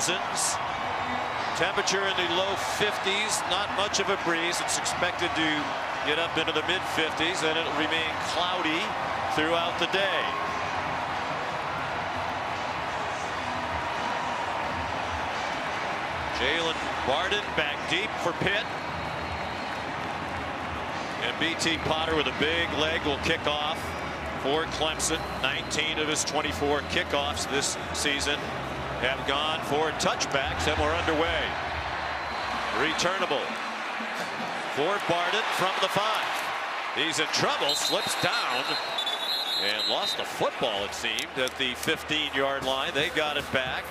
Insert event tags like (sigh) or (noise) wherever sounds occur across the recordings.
thousands. Temperature in the low 50s, not much of a breeze. It's expected to get up into the mid 50s and it'll remain cloudy throughout the day. Jalen Barden back deep for Pitt. And BT Potter with a big leg will kick off for Clemson. 19 of his 24 kickoffs this season have gone for touchbacks and we're underway. Returnable for Barden from the five. He's in trouble, slips down and lost the football it seemed at the 15 yard line. They got it back.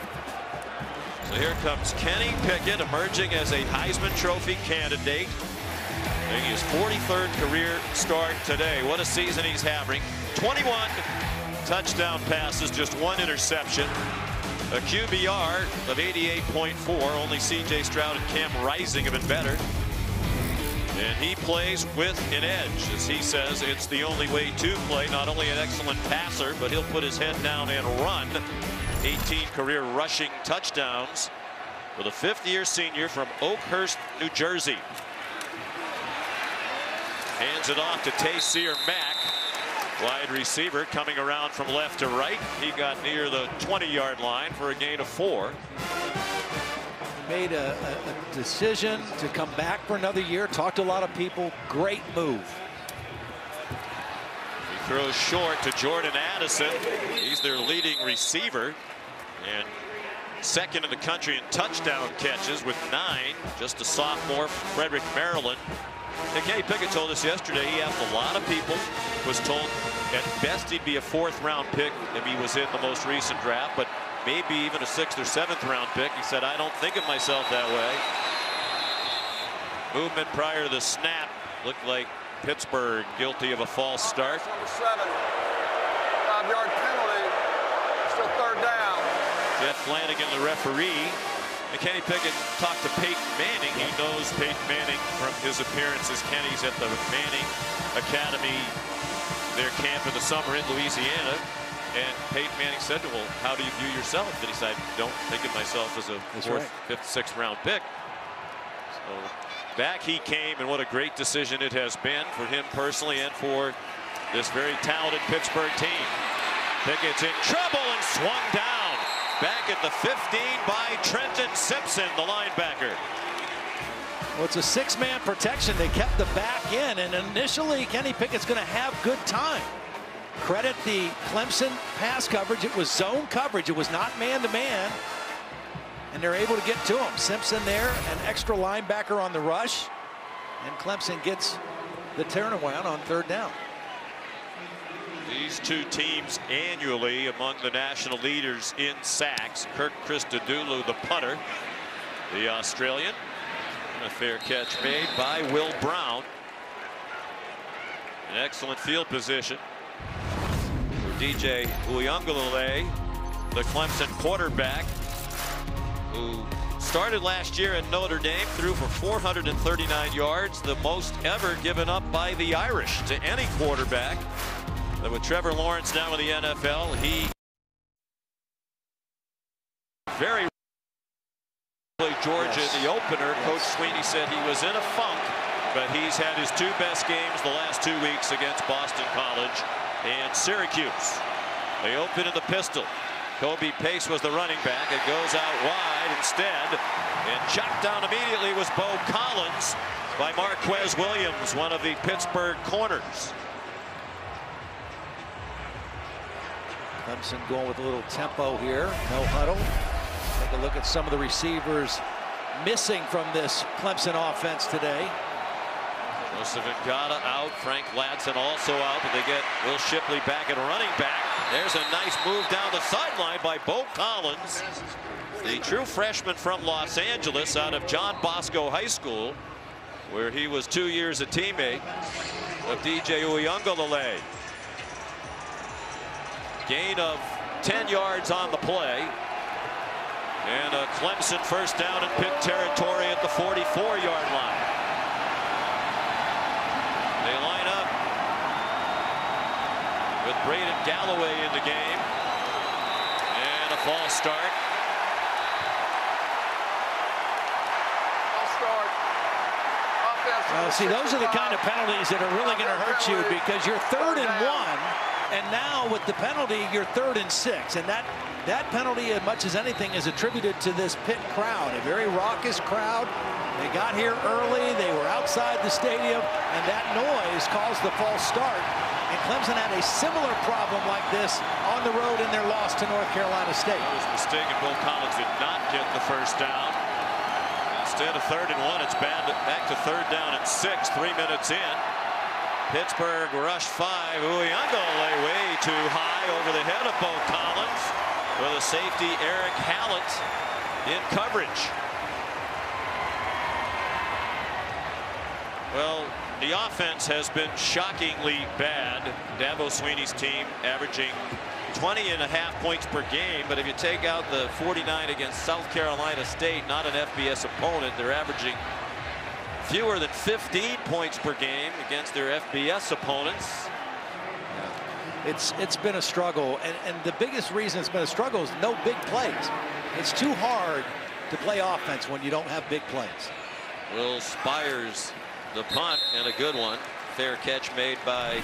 So here comes Kenny Pickett emerging as a Heisman Trophy candidate. Making his 43rd career start today. What a season he's having. 21 touchdown passes, just one interception. A QBR of 88.4. Only C.J. Stroud and Cam Rising have been better. And he plays with an edge. As he says, it's the only way to play. Not only an excellent passer, but he'll put his head down and run. 18 career rushing touchdowns with a fifth-year senior from Oakhurst, New Jersey. Hands it off to Taysir Mack. Wide receiver coming around from left to right. He got near the 20-yard line for a gain of four. Made a, a, decision to come back for another year. Talked to a lot of people. Great move. He throws short to Jordan Addison. He's their leading receiver. And second in the country in touchdown catches with nine. Just a sophomore from Frederick, Maryland. And Kenny Pickett told us yesterday he asked a lot of people, was told at best he'd be a fourth round pick if he was in the most recent draft, but maybe even a sixth or seventh round pick. He said, I don't think of myself that way. Movement prior to the snap looked like Pittsburgh guilty of a false start. Seven. Five yard penalty. Still third down. Jeff Flanagan, the referee. Kenny Pickett talked to Peyton Manning. He knows Peyton Manning from his appearances. Kenny's at the Manning Academy, their camp in the summer in Louisiana. And Peyton Manning said to him, well, how do you view yourself? And he said, I don't think of myself as a That's fourth, right. fifth, sixth round pick. So back he came, and what a great decision it has been for him personally and for this very talented Pittsburgh team. Pickett's in trouble and swung down. Back at the 15 by Trenton Simpson, the linebacker. Well, it's a six-man protection. They kept the back in, and initially Kenny Pickett's going to have good time. Credit the Clemson pass coverage. It was zone coverage. It was not man-to-man. And they're able to get to him. Simpson there, an extra linebacker on the rush. And Clemson gets the turnaround on third down. These two teams annually among the national leaders in sacks. Kirk Christodoulou, the punter, the Australian. A fair catch made by Will Brown. An excellent field position for DJ Uiagalelei, the Clemson quarterback, who started last year at Notre Dame, threw for 439 yards, the most ever given up by the Irish to any quarterback. But with Trevor Lawrence now in the NFL, he very played Georgia Yes. in the opener. Yes. Coach Swinney said he was in a funk, but he's had his two best games the last two weeks against Boston College and Syracuse. They open in the pistol. Kobe Pace was the running back. It goes out wide instead. And chopped down immediately was Beaux Collins by Marquez Williams, one of the Pittsburgh corners. Clemson going with a little tempo here. No huddle. Take a look at some of the receivers missing from this Clemson offense today. Joseph Ngata out. Frank Ladson also out, but they get Will Shipley back at running back. There's a nice move down the sideline by Beaux Collins, the true freshman from Los Angeles out of John Bosco High School, where he was two years a teammate of DJ Uiagalelei. Gain of 10 yards on the play. And a Clemson first down in Pitt territory at the 44-yard line. They line up with Braden Galloway in the game. And a false start. Well, see, those are the kind of penalties that are really going to hurt you because you're third and one and now with the penalty, you're third and six. And that, that penalty, as much as anything, is attributed to this Pitt crowd, a very raucous crowd. They got here early, they were outside the stadium, and that noise caused the false start. And Clemson had a similar problem like this on the road in their loss to North Carolina State. I was mistaken. Will Collins did not get the first down. Instead of third and one, it's back to third down and six, three minutes in. Pittsburgh rush five. Uiagalelei way too high over the head of Beaux Collins with a safety Erick Hallett in coverage. Well, the offense has been shockingly bad. Dabo Swinney's team averaging 20 and a half points per game. But if you take out the 49 against South Carolina State, not an FBS opponent, they're averaging fewer than 15 points per game against their FBS opponents. It's it's been a struggle, and, and the biggest reason it's been a struggle is no big plays. It's too hard to play offense when you don't have big plays. Will Spiers the punt and a good one. Fair catch made by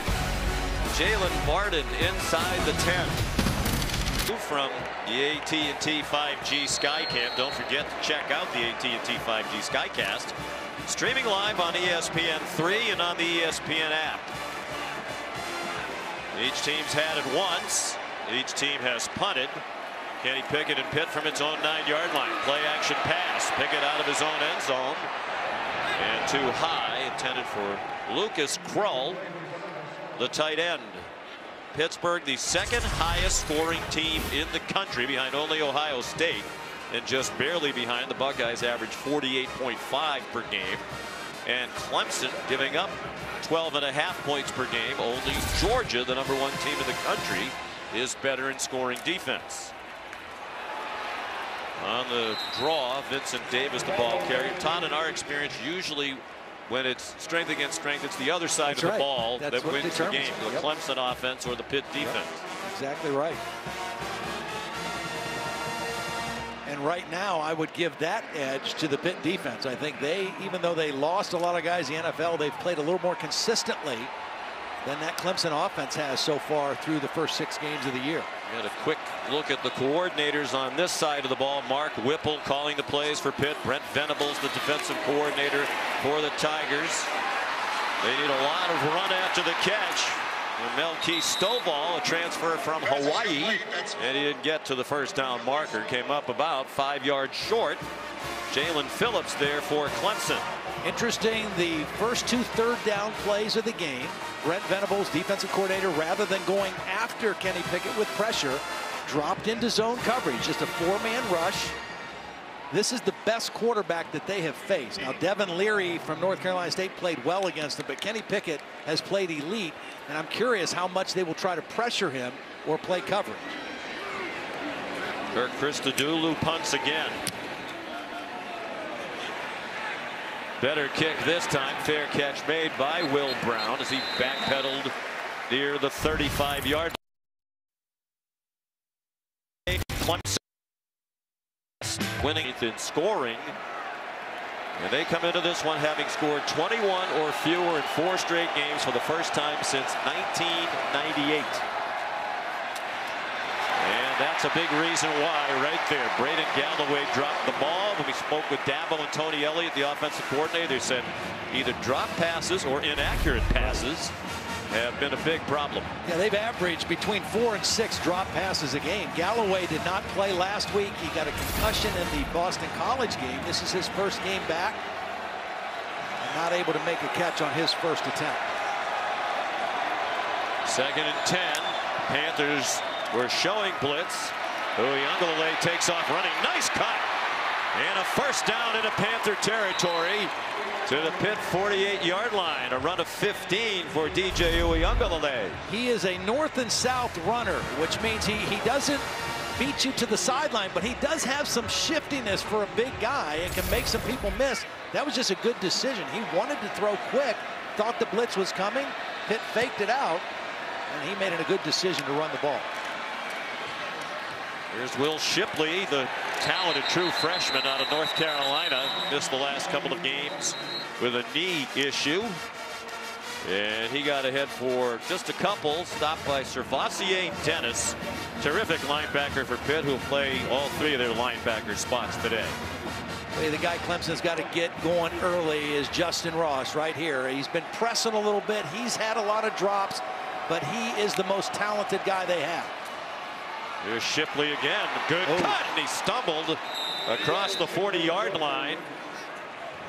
Jalen Barden inside the 10. From the AT&T 5G Skycam. Don't forget to check out the AT&T 5G Skycast. Streaming live on ESPN3 and on the ESPN app. Each team's had it once. Each team has punted. Kenny Pickett and Pitt from its own nine-yard line. Play action pass. Pickett out of his own end zone. And too high, intended for Lucas Krull, the tight end. Pittsburgh, the second highest scoring team in the country behind only Ohio State and just barely behind the Buckeyes average 48.5 per game. And Clemson giving up 12 and a half points per game. Only Georgia, the number one team in the country, is better in scoring defense. On the draw, Vincent Davis, the ball carrier. Todd, in our experience, usually when it's strength against strength, it's the other side That's of the right. ball That's that wins the game. The Yep. Clemson offense or the Pitt defense. Exactly right. And right now, I would give that edge to the Pitt defense. I think they, even though they lost a lot of guys in the NFL, they've played a little more consistently than that Clemson offense has so far through the first six games of the year. Got a quick look at the coordinators on this side of the ball. Mark Whipple calling the plays for Pitt. Brent Venables, the defensive coordinator for the Tigers. They need a lot of run after the catch. And Melky Stovall, a transfer from Hawaii, and he didn't get to the first down marker. Came up about five yards short. Jalen Phillips there for Clemson. Interesting, the first two third down plays of the game, Brent Venables, defensive coordinator, rather than going after Kenny Pickett with pressure, dropped into zone coverage, just a four-man rush. This is the best quarterback that they have faced. Now, Devin Leary from North Carolina State played well against him, but Kenny Pickett has played elite, and I'm curious how much they will try to pressure him or play coverage. Kirk Christodoulou punts again. Better kick this time. Fair catch made by Will Brown as he backpedaled near the 35 yard line. Clemson winning in scoring. And they come into this one having scored 21 or fewer in four straight games for the first time since 1998. And that's a big reason why right there. Braden Galloway dropped the ball. When we spoke with Dabo and Tony Elliott, the offensive coordinator, they said either drop passes or inaccurate passes have been a big problem. Yeah, they've averaged between four and six drop passes a game. Galloway did not play last week. He got a concussion in the Boston College game. This is his first game back. And not able to make a catch on his first attempt. Second and 10. Panthers were showing blitz. Uiagalelei takes off running. Nice cut. And a first down into Panther territory to the Pitt, 48-yard line. A run of 15 for DJ Uiagalelei. He is a north and south runner, which means he, he doesn't beat you to the sideline, but he does have some shiftiness for a big guy and can make some people miss. That was just a good decision. He wanted to throw quick, thought the blitz was coming. Pitt faked it out, and he made it a good decision to run the ball. Here's Will Shipley, the talented true freshman out of North Carolina. Missed the last couple of games with a knee issue. And he got ahead for just a couple, stopped by SirVocea Dennis. Terrific linebacker for Pitt, who'll play all three of their linebacker spots today. The guy Clemson's got to get going early is Justin Ross right here. He's been pressing a little bit. He's had a lot of drops, but he is the most talented guy they have. Here's Shipley again. Good oh. cut, and he stumbled across the 40-yard line.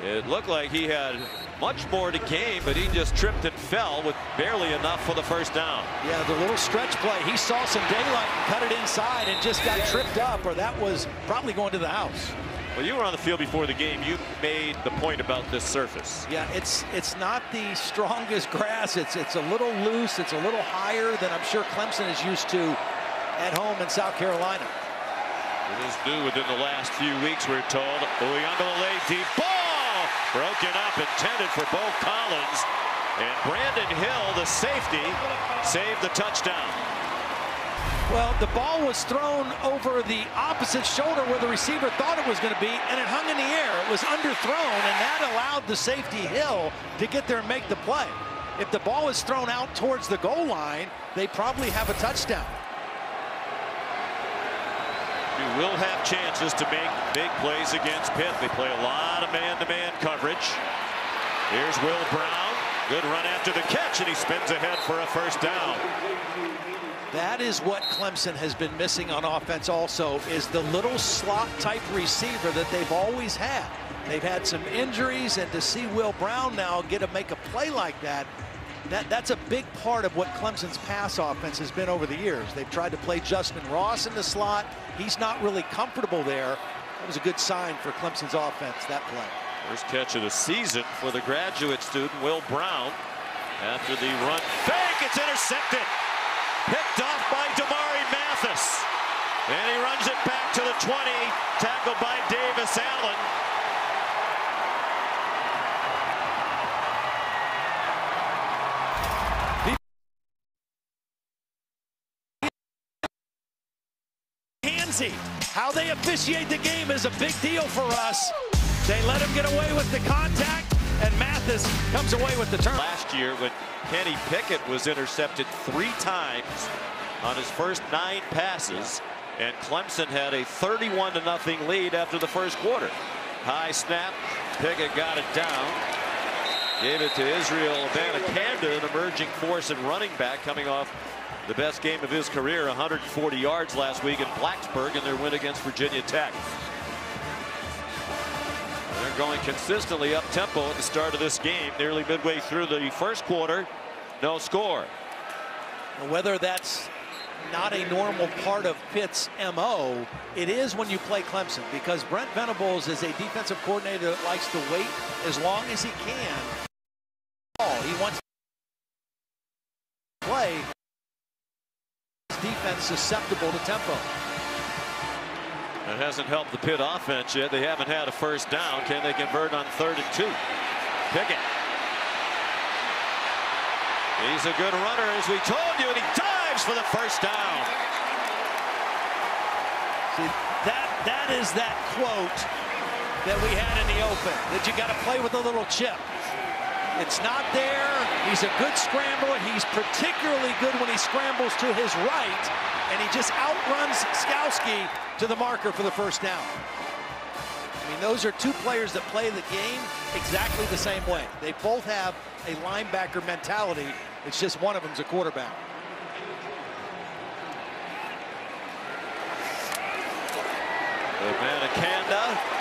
It looked like he had much more to gain, but he just tripped and fell with barely enough for the first down. Yeah, the little stretch play. He saw some daylight and cut it inside and just got tripped up, or that was probably going to the house. Well, you were on the field before the game. You made the point about this surface. Yeah, it's it's not the strongest grass. It's it's a little loose. It's a little higher than I'm sure Clemson is used to at home in South Carolina. It is new within the last few weeks, we're told. Uiagalelei deep ball. Broken up, intended for Beaux Collins. And Brandon Hill, the safety, saved the touchdown. Well, the ball was thrown over the opposite shoulder where the receiver thought it was going to be, and it hung in the air. It was underthrown, and that allowed the safety Hill to get there and make the play. If the ball is thrown out towards the goal line, they probably have a touchdown. You will have chances to make big plays against Pitt. They play a lot of man-to-man -man coverage. Here's Will Brown. Good run after the catch, and he spins ahead for a first down. That is what Clemson has been missing on offense also, is the little slot-type receiver that they've always had. They've had some injuries, and to see Will Brown now get to make a play like that, that, that's a big part of what Clemson's pass offense has been over the years. They've tried to play Justin Ross in the slot. He's not really comfortable there. That was a good sign for Clemson's offense, that play. First catch of the season for the graduate student, Will Brown. After the run fake, it's intercepted. Picked off by Damari Mathis. And he runs it back to the 20, tackled by Davis Allen. How they officiate the game is a big deal for us. They let him get away with the contact, and Mathis comes away with the turn. Last year, when Kenny Pickett was intercepted three times on his first nine passes, and Clemson had a 31 to nothing lead after the first quarter. High snap, Pickett got it down. Gave it to Israel Abanikanda, an emerging force and running back coming off the best game of his career, 140 yards last week in Blacksburg in their win against Virginia Tech. They're going consistently up tempo at the start of this game, nearly midway through the first quarter, no score. Whether that's not a normal part of Pitt's MO, it is when you play Clemson because Brent Venables is a defensive coordinator that likes to wait as long as he can. He wants to play defense susceptible to tempo. It hasn't helped the Pitt offense yet. They haven't had a first down. Can they convert on third and two? Pickett. He's a good runner, as we told you, and he dives for the first down. See, that that is that quote that we had in the open, that you got to play with a little chip. It's not there. He's a good scrambler. He's particularly good when he scrambles to his right, and he just outruns Skalski to the marker for the first down. I mean, those are two players that play the game exactly the same way. They both have a linebacker mentality. It's just one of them's a quarterback. Abanikanda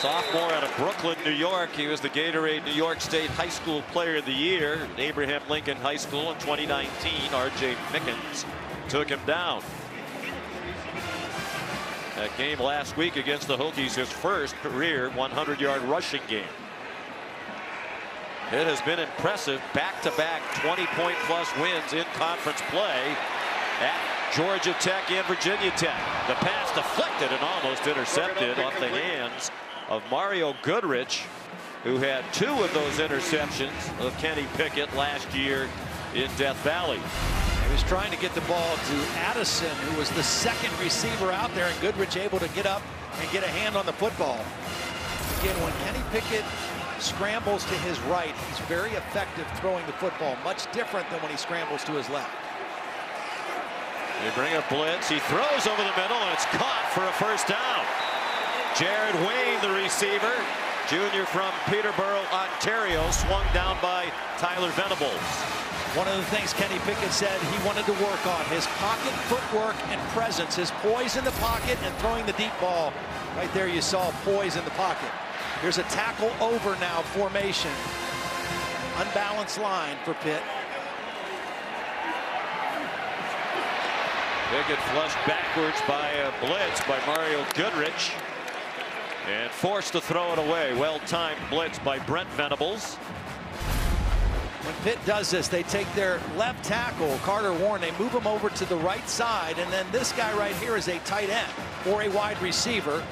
Sophomore out of Brooklyn, New York. He was the Gatorade New York State High School Player of the Year at Abraham Lincoln High School in 2019. R.J. Mickens took him down. That game last week against the Hokies, his first career 100-yard rushing game. It has been impressive back-to-back 20-point plus wins in conference play at Georgia Tech and Virginia Tech. The pass deflected and almost intercepted off the hands of Mario Goodrich, who had two of those interceptions of Kenny Pickett last year in Death Valley. He was trying to get the ball to Addison, who was the second receiver out there, and Goodrich able to get up and get a hand on the football. Again, when Kenny Pickett scrambles to his right, he's very effective throwing the football, much different than when he scrambles to his left. They bring a blitz. He throws over the middle, and it's caught for a first down. Jared Wayne, the receiver, junior from Peterborough, Ontario, swung down by Tyler Venables. One of the things Kenny Pickett said he wanted to work on, his pocket footwork and presence, his poise in the pocket and throwing the deep ball. Right there you saw poise in the pocket. Here's a tackle over now formation. Unbalanced line for Pitt. Pickett flushed backwards by a blitz by Mario Goodrich. And forced to throw it away. Well-timed blitz by Brent Venables. When Pitt does this, they take their left tackle, Carter Warren, they move him over to the right side, and then this guy right here is a tight end or a wide receiver.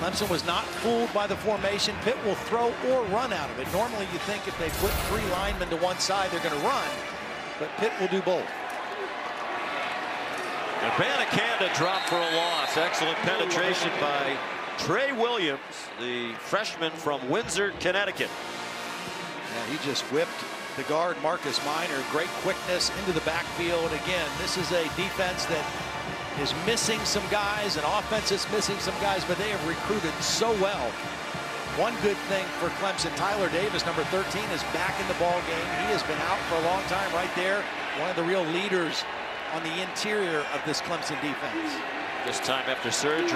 Clemson was not fooled by the formation. Pitt will throw or run out of it. Normally you think if they put three linemen to one side, they're going to run, but Pitt will do both. And dropped for a loss. Excellent penetration by Trey Williams, the freshman from Windsor, Connecticut. Yeah, he just whipped the guard Marcus Minor. Great quickness into the backfield. Again, this is a defense that is missing some guys, and offense is missing some guys, but they have recruited so well. One good thing for Clemson, Tyler Davis, number 13, is back in the ball game. He has been out for a long time right there. One of the real leaders on the interior of this Clemson defense. This time after surgery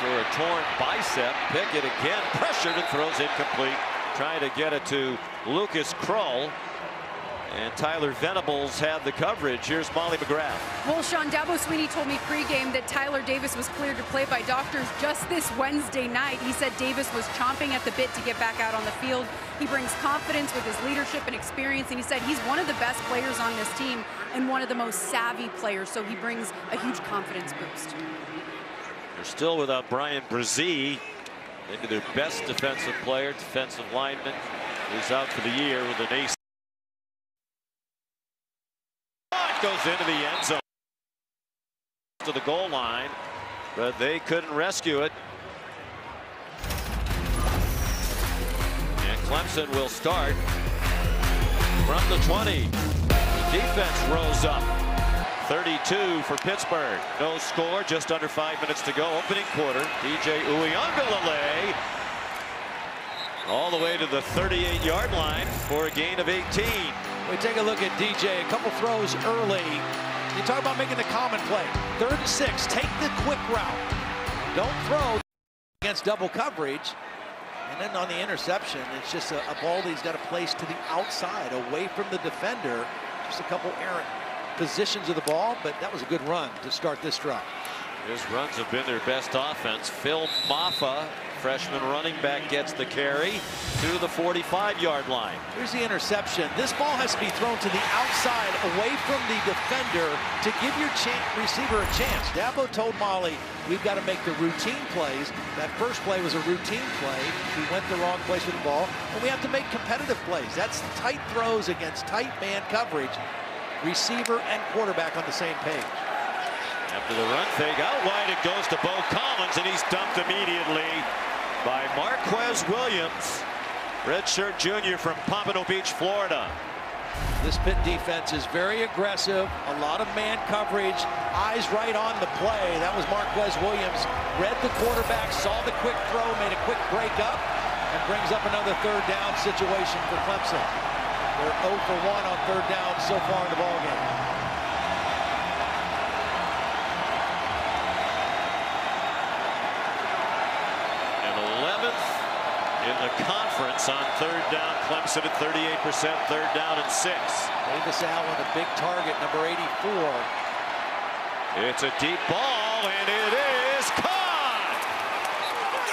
for a torn bicep, Pickett again pressured and throws incomplete. Trying to get it to Lucas Krull. And Tyler Venables had the coverage. Here's Molly McGrath. Well, Sean Dabo Swinney told me pregame that Tyler Davis was cleared to play by doctors just this Wednesday night. He said Davis was chomping at the bit to get back out on the field. He brings confidence with his leadership and experience, and he said he's one of the best players on this team and one of the most savvy players, so he brings a huge confidence boost. They're still without Bryan Bresee, maybe their best defensive player, defensive lineman, who's out for the year with an ace. goes into the end zone to the goal line, but they couldn't rescue it. And Clemson will start from the 20. The defense rose up. 32 for Pittsburgh. No score, just under five minutes to go. Opening quarter. DJ Uiagalelei all the way to the 38-yard line for a gain of 18. We take a look at DJ. A couple throws early. You talk about making the common play. Third and six. Take the quick route. Don't throw against double coverage. And then on the interception, it's just a, a ball that he's got to place to the outside, away from the defender. Just a couple errant positions of the ball, but that was a good run to start this drive. His runs have been their best offense. Phil Mafah freshman running back gets the carry to the 45-yard line. Here's the interception. This ball has to be thrown to the outside, away from the defender, to give your receiver a chance. Dabo told Molly, we've got to make the routine plays. That first play was a routine play. He went the wrong place with the ball. And we have to make competitive plays. That's tight throws against tight man coverage. Receiver and quarterback on the same page. After the run fake out wide, it goes to Beaux Collins, and he's dumped immediately by Marquez Williams, redshirt junior from Pompano Beach, Florida. This Pitt defense is very aggressive, a lot of man coverage, eyes right on the play. That was Marquez Williams. Read the quarterback, saw the quick throw, made a quick break up, and brings up another third down situation for Clemson. They're 0 for 1 on third down so far in the ballgame. in the conference on third down. Clemson at 38%, third down and six. Davis Allen, a big target, number 84. It's a deep ball, and it is caught.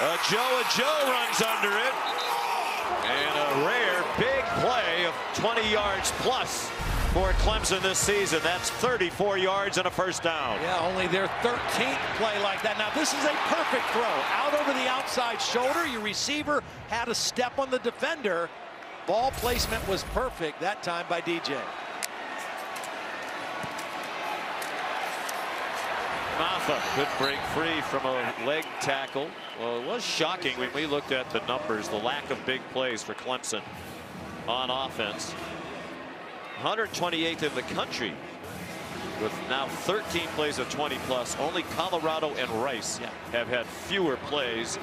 A Joe a Joe runs under it. And a rare big play of 20 yards plus for Clemson this season. That's 34 yards and a first down. Yeah, only their 13th play like that. Now, this is a perfect throw. Out over the outside shoulder. Your receiver had a step on the defender. Ball placement was perfect that time by DJ. Mafah could break free from a leg tackle. Well, it was shocking when we looked at the numbers, the lack of big plays for Clemson on offense. 128th in the country with now 13 plays of 20 plus. Only Colorado and Rice Yeah. have had fewer plays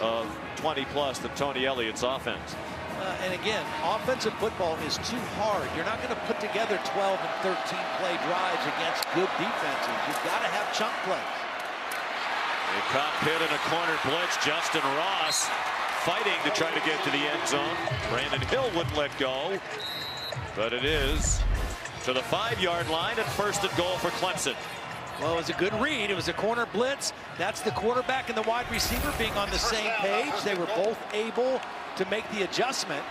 of 20 plus than Tony Elliott's offense. Uh, and again, offensive football is too hard. You're not going to put together 12 and 13 play drives against good defenses. You've got to have chunk plays. They caught Pitt in a corner blitz. Justin Ross fighting to try to get to the end zone. Brandon Hill wouldn't let go. But it is to the five-yard line and first and goal for Clemson. Well, it was a good read. It was a corner blitz. That's the quarterback and the wide receiver being on the same page. They were both able to make the adjustment.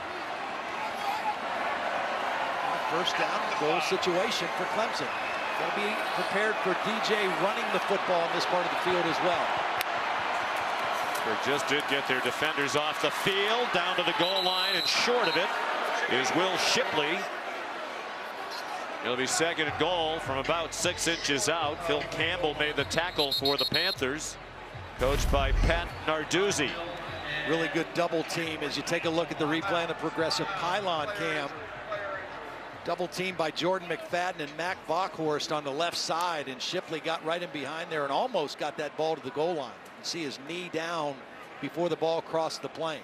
First down, goal situation for Clemson. Got to be prepared for DJ running the football in this part of the field as well. They just did get their defenders off the field, down to the goal line, and short of it is Will Shipley. It'll be second and goal from about six inches out. Phil Campbell made the tackle for the Panthers, coached by Pat Narduzzi. Really good double team as you take a look at the replay on the progressive pylon cam. Double team by Jordan McFadden and Matt Bockhorst on the left side, and Shipley got right in behind there and almost got that ball to the goal line. You see his knee down before the ball crossed the plane.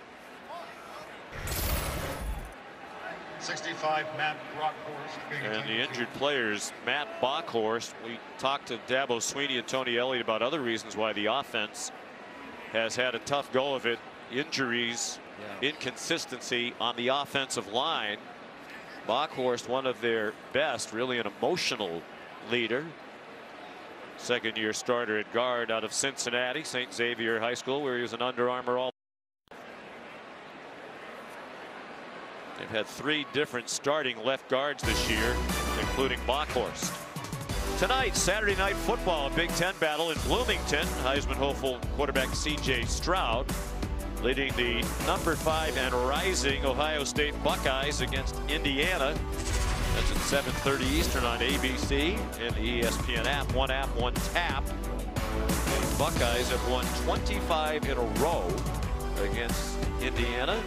65, Matt Bockhorst. And the injured players, Matt Bockhorst. We talked to Dabo Swinney and Tony Elliott about other reasons why the offense has had a tough go of it. Injuries, Yeah. inconsistency on the offensive line. Bockhorst, one of their best, really an emotional leader. Second year starter at guard out of Cincinnati, St. Xavier High School, where he was an Under Armour All. They've had three different starting left guards this year, including Bockhorst. Tonight, Saturday Night Football, a Big Ten battle in Bloomington. Heisman hopeful quarterback C.J. Stroud leading the number five and rising Ohio State Buckeyes against Indiana. That's at 7:30 Eastern on ABC and the ESPN app. One app, one tap. The Buckeyes have won 25 in a row against Indiana.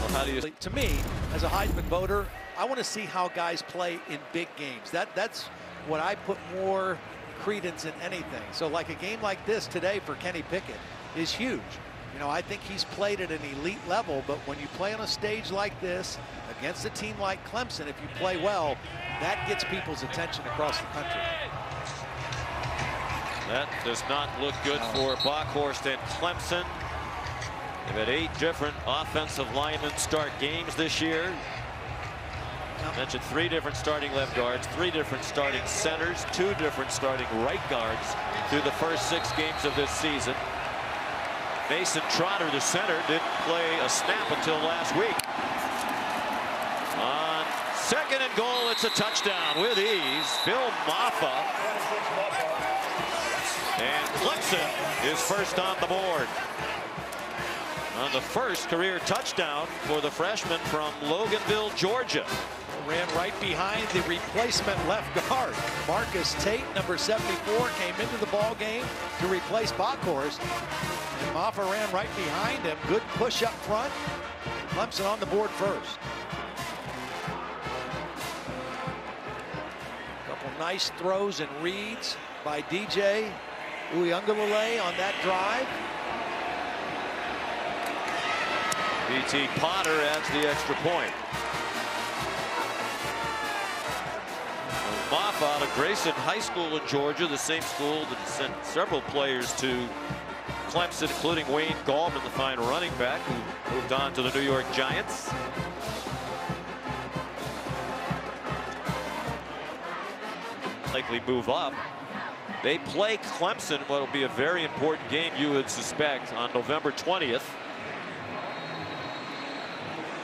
Well, how do you? To me, as a Heisman voter, I want to see how guys play in big games. That that's what I put more credence in anything. So like a game like this today for Kenny Pickett is huge. You know, I think he's played at an elite level, but when you play on a stage like this against a team like Clemson, if you play well, that gets people's attention across the country. That does not look good for Bockhorst and Clemson. They've had eight different offensive linemen start games this year. I mentioned three different starting left guards, three different starting centers, two different starting right guards through the first six games of this season. Mason Trotter, the center, didn't play a snap until last week. On second and goal, it's a touchdown with ease. Phil Mafah and Clemson is first on the board. On the first career touchdown for the freshman from Loganville, Georgia. Ran right behind the replacement left guard. Marcus Tate, number 74, came into the ball game to replace Bockhorst. And Mafah ran right behind him. Good push up front. Clemson on the board first. Couple nice throws and reads by DJ Uiagalelei on that drive. BT Potter adds the extra point. Mafah out of Grayson High School in Georgia, the same school that sent several players to Clemson, including Wayne Gallman, the fine running back, who moved on to the New York Giants. Likely move up. They play Clemson, what will be a very important game, you would suspect, on November 20th.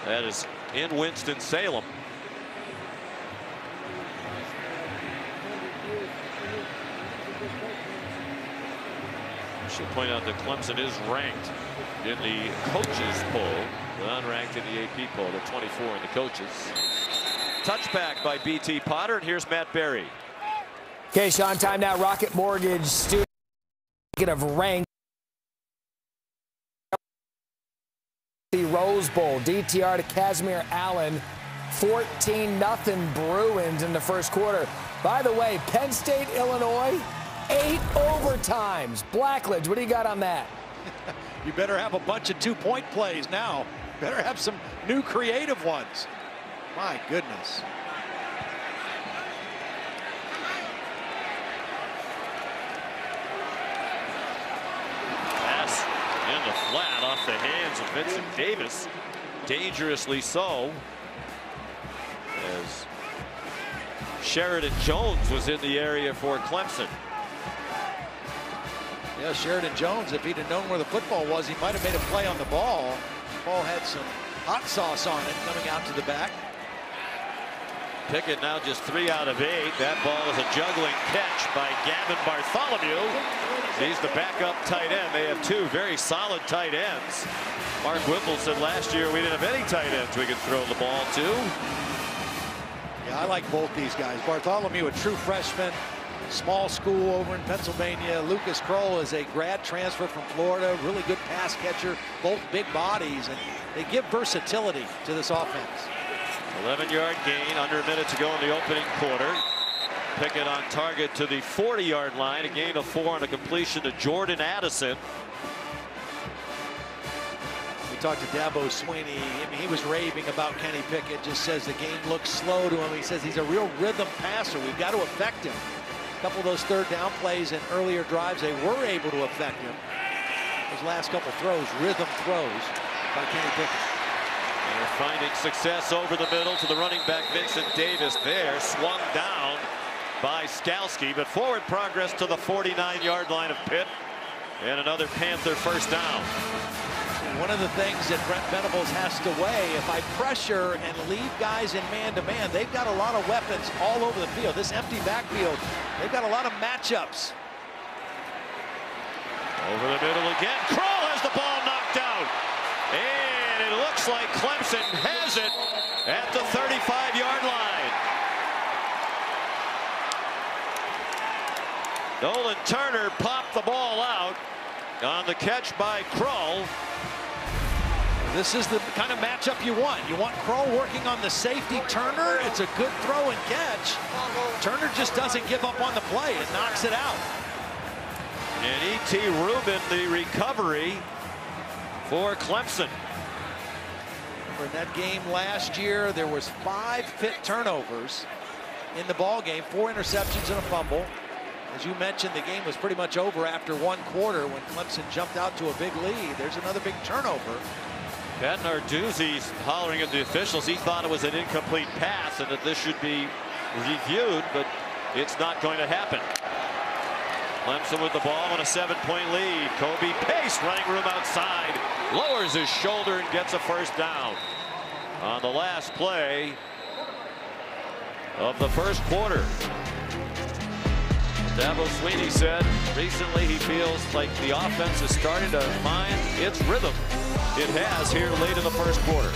That is in Winston-Salem. I should point out that Clemson is ranked in the coaches poll, but unranked in the AP poll, the 24 in the coaches. Touchback by BT Potter, and here's Matt Barrie. Okay, Sean, time now. Rocket Mortgage student of rank. The Rose Bowl, DTR to Kazmeir Allen, 14 nothing Bruins in the first quarter. By the way, Penn State, Illinois, eight overtimes. Blackledge, what do you got on that? (laughs) you better have a bunch of two-point plays now. Better have some new creative ones. My goodness. Pass in the flat off the hands of Vincent Davis. Dangerously so. As Sheridan Jones was in the area for Clemson. Yeah, Sheridan Jones, if he'd have known where the football was, he might have made a play on the ball. The ball had some hot sauce on it coming out to the back. Pickett now just three out of eight. That ball is a juggling catch by Gavin Bartholomew. He's the backup tight end. They have two very solid tight ends. Mark Whipple said last year we didn't have any tight ends we could throw the ball to. Yeah, I like both these guys. Bartholomew, a true freshman, small school over in Pennsylvania. Lucas Krull is a grad transfer from Florida, really good pass catcher, both big bodies, and they give versatility to this offense. 11 yard gain under a minute to go in the opening quarter. Pickett on target to the 40 yard line. A gain of four on a completion to Jordan Addison. We talked to Dabo Swinney. I mean, he was raving about Kenny Pickett. Just says the game looks slow to him. He says he's a real rhythm passer. We've got to affect him. A couple of those third down plays and earlier drives, they were able to affect him. Those last couple throws, rhythm throws by Kenny Pickett. They're finding success over the middle to the running back Vincent Davis there swung down by Skalski but forward progress to the 49 yard line of Pitt and another Panther first down. One of the things that Brent Venables has to weigh, if I pressure and leave guys in man-to-man, -man, they've got a lot of weapons all over the field. This empty backfield, they've got a lot of matchups. Over the middle again. Krull has the ball knocked out. And it looks like Clemson has it at the 35-yard line. Nolan Turner popped the ball out on the catch by Krull. This is the kind of matchup you want. You want Krull working on the safety. Turner, it's a good throw and catch. Turner just doesn't give up on the play. It knocks it out. And E.T. Rubin, the recovery for Clemson. In that game last year, there was five Pitt turnovers in the ball game, four interceptions and a fumble. As you mentioned, the game was pretty much over after one quarter when Clemson jumped out to a big lead. There's another big turnover. Pat Narduzzi's hollering at the officials. He thought it was an incomplete pass and that this should be reviewed, but it's not going to happen. Clemson with the ball and a seven-point lead. Kobe Pace running room outside. Lowers his shoulder and gets a first down. On the last play of the first quarter. Dabo Swinney said recently he feels like the offense is starting to find its rhythm. It has here late in the first quarter.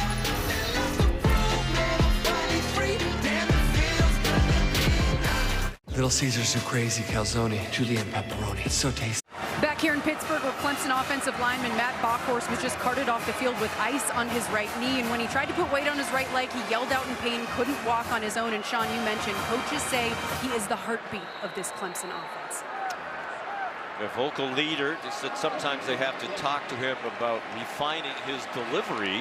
Little Caesars are crazy calzone, julienne pepperoni. It's so tasty. Back here in Pittsburgh, where Clemson offensive lineman Matt Bockhorst was just carted off the field with ice on his right knee. And when he tried to put weight on his right leg, he yelled out in pain, couldn't walk on his own. And Sean, you mentioned coaches say he is the heartbeat of this Clemson offense. The vocal leader just said sometimes they have to talk to him about refining his delivery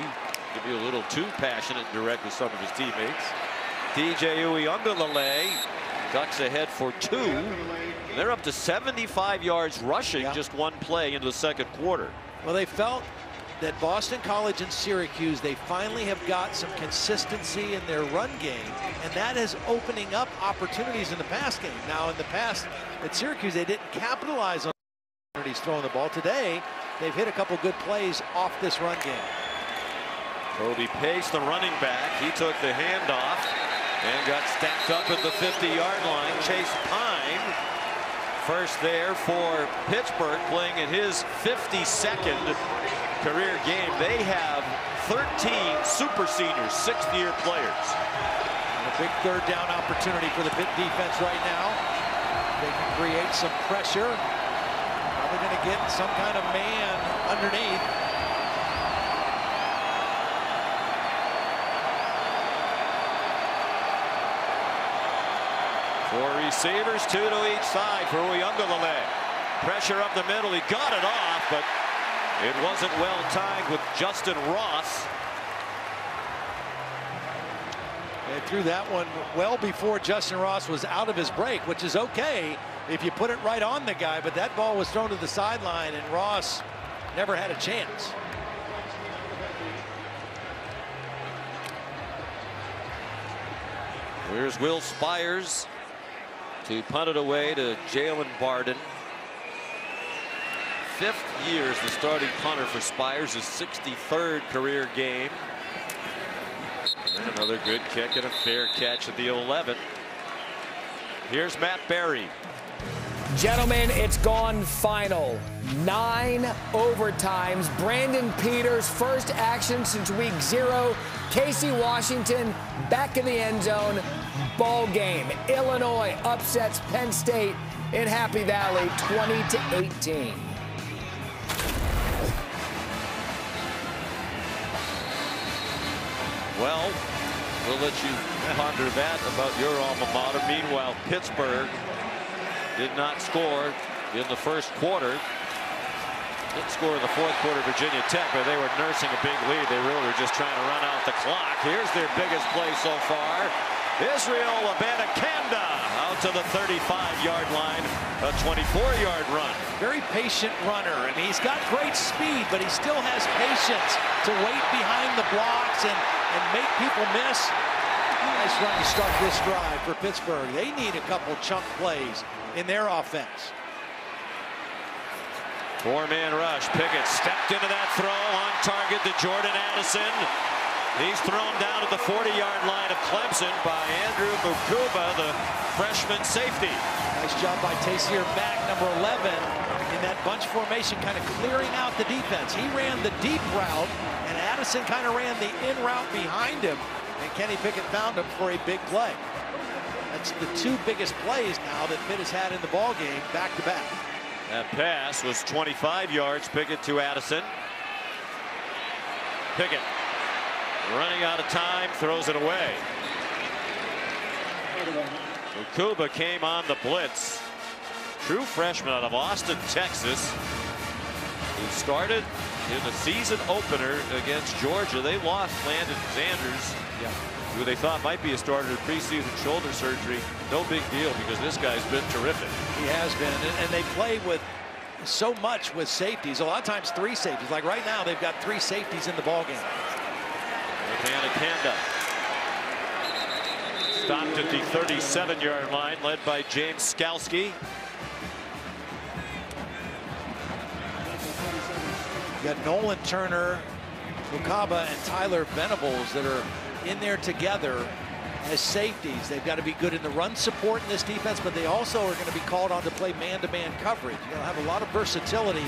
to be a little too passionate and direct with some of his teammates. DJ Uiagalelei ducks ahead for two. They're up to 75 yards rushing yeah. just one play into the second quarter. Well, they felt that Boston College and Syracuse, they finally have got some consistency in their run game, and that is opening up opportunities in the pass game. Now, in the past at Syracuse, they didn't capitalize on opportunities throwing the ball. Today, they've hit a couple good plays off this run game. Kobe Pace, the running back, he took the handoff and got stacked up at the 50-yard line. Chase Pine first there for Pittsburgh playing in his 52nd career game. They have 13 super seniors, sixth year players. And a big third down opportunity for the Pitt defense right now. they can create some pressure. Probably going to get some kind of man underneath. Four receivers, two to each side for Uiagalelei. Pressure up the middle. He got it off, but it wasn't well timed with Justin Ross. They threw that one well before Justin Ross was out of his break, which is okay if you put it right on the guy, but that ball was thrown to the sideline and Ross never had a chance. Here's Will Spiers to punt it away to Jalen Barden. Fifth year as the starting punter for Spiers, his 63rd career game. And another good kick and a fair catch at the 11. Here's Matt Barrie. Gentlemen, it's gone final. Nine overtimes. Brandon Peters, first action since week zero. Casey Washington back in the end zone. Ball game. Illinois upsets Penn State in Happy Valley 20 to 18. Well, we'll let you ponder that about your alma mater. Meanwhile, Pittsburgh did not score in the first quarter. Didn't score in the fourth quarter, Virginia Tech, but they were nursing a big lead. They really were just trying to run out the clock. Here's their biggest play so far. Israel Abanikanda out to the 35-yard line, a 24-yard run. Very patient runner, and he's got great speed, but he still has patience to wait behind the blocks and, and make people miss. Nice run to start this drive for Pittsburgh. They need a couple chunk plays in their offense. Four-man rush. Pickett stepped into that throw on target to Jordan Addison. He's thrown down at the 40-yard line of Clemson by Andrew Mukuba, the freshman safety. Nice job by Taysir Mack, number 11, in that bunch formation, kind of clearing out the defense. He ran the deep route, and Addison kind of ran the in route behind him, and Kenny Pickett found him for a big play. That's the two biggest plays now that Pitt has had in the ball game, back to back. That pass was 25 yards. Pickett to Addison. Pickett running out of time, throws it away. Mukuba came on the blitz. True freshman out of Austin, Texas. Who started in the season opener against Georgia. They lost Lannden Zanders. Yeah. Who they thought might be a starter in preseason shoulder surgery. No big deal because this guy's been terrific. He has been, and, they play with so much with safeties. A lot of times three safeties. Like right now, they've got three safeties in the ball Kanda stopped at the 37-yard line, led by James Skalski. You got Nolan Turner, Mukuba, and Tyler Venables that are in there together as safeties. They've got to be good in the run support in this defense, but they also are going to be called on to play man-to-man -man coverage. You're going to have a lot of versatility.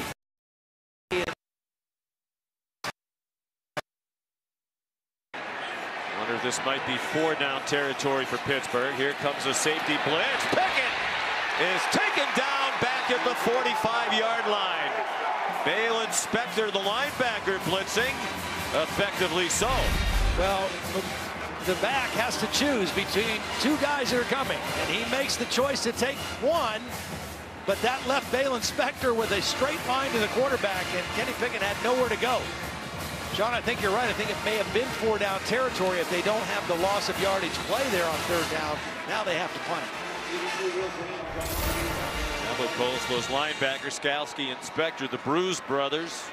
This might be four down territory for Pittsburgh. Here comes a safety blitz. Pickett is taken down back at the 45-yard line. Baylon Spector, the linebacker, blitzing. Effectively so. Well, the back has to choose between two guys that are coming, and he makes the choice to take one, but that left Baylon Spector with a straight line to the quarterback, and Kenny Pickett had nowhere to go. John, I think you're right. I think it may have been four down territory if they don't have the loss of yardage play there on third down. Now they have to punt it. Now pulls those linebackers, Skalski and Spector, the Bruise brothers.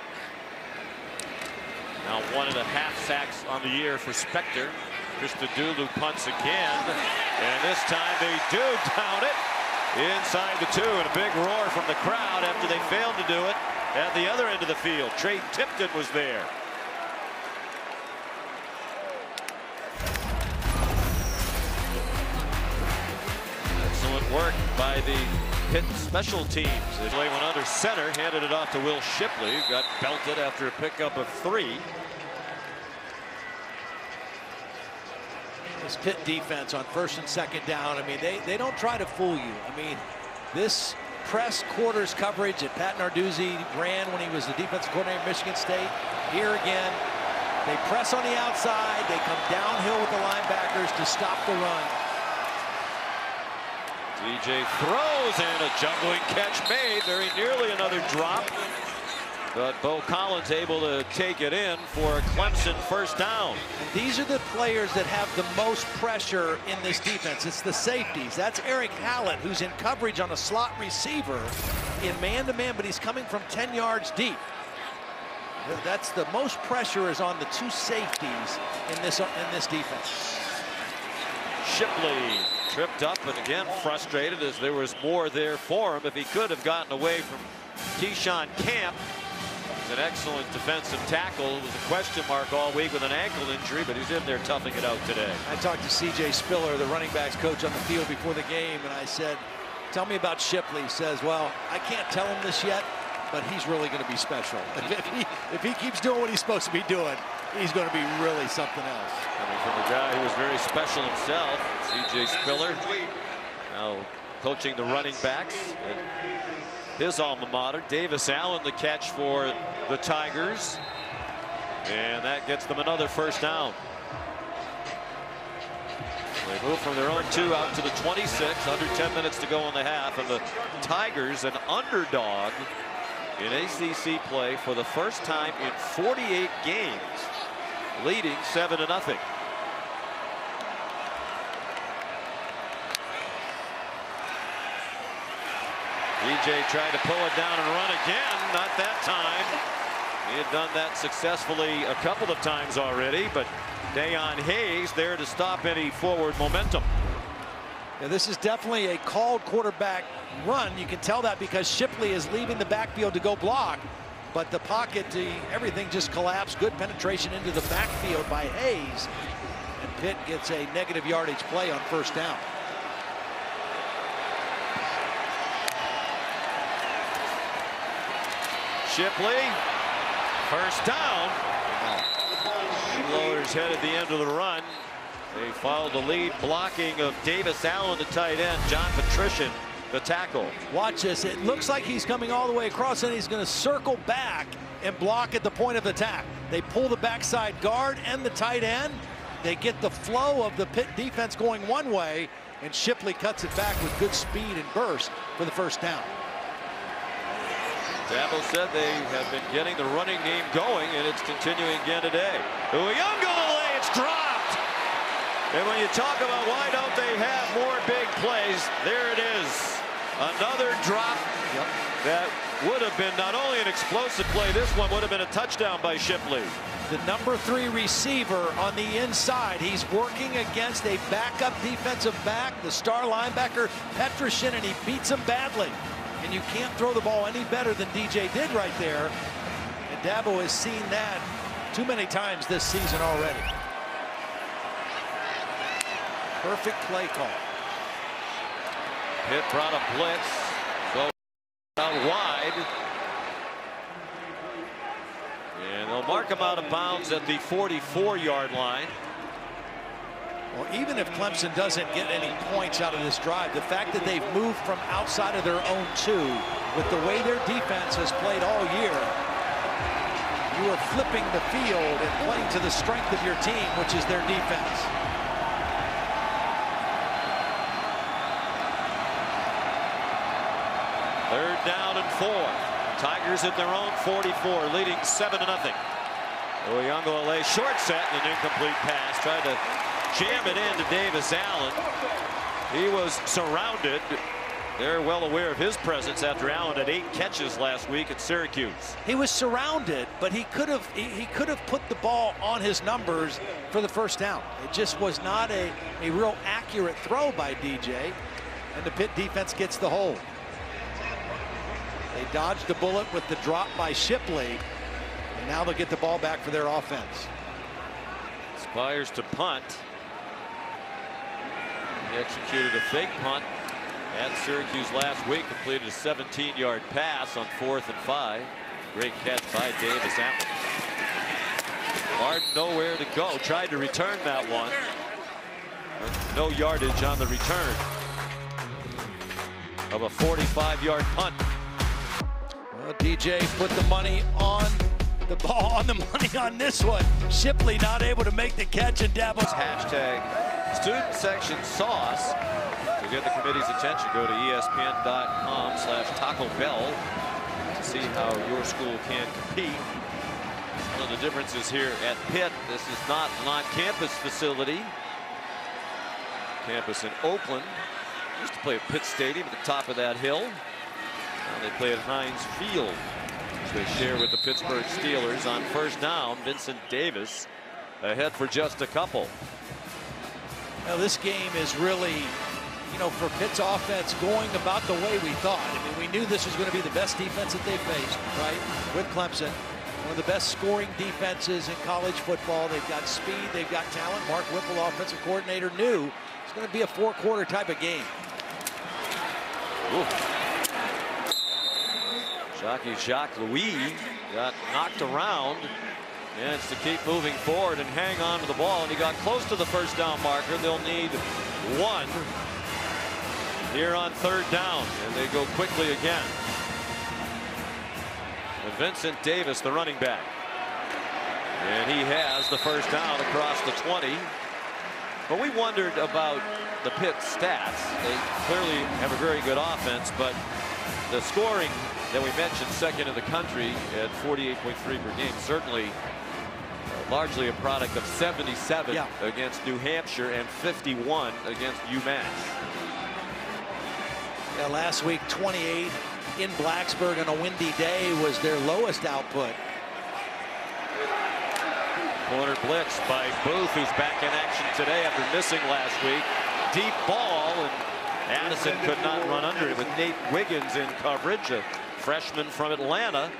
Now one and a half sacks on the year for Spector. Christodoulou punts again, and this time they do down it inside the two, and a big roar from the crowd after they failed to do it at the other end of the field. Trey Tipton was there. Work by the Pitt special teams. They play one under center, handed it off to Will Shipley, got belted after a pickup of three. This Pitt defense on first and second down, I mean, they, they don't try to fool you. I mean, This press quarters coverage that Pat Narduzzi ran when he was the defensive coordinator at Michigan State. Here again, they press on the outside. They come downhill with the linebackers to stop the run. DJ throws and a juggling catch made. Very nearly another drop. But Beaux Collins able to take it in for a Clemson first down. These are the players that have the most pressure in this defense. It's the safeties. That's Erick Hallett, who's in coverage on a slot receiver in man-to-man, -man, but he's coming from 10 yards deep. That's the most pressure is on the two safeties in this in this defense. Shipley tripped up and again frustrated as there was more there for him. If he could have gotten away from Keyshon Camp, an excellent defensive tackle. It was a question mark all week with an ankle injury, but he's in there toughing it out today. I talked to C.J. Spiller, the running backs coach on the field before the game, and I said, tell me about Shipley. He says, well, I can't tell him this yet, but he's really going to be special. (laughs) If he, if he keeps doing what he's supposed to be doing, he's going to be really something else. From a guy who was very special himself, C.J. Spiller, now coaching the running backs his alma mater. Davis Allen the catch for the Tigers. And that gets them another first down. They move from their own two out to the 26. Under 10 minutes to go in the half. And the Tigers, an underdog in ACC play for the first time in 48 games, leading 7 to nothing. DJ tried to pull it down and run again. Not that time. He had done that successfully a couple of times already, but Dayon Hayes there to stop any forward momentum. Yeah, this is definitely a called quarterback run. You can tell that because Shipley is leaving the backfield to go block. But the pocket, everything just collapsed. Good penetration into the backfield by Hayes. And Pitt gets a negative yardage play on first down. Shipley, first down. Loaders head at the end of the run. They followed the lead blocking of Davis Allen, the tight end, John Patrician, the tackle. Watch this. It looks like he's coming all the way across and he's going to circle back and block at the point of attack. They pull the backside guard and the tight end. They get the flow of the Pitt defense going one way and Shipley cuts it back with good speed and burst for the first down. Dabo said they have been getting the running game going, and it's continuing again today. Uiagalelei, it's dropped. And when you talk about why don't they have more big plays, there it is. Another drop yep. that would have been not only an explosive play, this one would have been a touchdown by Shipley. The number three receiver on the inside. He's working against a backup defensive back, the star linebacker Petrishen, and he beats him badly. And you can't throw the ball any better than DJ did right there. And Dabo has seen that too many times this season already. Perfect play call. Hit brought a blitz. Go out wide. And they'll mark him out of bounds at the 44-yard line. Well, even if Clemson doesn't get any points out of this drive, the fact that they've moved from outside of their own two with the way their defense has played all year, you are flipping the field and playing to the strength of your team, which is their defense. Third down and four. Tigers at their own 44, leading 7 to nothing. Uiagalelei short set and an incomplete pass. Tried to jam it into Davis Allen. He was surrounded. They're well aware of his presence after Allen had eight catches last week at Syracuse. He was surrounded, but he could have he, he could have put the ball on his numbers for the first down. It just was not a, a real accurate throw by DJ, and the Pitt defense gets the hold. They dodged the bullet with the drop by Shipley, and now they'll get the ball back for their offense. Spiers to punt. He executed a fake punt at Syracuse last week, completed a 17-yard pass on fourth and five. Great catch by Davis Allen. Martin nowhere to go. Tried to return that one. No yardage on the return. of a 45-yard punt. Well, DJ put the money on the ball on the money on this one. Shipley not able to make the catch and Dabo. Hashtag student section sauce. To get the committee's attention, go to espn.com slash Taco Bell to see how your school can compete. One of the differences here at Pitt, this is not an on-campus facility. Campus in Oakland. Used to play at Pitt Stadium at the top of that hill. Now they play at Heinz Field. Which they share with the Pittsburgh Steelers on first down. Vincent Davis ahead for just a couple. Now this game is really, you know, for Pitt's offense going about the way we thought. I mean, we knew this was going to be the best defense that they faced, right? With Clemson. One of the best scoring defenses in college football. They've got speed, they've got talent. Mark Whipple, offensive coordinator, knew it's going to be a four-quarter type of game. Ooh. Jockey Jacques Louis got knocked around. And to keep moving forward and hang on to the ball. And he got close to the first down marker. They'll need one here on third down. And they go quickly again. And Vincent Davis, the running back. And he has the first down across the 20. But we wondered about the Pitt stats. They clearly have a very good offense, but the scoring that we mentioned second in the country at 48.3 per game certainly uh, largely a product of 77 yeah. against New Hampshire and 51 against UMass. Yeah, last week 28 in Blacksburg on a windy day was their lowest output. Corner blitz by Booth who's back in action today after missing last week. Deep ball and Addison could not run under it with Nate Wiggins in coverage. Freshman from Atlanta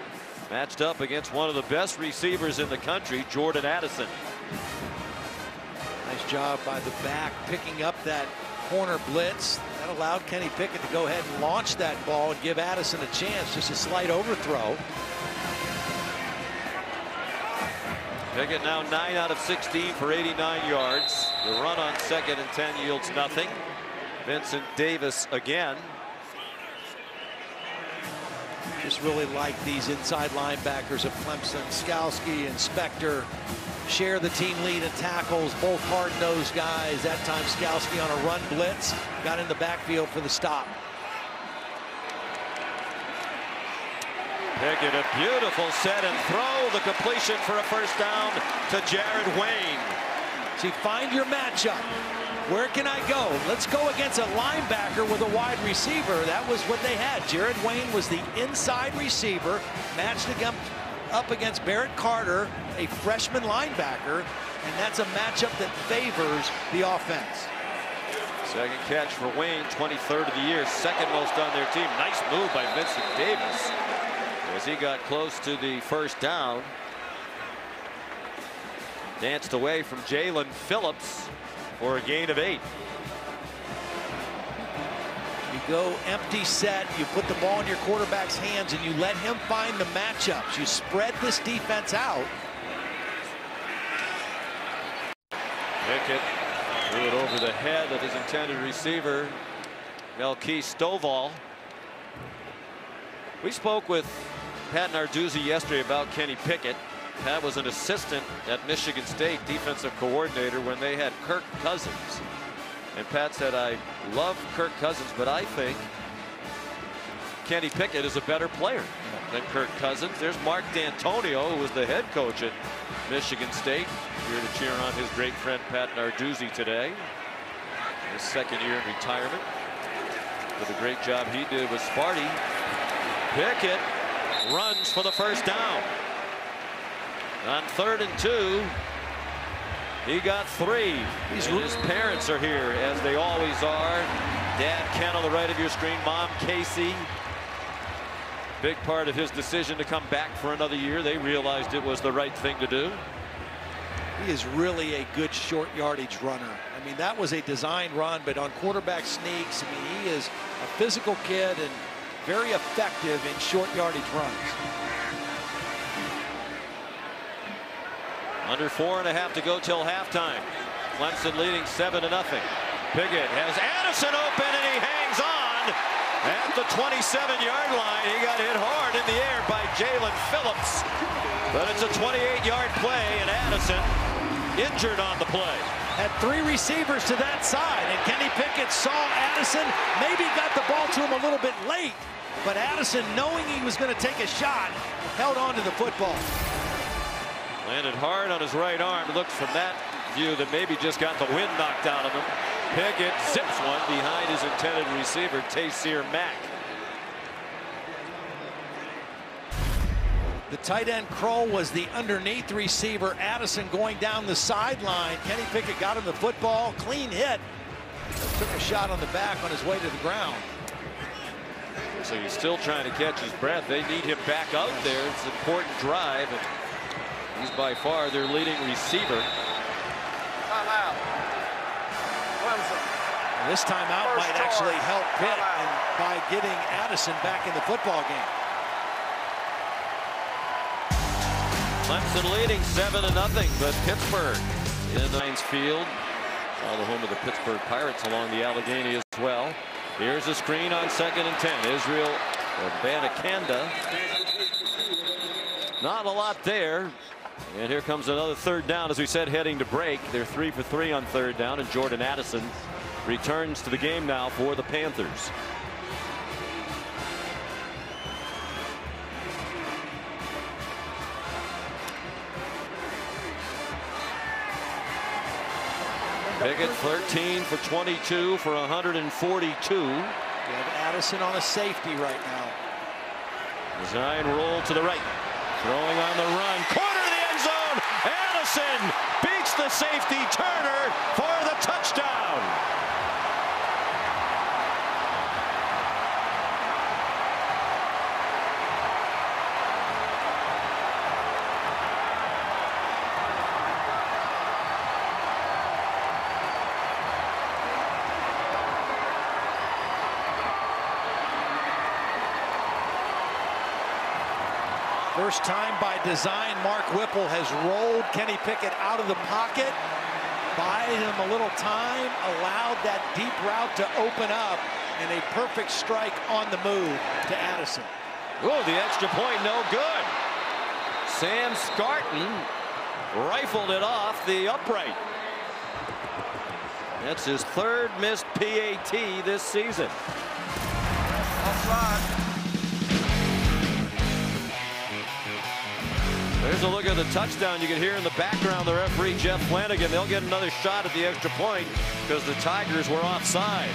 matched up against one of the best receivers in the country, Jordan Addison. Nice job by the back picking up that corner blitz. That allowed Kenny Pickett to go ahead and launch that ball and give Addison a chance. Just a slight overthrow. Pickett now 9 out of 16 for 89 yards. The run on second and 10 yields nothing. Vincent Davis again. Just really like these inside linebackers of Clemson. Skalski and Spector share the team lead in tackles. Both hard-nosed guys. That time Skalski on a run blitz. Got in the backfield for the stop. Pickett a beautiful set and throw. The completion for a first down to Jared Wayne. See, find your matchup. Where can I go? Let's go against a linebacker with a wide receiver. That was what they had. Jared Wayne was the inside receiver, matched up against Barrett Carter, a freshman linebacker, and that's a matchup that favors the offense. Second catch for Wayne, 23rd of the year, second most on their team. Nice move by Vincent Davis as he got close to the first down. Danced away from Jalyn Phillips for a gain of eight. You go empty set, you put the ball in your quarterback's hands, and you let him find the matchups. You spread this defense out. Pickett threw it over the head of his intended receiver, Melke Stovall. We spoke with Pat Narduzzi yesterday about Kenny Pickett. Pat was an assistant at Michigan State defensive coordinator when they had Kirk Cousins. And Pat said, I love Kirk Cousins, but I think Kenny Pickett is a better player than Kirk Cousins. There's Mark Dantonio, who was the head coach at Michigan State, here to cheer on his great friend Pat Narduzzi today. His second year in retirement. With a great job he did with Sparty. Pickett runs for the first down. On third and two, he got three. He's and his parents are here, as they always are. Dad Ken on the right of your screen, Mom Casey. Big part of his decision to come back for another year. They realized it was the right thing to do. He is really a good short yardage runner. I mean, that was a design run, but on quarterback sneaks, I mean, he is a physical kid and very effective in short yardage runs. Under four and a half to go till halftime. Clemson leading seven to nothing. Pickett has Addison open and he hangs on. at the 27-yard line. He got hit hard in the air by Jalyn Phillips. But it's a 28-yard play, and Addison injured on the play. Had three receivers to that side, and Kenny Pickett saw Addison, maybe got the ball to him a little bit late, but Addison, knowing he was going to take a shot, held on to the football. Landed hard on his right arm. It looked from that view that maybe just got the wind knocked out of him. Pickett zips one behind his intended receiver, Taysir Mack. The tight end Krull was the underneath receiver. Addison going down the sideline. Kenny Pickett got him the football. Clean hit. Took a shot on the back on his way to the ground. So he's still trying to catch his breath. They need him back out there. It's an important drive. And he's by far their leading receiver. Timeout. Clemson. This timeout First might actually help Pitt and by getting Addison back in the football game. Clemson leading seven to nothing, but Pittsburgh in the Heinz Field, now the home of the Pittsburgh Pirates along the Allegheny as well. Here's a screen on second and ten. Israel Abanikanda. Not a lot there. And here comes another third down, as we said, heading to break. They're three for three on third down, and Jordan Addison returns to the game now for the Panthers. Pickett 13 for 22 for 142. We have Addison on a safety right now. Design roll to the right. Throwing on the run. Corner of the end zone. Addison beats the safety Turner for the touchdown. First time by design, Mark Whipple has rolled Kenny Pickett out of the pocket, buying him a little time, allowed that deep route to open up, and a perfect strike on the move to Addison. Oh, the extra point, no good. Sam Scarton rifled it off the upright. That's his third missed PAT this season. Offside. There's a look at the touchdown. You can hear in the background the referee, Jeff Flanagan. They'll get another shot at the extra point because the Tigers were offside.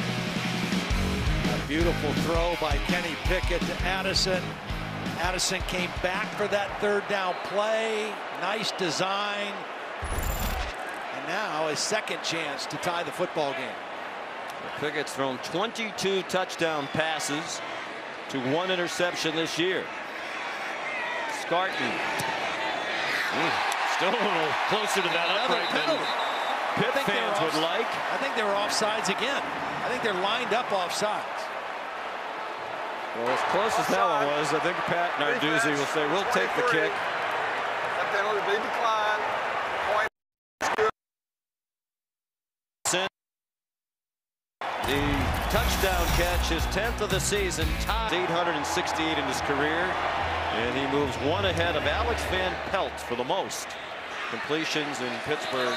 A beautiful throw by Kenny Pickett to Addison. Addison came back for that third down play. Nice design. And now a second chance to tie the football game. Pickett's thrown 22 touchdown passes to one interception this year. Scarton. Mm, Still a little closer to that Another upright than penalty. Pitt fans were would like. I think they were offsides again. I think they're lined up offsides. Well, as close as that one was, I think Pat Narduzzi will say, we'll take the kick. That penalty be declined. Point The touchdown catch, his 10th of the season, tied 868 in his career, and he moves one ahead of Alex Van Pelt for the most completions in Pittsburgh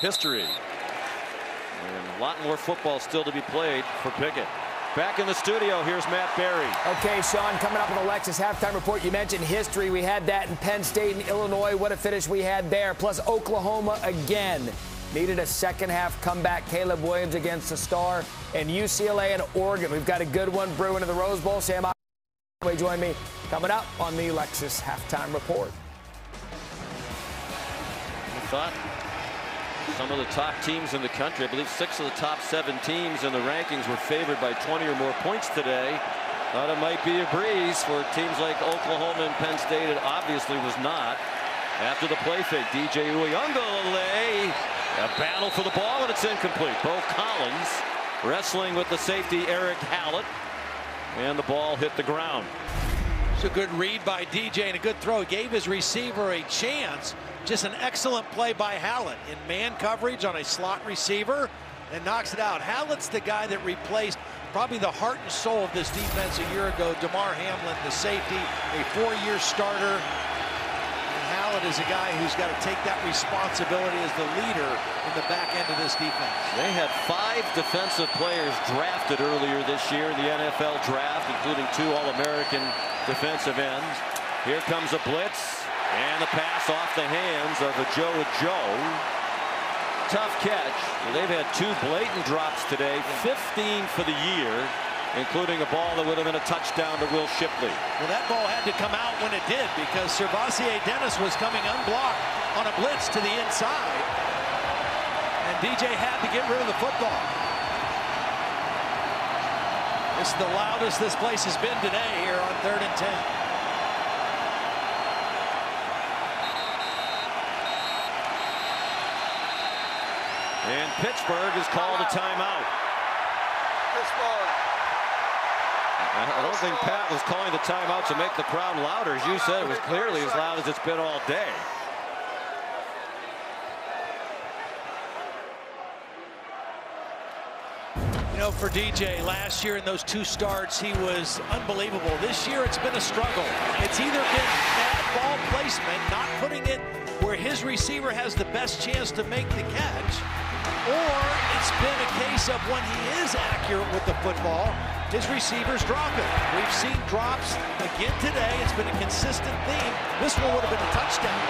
history. And a lot more football still to be played for Pickett. Back in the studio, here's Matt Barrie. Okay, Sean, coming up with the Lexus halftime report. You mentioned history. We had that in Penn State and Illinois. What a finish we had there. Plus Oklahoma again. Needed a second half comeback. Caleb Williams against the star. And UCLA and Oregon. We've got a good one brewing in the Rose Bowl. Sam join me coming up on the Lexus halftime report. I thought some of the top teams in the country, I believe six of the top seven teams in the rankings were favored by 20 or more points today. Thought it might be a breeze for teams like Oklahoma and Penn State. It obviously was not. After the play fake, DJ Uiagalelei, a battle for the ball, and it's incomplete. Beaux Collins wrestling with the safety, Erick Hallett, and the ball hit the ground. It's a good read by DJ and a good throw. Gave his receiver a chance. Just an excellent play by Hallett in man coverage on a slot receiver. and knocks it out. Hallett's the guy that replaced probably the heart and soul of this defense a year ago. Damar Hamlin, the safety, a four-year starter. And Hallett is a guy who's got to take that responsibility as the leader in the back end of this defense. They had five defensive players drafted earlier this year in the NFL draft, including two All-American defensive ends. Here comes a blitz, and the pass off the hands of a Joe Joe tough catch. They've had two blatant drops today, 15 for the year, including a ball that would have been a touchdown to Will Shipley. Well, that ball had to come out when it did because SirVocea Dennis was coming unblocked on a blitz to the inside. And DJ had to get rid of the football. This is the loudest this place has been today here third and 10. And Pittsburgh has called a timeout. Pittsburgh. I don't think Pat was calling the timeout to make the crowd louder. As you said, it was clearly as loud as it's been all day. You know, for DJ, last year in those two starts, he was unbelievable. This year, it's been a struggle. It's either been bad ball placement, not putting it where his receiver has the best chance to make the catch, or it's been a case of when he is accurate with the football, his receivers drop it. We've seen drops again today. It's been a consistent theme. This one would have been a touchdown.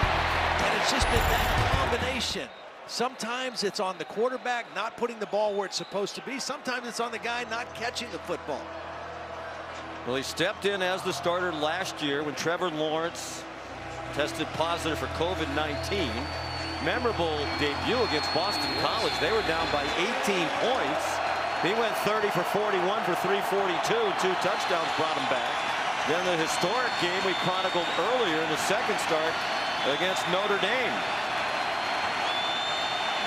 And it's just been that combination. Sometimes it's on the quarterback not putting the ball where it's supposed to be. Sometimes it's on the guy not catching the football. Well, he stepped in as the starter last year when Trevor Lawrence tested positive for COVID-19 memorable debut against Boston College. They were down by 18 points. He went 30 for 41 for 342. Two touchdowns brought him back. Then the historic game we chronicled earlier in the second start against Notre Dame.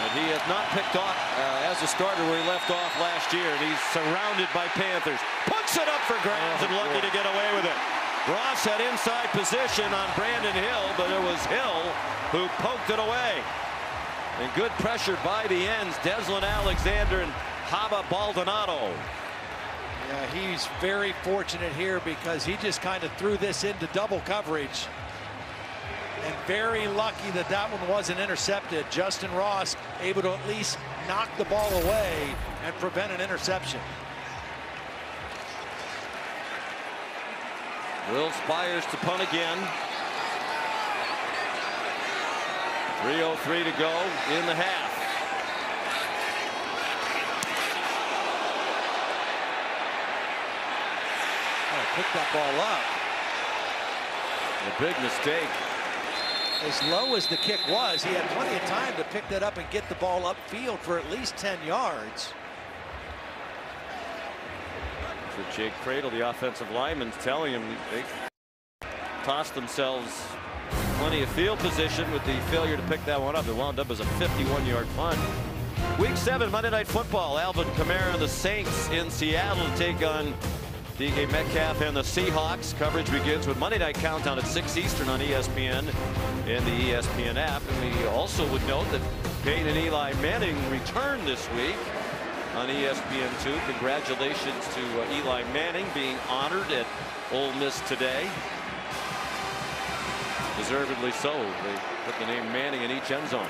And he has not picked off uh, as a starter where he left off last year. And he's surrounded by Panthers. Puts it up for grabs oh, and lucky boy. to get away with it. Ross had inside position on Brandon Hill, but it was Hill who poked it away. And good pressure by the ends, Deslin Alexander and Habakkuk Baldonado. Yeah, he's very fortunate here because he just kind of threw this into double coverage. And very lucky that that one wasn't intercepted. Justin Ross able to at least knock the ball away and prevent an interception. Will Spiers to punt again. 3.03 to go in the half. Oh, pick that ball up. A big mistake. As low as the kick was, he had plenty of time to pick that up and get the ball upfield for at least 10 yards. For Jake Cradle, the offensive lineman, telling him they tossed themselves plenty of field position with the failure to pick that one up. It wound up as a 51-yard punt. Week 7 Monday Night Football. Alvin Kamara and the Saints in Seattle to take on DK Metcalf and the Seahawks. Coverage begins with Monday Night Countdown at 6 Eastern on ESPN and the ESPN app. And we also would note that Peyton and Eli Manning return this week on ESPN2. Congratulations to uh, Eli Manning being honored at Ole Miss today. Deservedly so. They put the name Manning in each end zone.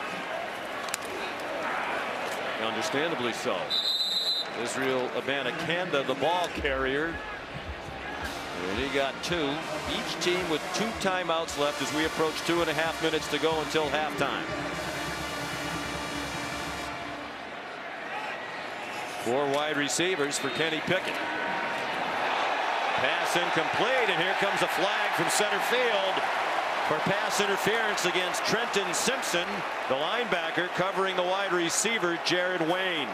Understandably so. Israel Abanikanda, the ball carrier. He got two. Each team with two timeouts left as we approach two and a half minutes to go until halftime. Four wide receivers for Kenny Pickett. Pass incomplete, and here comes a flag from center field for pass interference against Trenton Simpson, the linebacker covering the wide receiver, Jared Wayne.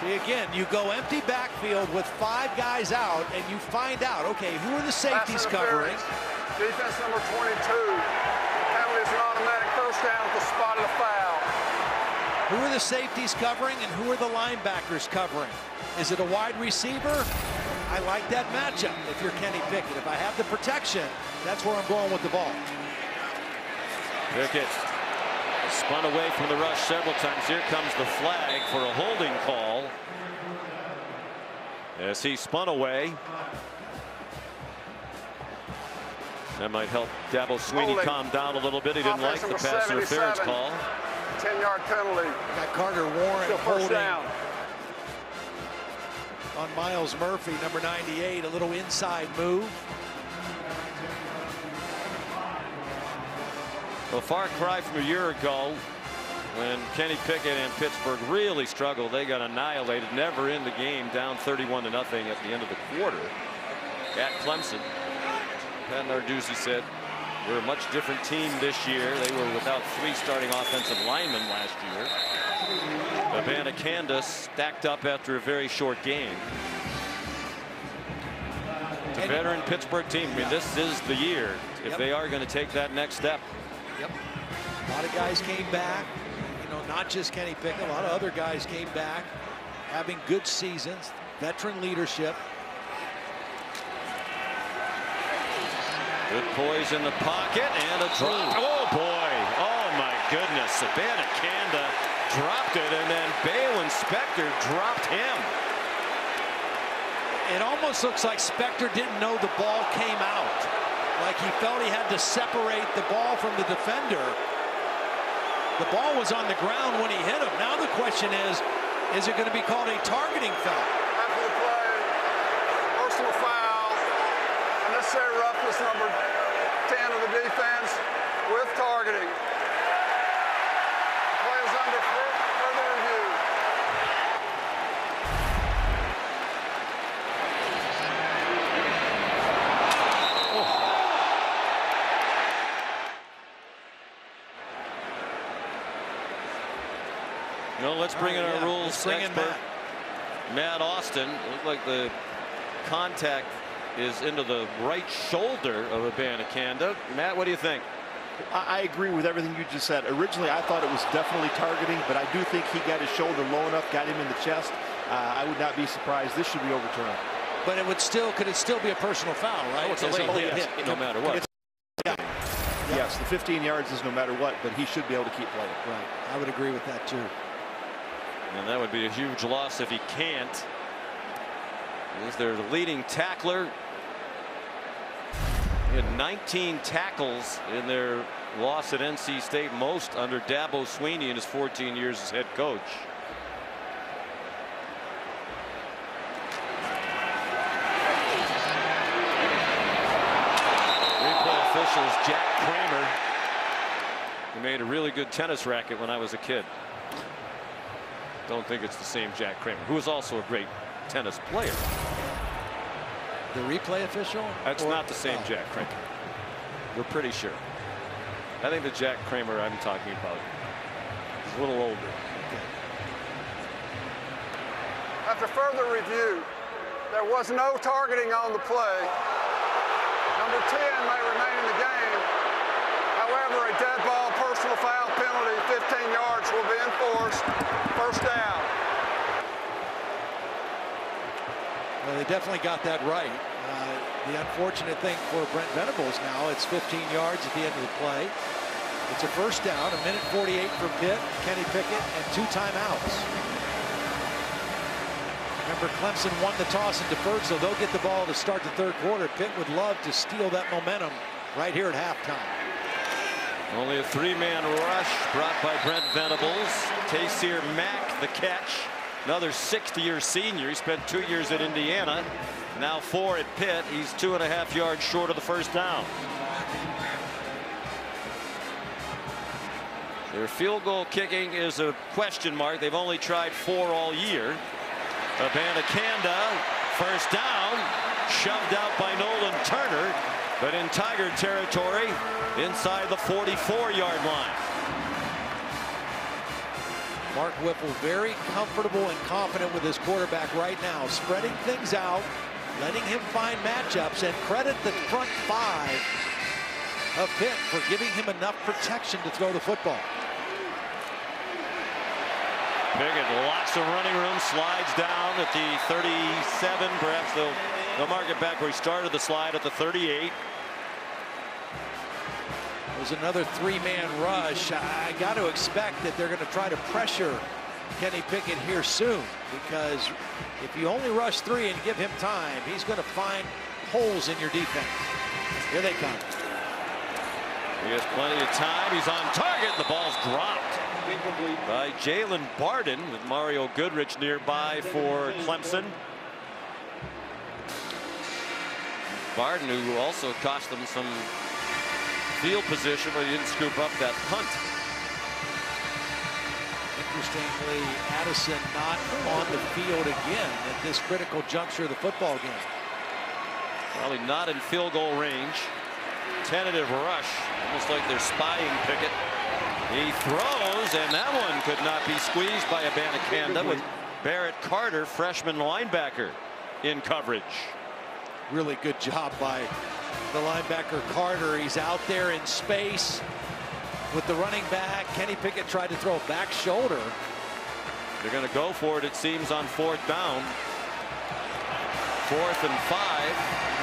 See, again, you go empty backfield with five guys out, and you find out, okay, who are the safeties covering? Defense number 22. Penalty is an automatic first down at the spot of the foul. Who are the safeties covering and who are the linebackers covering? Is it a wide receiver? I like that matchup if you're Kenny Pickett. If I have the protection, that's where I'm going with the ball. Pickett Spun away from the rush several times. Here comes the flag for a holding call. As he spun away. That might help Dabo Swinney Holding. calm down a little bit. He didn't like the pass interference call. 10-yard penalty. Got Carter Warren Still holding down. on Myles Murphy, number 98, a little inside move. A far cry from a year ago when Kenny Pickett and Pittsburgh really struggled. They got annihilated, never in the game, down 31 to nothing at the end of the quarter at Clemson. Pat Narduzzi said we're a much different team this year. They were without three starting offensive linemen last year. Abanikanda stacked up after a very short game. It's a veteran Pittsburgh team. I mean, this is the year if Yep. they are going to take that next step. Yep. A lot of guys came back. You know, not just Kenny Pickett. A lot of other guys came back, having good seasons, veteran leadership. Good poise in the pocket and a drop. Oh boy. Oh my goodness. Abanikanda dropped it and then Baylon Spector dropped him. It almost looks like Spector didn't know the ball came out. Like he felt he had to separate the ball from the defender. The ball was on the ground when he hit him. Now the question is, is it going to be called a targeting foul? After the play, personal foul, unnecessary roughness number 10 of the defense with targeting. Bring in our yeah. rules Let's expert, Matt Austin. Looked like the contact is into the right shoulder of Abanikanda. Matt, what do you think? I I agree with everything you just said. Originally, I thought it was definitely targeting, but I do think he got his shoulder low enough, got him in the chest. Uh, I would not be surprised. This should be overturned. But it would still, could it still be a personal foul, right? Oh, it's a As late late hit, no matter what. Yes, the 15 yards is no matter what, but he should be able to keep playing. Right. I would agree with that too. And that would be a huge loss if he can't. He's their leading tackler. He had 19 tackles in their loss at NC State, most under Dabo Swinney in his 14 years as head coach. Replay officials Jack Kramer. He made a really good tennis racket when I was a kid. Don't think it's the same Jack Kramer, who was also a great tennis player. The replay official? That's Or- not the same oh. Jack Kramer. We're pretty sure. I think the Jack Kramer I'm talking about is a little older. After further review, there was no targeting on the play. Number 10 may remain in the game. However, a dead ball personal foul penalty, 15 yards, will be enforced. First down. Well, they definitely got that right. Uh, the unfortunate thing for Brent Venables now, it's 15 yards at the end of the play. It's a first down, a minute 48 for Pitt, Kenny Pickett, and two timeouts. Remember, Clemson won the toss and deferred, so they'll get the ball to start the third quarter. Pitt would love to steal that momentum right here at halftime. Only a three-man rush brought by Brent Venables. Taysir Mack the catch. Another 60-year senior. He spent two years at Indiana. Now four at Pitt. He's two and a half yards short of the first down. Their field goal kicking is a question mark. They've only tried four all year. Abanikanda, first down, shoved out by Nolan Turner, but in Tiger territory, inside the 44-yard line. Mark Whipple very comfortable and confident with his quarterback right now, spreading things out, letting him find matchups, and credit the front five of Pitt for giving him enough protection to throw the football. Pickett, lots of running room, slides down at the 37. Perhaps they'll, they'll mark it back where he started the slide at the 38. There's another three-man rush. I got to expect that they're going to try to pressure Kenny Pickett here soon because if you only rush three and give him time, he's going to find holes in your defense. Here they come. He has plenty of time. He's on target. The ball's dropped by Jalen Barden with Mario Goodrich nearby for Clemson. Barden, who also cost them some field position, but he didn't scoop up that punt. Interestingly, Addison not on the field again at this critical juncture of the football game. Probably not in field goal range. Tentative rush, almost like they're spying Pickett. He throws, and that one could not be squeezed by Abanikanda with Barrett Carter, freshman linebacker, in coverage. Really good job by the linebacker Carter. He's out there in space with the running back. Kenny Pickett tried to throw a back shoulder. They're going to go for it, it seems, on fourth down. Fourth and five.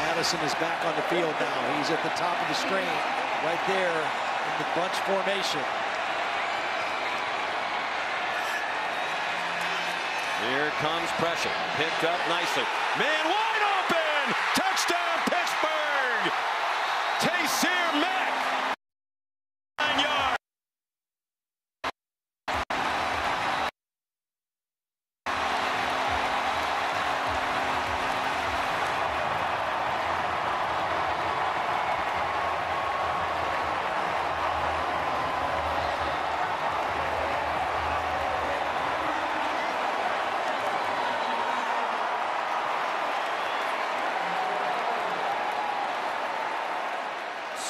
Addison is back on the field now. He's at the top of the screen, right there in the bunch formation. Here comes pressure. Picked up nicely. Man wide open! Touchdown Pittsburgh! Taysir Mack! Nine yards.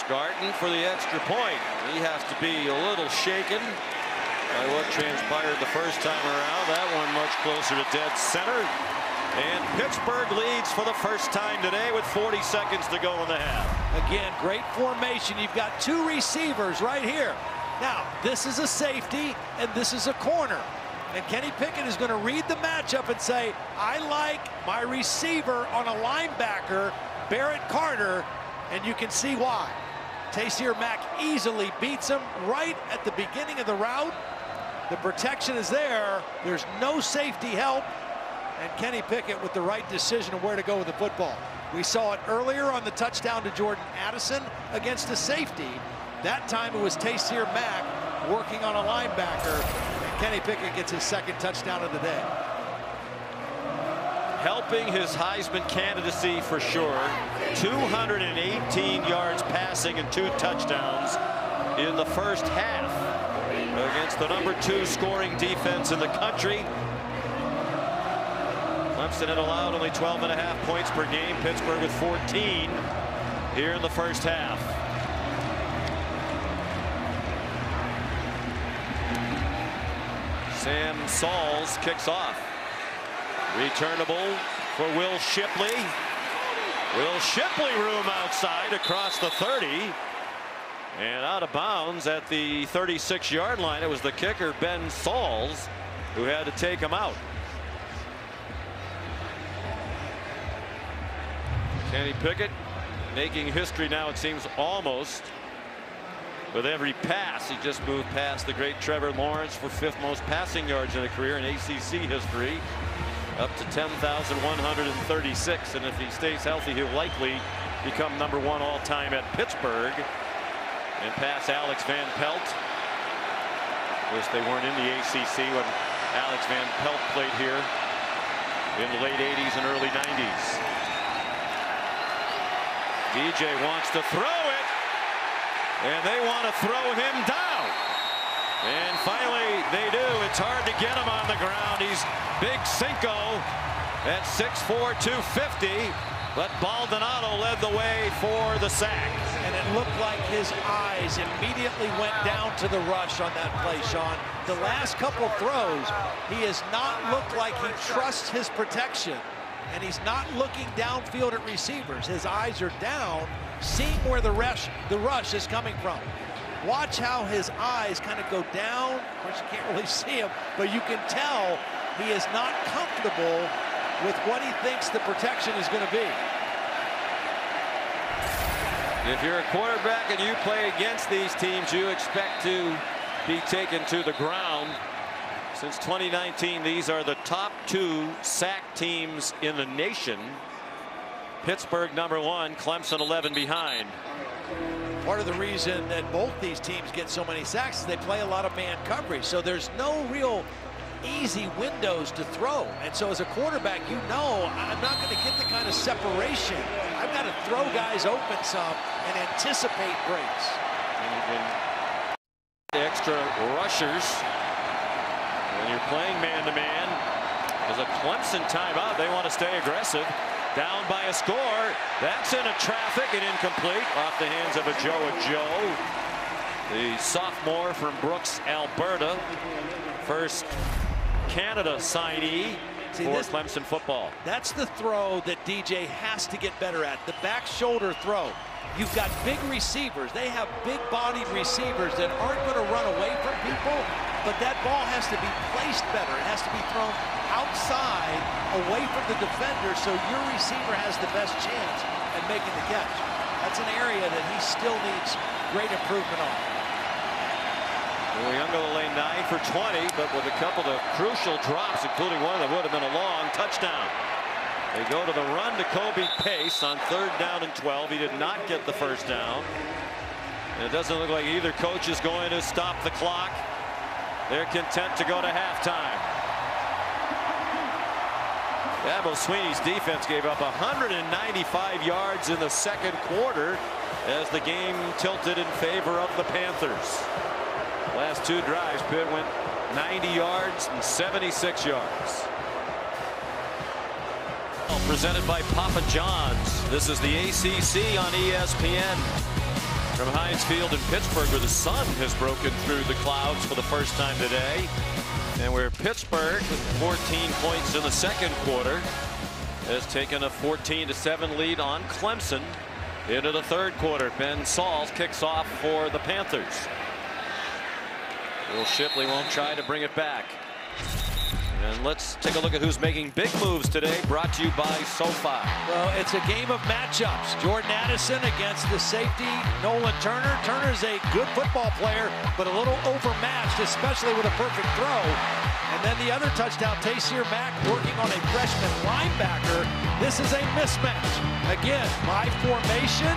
Scarton for the extra point. He has to be a little shaken by what transpired the first time around. That one much closer to dead center. And Pittsburgh leads for the first time today with 40 seconds to go in the half. Again, great formation. You've got two receivers right here. Now, this is a safety and this is a corner. And Kenny Pickett is going to read the matchup and say, I like my receiver on a linebacker, Barrett Carter, and you can see why. Taysir Mack easily beats him right at the beginning of the route. The protection is there. There's no safety help. And Kenny Pickett with the right decision of where to go with the football. We saw it earlier on the touchdown to Jordan Addison against a safety. That time it was Taysir Mack working on a linebacker. And Kenny Pickett gets his second touchdown of the day. Helping his Heisman candidacy for sure. 218 yards passing and two touchdowns in the first half against the number two scoring defense in the country. Clemson had allowed only 12 and a half points per game. Pittsburgh with 14 here in the first half. Sam Sauls kicks off. Returnable for Will Shipley. Will Shipley room outside across the 30. And out of bounds at the 36 yard line. It was the kicker Ben Sauls who had to take him out. Kenny Pickett making history now it seems almost with every pass. He just moved past the great Trevor Lawrence for fifth most passing yards in a career in ACC history up to 10,136 and if he stays healthy he'll likely become number one all time at Pittsburgh and pass Alex Van Pelt. Wish they weren't in the ACC when Alex Van Pelt played here in the late 80s and early 90s. DJ wants to throw it and they want to throw him down. And finally they do. It's hard to get him on the ground. He's big Cinco at 6'4", 250. But Baldonado led the way for the sack. And it looked like his eyes immediately went down to the rush on that play, Sean. The last couple throws, he has not looked like he trusts his protection. And he's not looking downfield at receivers. His eyes are down, seeing where the rush, the rush is coming from. Watch how his eyes kind of go down. Of course, you can't really see him, but you can tell he is not comfortable with what he thinks the protection is going to be. If you're a quarterback and you play against these teams, you expect to be taken to the ground. Since 2019, these are the top two sack teams in the nation. Pittsburgh number one, Clemson 11 behind. Part of the reason that both these teams get so many sacks is they play a lot of man coverage. So there's no real easy windows to throw. And so as a quarterback, you know I'm not going to get the kind of separation. I've got to throw guys open some and anticipate breaks. Extra rushers. When you're playing man-to-man, -man, a Clemson timeout. They want to stay aggressive. Down by a score. That's into traffic and incomplete off the hands of Ajou. A Joe. The sophomore from Brooks, Alberta. First Canada signee See, for this, Clemson football. That's the throw that DJ has to get better at. The back shoulder throw. You've got big receivers. They have big bodied receivers that aren't going to run away from people, but that ball has to be placed better. It has to be thrown outside away from the defender so your receiver has the best chance at making the catch. That's an area that he still needs great improvement on. Uiagalelei 9 for 20, but with a couple of crucial drops, including one that would have been a long touchdown. They go to the run to Kobe Pace on third down and 12. He did not get the first down. And it doesn't look like either coach is going to stop the clock. They're content to go to halftime. Dabo Swinney's defense gave up 195 yards in the second quarter as the game tilted in favor of the Panthers. Last two drives, Pitt went 90 yards and 76 yards. Presented by Papa John's. This is the ACC on ESPN. From Heinz Field in Pittsburgh, where the sun has broken through the clouds for the first time today. And where Pittsburgh, with 14 points in the second quarter, has taken a 14 to 7 lead on Clemson into the third quarter. Ben Sauls kicks off for the Panthers. Will Shipley won't try to bring it back. And let's take a look at who's making big moves today, brought to you by SoFi. Well, it's a game of matchups. Jordan Addison against the safety, Nolan Turner. Turner's a good football player, but a little overmatched, especially with a perfect throw. And then the other touchdown, Taysir Mack working on a freshman linebacker. This is a mismatch. Again, my formation,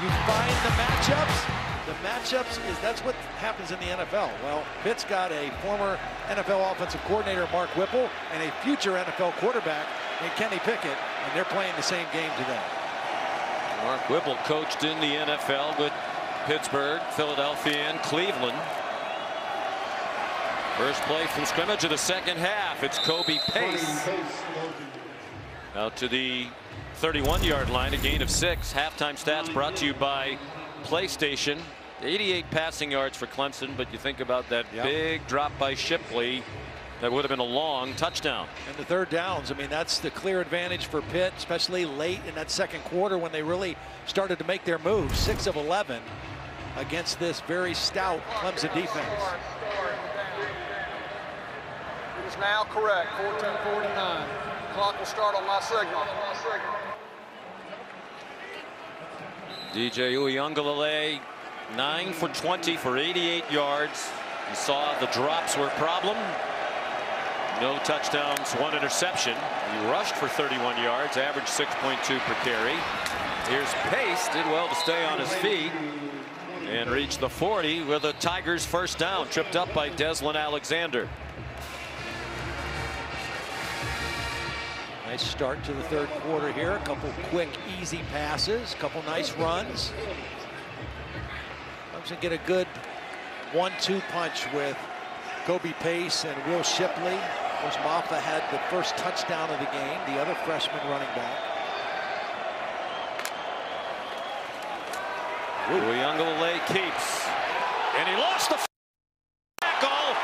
you find the matchups, the matchups is that's what happens in the NFL. Well, Pitt's got a former NFL offensive coordinator, Mark Whipple, and a future NFL quarterback in Kenny Pickett, and they're playing the same game today. Mark Whipple coached in the NFL with Pittsburgh, Philadelphia, and Cleveland. First play from scrimmage of the second half. It's Kobe Pace. Out to the 31 yard line, a gain of six. Halftime stats brought to you by PlayStation. 88 passing yards for Clemson, but you think about that yep. big drop by Shipley. That would have been a long touchdown. And the third downs, I mean, that's the clear advantage for Pitt, especially late in that second quarter when they really started to make their move. Six of 11 against this very stout Clemson defense. It is now correct, 1449. Clock will start on my signal. DJ Uiagalelei, 9 for 20 for 88 yards. You saw the drops were a problem. No touchdowns, one interception. He rushed for 31 yards, averaged 6.2 per carry. Here's Pace, did well to stay on his feet and reach the 40 with a Tigers first down, tripped up by Deslin Alexander. Nice start to the third quarter here. A couple quick, easy passes, a couple nice runs. Clemson get a good one-two punch with Kobe Pace and Will Shipley. Of course, Mafah had the first touchdown of the game, the other freshman running back. Uiagalelei keeps. And he lost the tackle.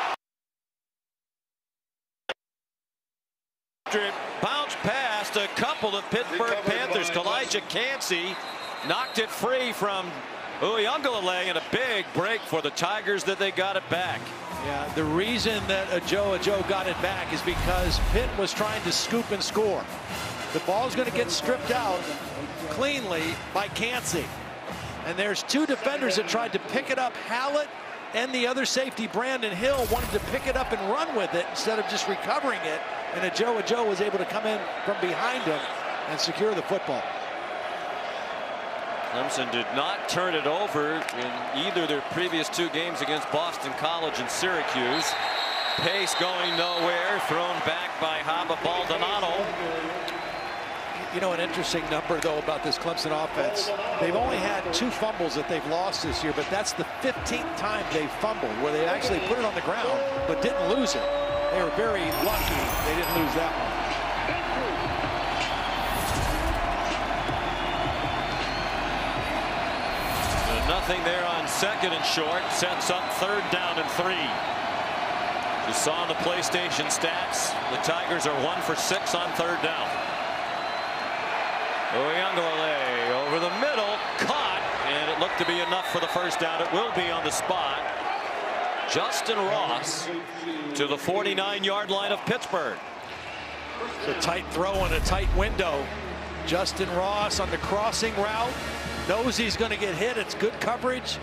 Bounced past a couple of Pittsburgh Panthers. Calijah Kancey knocked it free from Uiagalelei and a big break for the Tigers that they got it back. Yeah, the reason that Ajou Ajou got it back is because Pitt was trying to scoop and score. The ball's going to get stripped out cleanly by Kancey. And there's two defenders that tried to pick it up. Hallett and the other safety, Brandon Hill, wanted to pick it up and run with it instead of just recovering it. And Ajou Ajou was able to come in from behind him and secure the football. Clemson did not turn it over in either their previous two games against Boston College and Syracuse. Pace going nowhere, thrown back by Haba Baldonado. You know, an interesting number, though, about this Clemson offense. They've only had two fumbles that they've lost this year, but that's the 15th time they've fumbled, where they actually put it on the ground, but didn't lose it. They were very lucky they didn't lose that one. Nothing there on second and short. Sets up third down and three. You saw on the PlayStation stats, the Tigers are one for six on third down. Uiagalelei over the middle, caught, and it looked to be enough for the first down. It will be on the spot. Justin Ross to the 49-yard line of Pittsburgh. It's a tight throw in a tight window. Justin Ross on the crossing route. Knows he's going to get hit. It's good coverage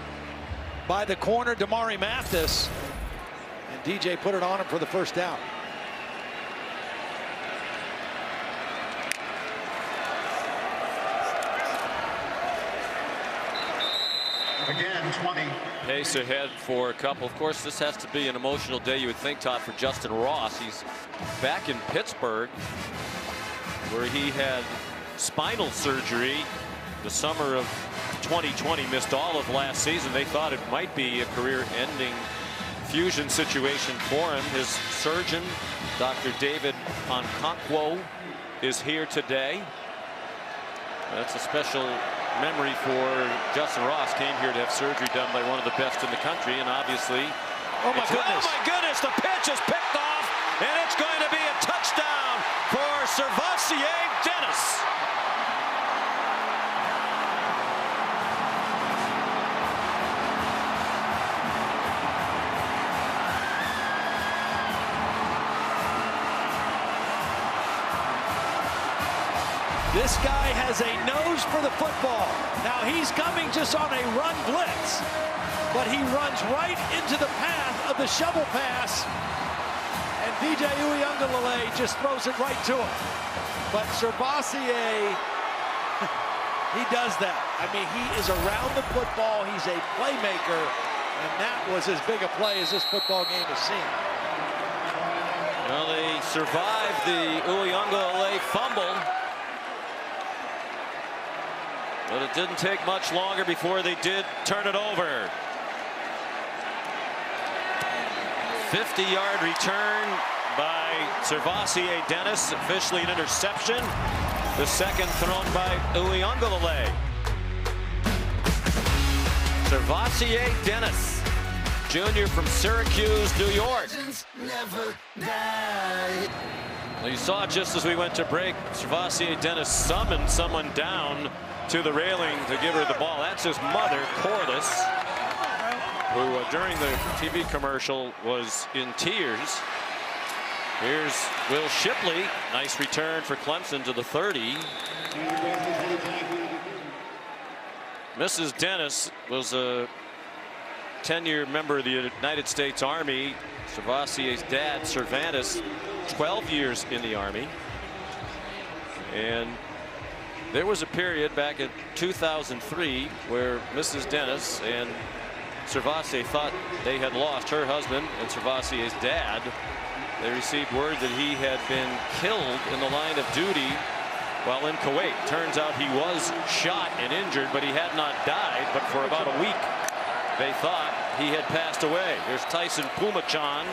by the corner, Damari Mathis. And DJ put it on him for the first down. Again, 20. Pace ahead for a couple. Of course, this has to be an emotional day, you would think, Todd, for Justin Ross. He's back in Pittsburgh, where he had spinal surgery the summer of 2020, missed all of last season. They thought it might be a career-ending fusion situation for him. His surgeon, Dr. David Okonkwo, is here today. That's a special memory for Justin Ross. Came here to have surgery done by one of the best in the country, and obviously. Oh my goodness! Oh my goodness! The pitch is picked off, and it's going to be a touchdown for SirVocea Dennis. For the football. Now he's coming just on a run blitz, but he runs right into the path of the shovel pass. And DJ Uiagalelei just throws it right to him. But SirVocea, (laughs) he does that. I mean, he is around the football. He's a playmaker. And that was as big a play as this football game has seen. Well, they survived the Uiagalelei fumble. But it didn't take much longer before they did turn it over. 50-yard return by SirVocea Dennis, officially an interception. The second thrown by Uiagalelei. SirVocea Dennis, junior from Syracuse, New York. Well, you saw just as we went to break, SirVocea Dennis summoned someone down to the railing to give her the ball. That's his mother, Corliss, who uh, during the TV commercial was in tears. Here's Will Shipley. Nice return for Clemson to the 30. Mrs. Dennis was a 10-year member of the United States Army. SirVocea's dad, Cervantes, 12 years in the Army. And there was a period back in 2003 where Mrs. Dennis and SirVocea thought they had lost her husband and SirVocea's dad. They received word that he had been killed in the line of duty while in Kuwait. Turns out he was shot and injured, but he had not died. But for about a week, they thought he had passed away. There's Tyson Phommachanh,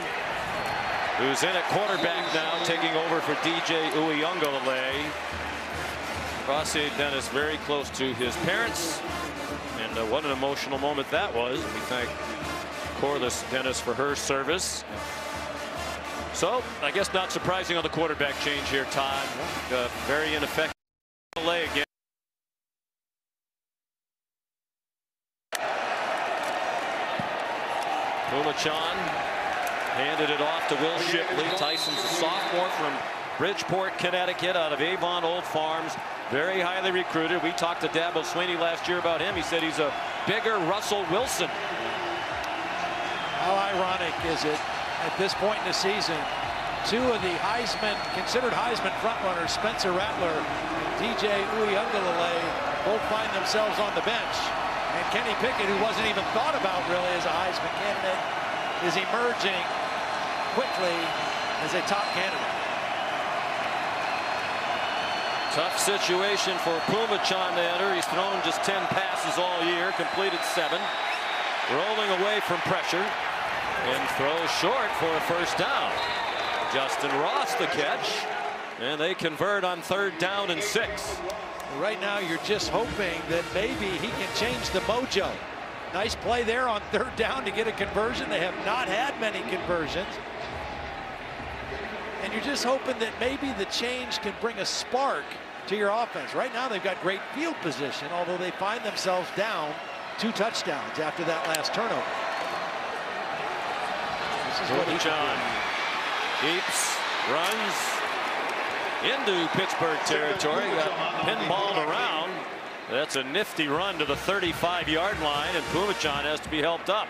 who's in at quarterback now, taking over for DJ Uiagalelei. SirVocea Dennis very close to his parents. And uh, what an emotional moment that was. We thank Corliss Dennis for her service. So I guess not surprising on the quarterback change here, Todd. Uh, very ineffective delay again. Phommachanh handed it off to Will Shipley. Tyson's a sophomore from Bridgeport, Connecticut, out of Avon Old Farms. Very highly recruited. We talked to Dabo Swinney last year about him. He said he's a bigger Russell Wilson. How ironic is it at this point in the season? Two of the Heisman, considered Heisman frontrunners, Spencer Rattler and DJ Uiagalelei, both find themselves on the bench. And Kenny Pickett, who wasn't even thought about really as a Heisman candidate, is emerging quickly as a top candidate. Tough situation for Phommachanh to enter. He's thrown just 10 passes all year, completed seven. Rolling away from pressure and throws short for a first down. Justin Ross the catch. And they convert on third down and six. Right now, you're just hoping that maybe he can change the mojo. Nice play there on third down to get a conversion. They have not had many conversions. And you're just hoping that maybe the change can bring a spark to your offense. Right now, they've got great field position, although they find themselves down two touchdowns after that last turnover. This is what John keeps, runs into Pittsburgh territory, got pinballed around. That's a nifty run to the 35-yard line, and Phommachanh has to be helped up.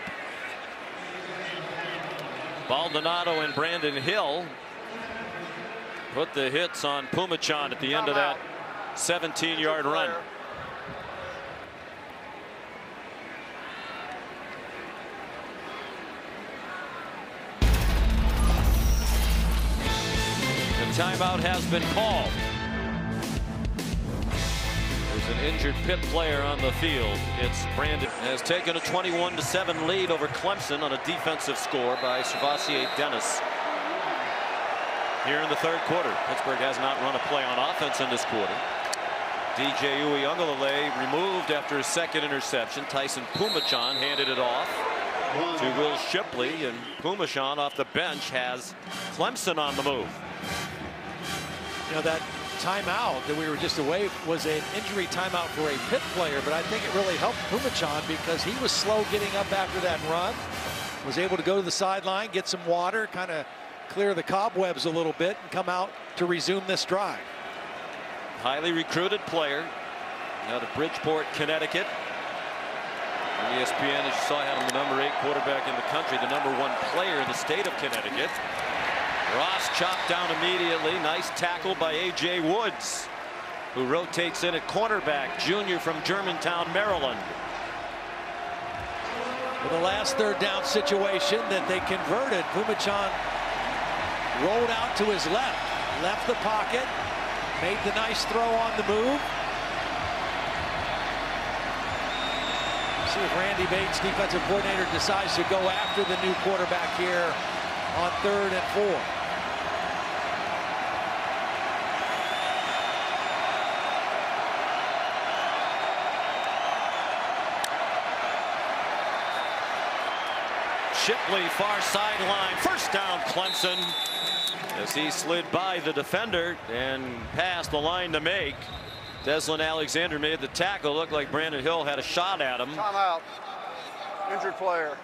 Baldonado and Brandon Hill put the hits on Phommachanh at the end of that 17-yard run. The timeout has been called. There's an injured Pitt player on the field. It's Brandon has taken a 21 to 7 lead over Clemson on a defensive score by SirVocea Dennis here in the third quarter. Pittsburgh has not run a play on offense in this quarter. DJ Uiagalelei removed after his second interception. Tyson Phommachanh handed it off to Will Shipley, and Phommachanh off the bench has Clemson on the move. You know, that timeout that we were just away was an injury timeout for a Pitt player, but I think it really helped Phommachanh because he was slow getting up after that run, was able to go to the sideline, get some water, kind of clear the cobwebs a little bit and come out to resume this drive. Highly recruited player out of Bridgeport, Connecticut. And ESPN, as you saw, had him the number eight quarterback in the country, the number one player in the state of Connecticut. Ross chopped down immediately. Nice tackle by A.J. Woods, who rotates in at cornerback, junior from Germantown, Maryland. For the last third down situation that they converted, Phommachanh rolled out to his left, left the pocket, made the nice throw on the move. See if Randy Bates, defensive coordinator, decides to go after the new quarterback here on third and four. Shipley far sideline first down Clemson as he slid by the defender and passed the line to make. Deslin Alexander made the tackle. Looked like Brandon Hill had a shot at him. Timeout. Injured player.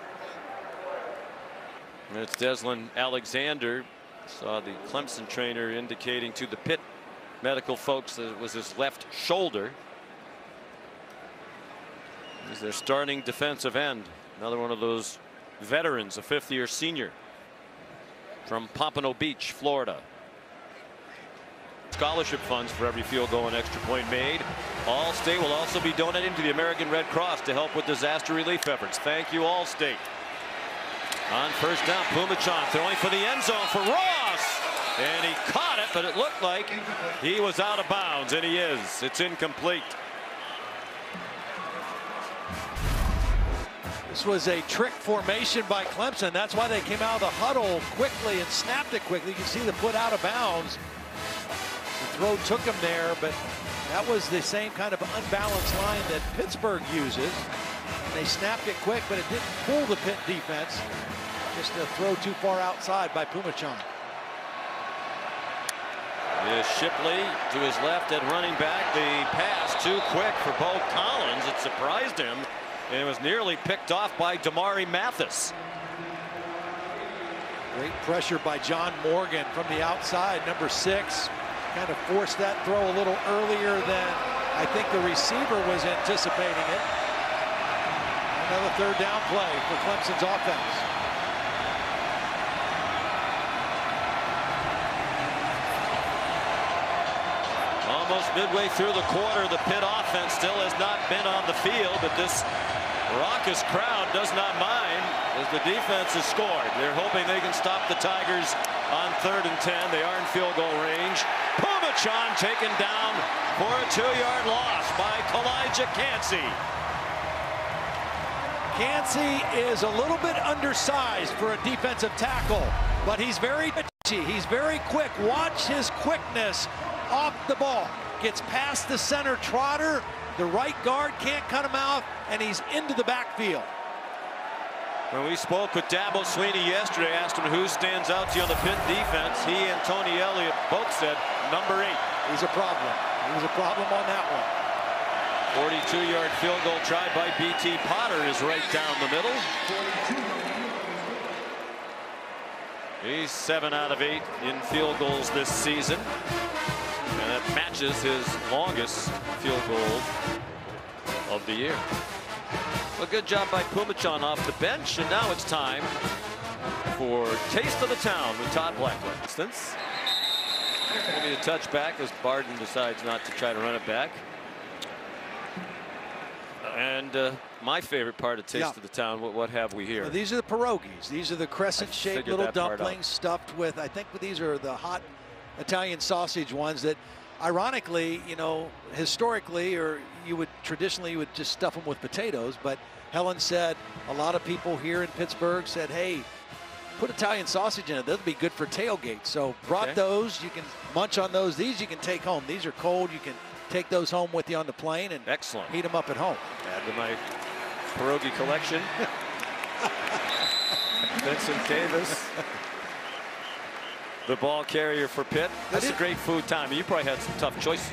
It's Deslin Alexander. Saw the Clemson trainer indicating to the Pitt medical folks that it was his left shoulder. He's their starting defensive end. Another one of those veterans, a fifth year senior from Pompano Beach, Florida. Scholarship funds for every field goal and extra point made. Allstate will also be donating to the American Red Cross to help with disaster relief efforts. Thank you, Allstate. On first down, Phommachanh throwing for the end zone for Ross. And he caught it, but it looked like he was out of bounds, and he is. It's incomplete. This was a trick formation by Clemson. That's why they came out of the huddle quickly and snapped it quickly. You can see the foot out of bounds. The throw took him there, but that was the same kind of unbalanced line that Pittsburgh uses. And they snapped it quick, but it didn't fool the Pitt defense. Just a throw too far outside by Phommachanh. Is Shipley to his left at running back. The pass too quick for Beaux Collins. It surprised him and it was nearly picked off by Damari Mathis. Great pressure by John Morgan from the outside, number six. kind of forced that throw a little earlier than I think the receiver was anticipating it. Another third down play for Clemson's offense. Almost midway through the quarter, the Pitt offense still has not been on the field, but this raucous crowd does not mind as the defense has scored. They're hoping they can stop the Tigers on third and 10. They are in field goal range. Phommachanh taken down for a two-yard loss by Calijah Kancey. Kancey is a little bit undersized for a defensive tackle, but he's very He's very quick. Watch his quickness off the ball. Gets past the center trotter. The right guard can't cut him out, and he's into the backfield. When we spoke with Dabo Swinney yesterday, asked him who stands out to you on the Pitt defense. He and Tony Elliott both said number eight. He's a problem. He's a problem on that one. 42-yard field goal tried by B.T. Potter is right down the middle. He's seven out of eight in field goals this season. And that matches his longest field goal of the year. A good job by Phommachanh off the bench. And now it's time for Taste of the Town with Todd Blackledge. Instance. Maybe a touchback as Barden decides not to try to run it back. And uh, my favorite part of Taste yeah. of the Town, what, what have we here? Well, these are the pierogies. These are the crescent-shaped little dumplings stuffed with, I think these are the hot Italian sausage ones that ironically, you know, historically, or you would traditionally you would just stuff them with potatoes, but Helen said a lot of people here in Pittsburgh said, hey, put Italian sausage in it. That'd be good for tailgate. So brought okay. those. You can munch on those. These you can take home. These are cold. You can take those home with you on the plane and Excellent. heat them up at home. Add to my pierogi collection. (laughs) Vincent Davis the ball carrier for Pitt. This is a great food town. You probably had some tough choices.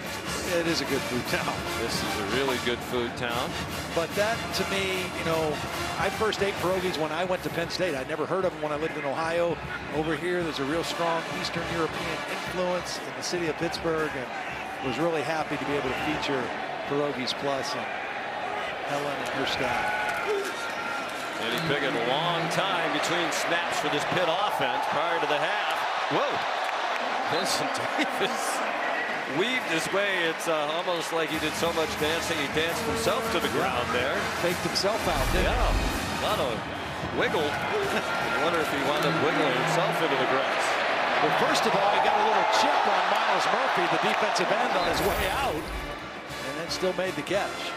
It is a good food town. This is a really good food town. But that, to me, you know, I first ate pierogies when I went to Penn State. I never heard of them when I lived in Ohio. Over here, there's a real strong Eastern European influence in the city of Pittsburgh, and was really happy to be able to feature Pierogies Plus and Helen and her staff. Eddie Pickett, a long time between snaps for this Pitt offense prior to the half. Whoa. Vincent (laughs) Davis weaved his way. It's uh, almost like he did so much dancing, he danced himself to the ground there. Faked himself out, didn't yeah. he? A lot of wiggle. (laughs) I wonder if he wound up wiggling himself into the grass. Well, first of all, he got a little chip on Myles Murphy, the defensive end, on his way out, and then still made the catch.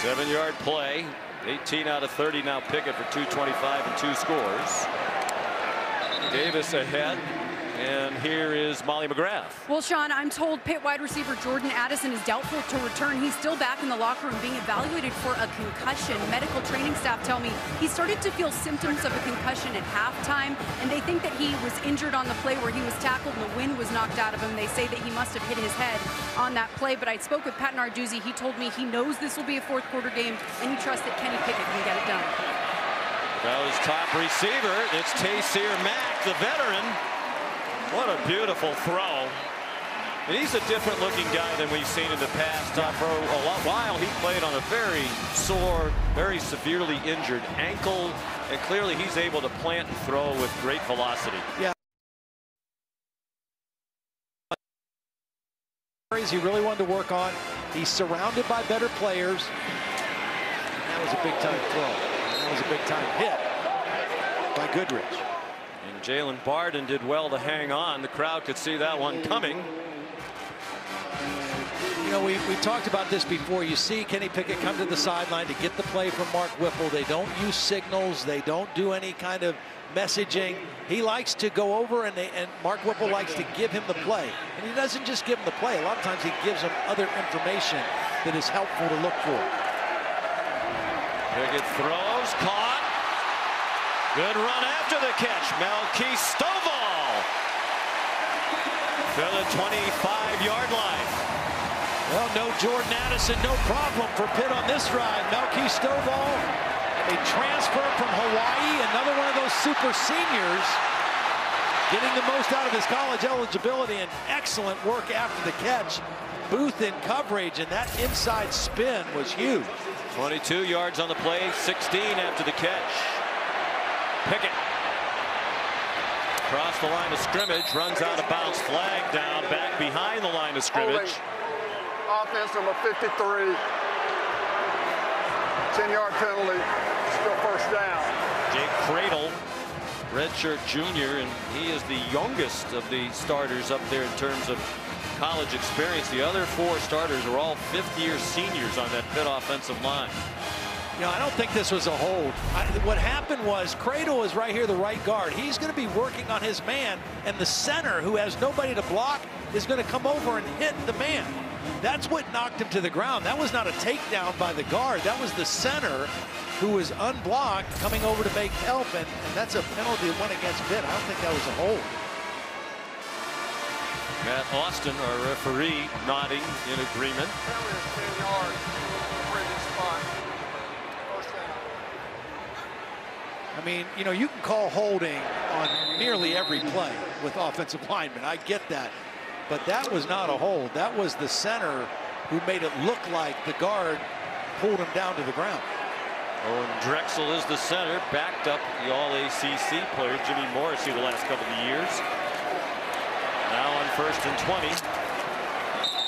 Seven-yard play. 18 out of 30 now Pickett for 225 and two scores. Davis ahead. And here is Molly McGrath. Well, Sean, I'm told Pitt wide receiver Jordan Addison is doubtful to return. He's still back in the locker room being evaluated for a concussion. Medical training staff tell me he started to feel symptoms of a concussion at halftime, and they think that he was injured on the play where he was tackled and the wind was knocked out of him. They say that he must have hit his head on that play, but I spoke with Pat Narduzzi. He told me he knows this will be a fourth quarter game, and he trusts that Kenny Pickett can get it done. Goes top receiver. It's Taysir Mack, the veteran. What a beautiful throw. And he's a different looking guy than we've seen in the past. Uh, for a while, he played on a very sore, very severely injured ankle. And clearly he's able to plant and throw with great velocity. Yeah. He really wanted to work on. He's surrounded by better players. That was a big time throw. That was a big time hit by Goodrich. And Jaylon Barden did well to hang on. The crowd could see that one coming. You know, we, we talked about this before. You see Kenny Pickett come to the sideline to get the play from Mark Whipple. They don't use signals. They don't do any kind of messaging. He likes to go over, and, they, and Mark Whipple likes to give him the play. And he doesn't just give him the play. A lot of times he gives him other information that is helpful to look for. Pickett throws, caught. Good run after the catch. Melky Stovall to the 25-yard line. Well, no Jordan Addison, no problem for Pitt on this drive. Melky Stovall, a transfer from Hawaii, another one of those super seniors. getting the most out of his college eligibility and excellent work after the catch. Booth in coverage, and that inside spin was huge. 22 yards on the play, 16 after the catch. Pickett. Across the line of scrimmage, runs out of bounds, flag down, back behind the line of scrimmage. Holding. Offense number 53. 10-yard penalty, still first down. Jake Kradel, redshirt junior, and he is the youngest of the starters up there in terms of college experience. The other four starters are all fifth-year seniors on that Pitt offensive line. You know, I don't think this was a hold. I, what happened was Kradel is right here, the right guard. He's going to be working on his man, and the center, who has nobody to block, is going to come over and hit the man. That's what knocked him to the ground. That was not a takedown by the guard. That was the center who was unblocked coming over to make help, and, and that's a penalty that went against Pitt. I don't think that was a hold. Matt Austin, our referee, nodding in agreement. Penalty is 10 yards. Previous spot. First down. I mean, you know, you can call holding on nearly every play with offensive linemen. I get that. But that was not a hold. That was the center who made it look like the guard pulled him down to the ground. Oh, Owen Drexel is the center, backed up the All-ACC player Jimmy Morrissey the last couple of years. Now on first and 20.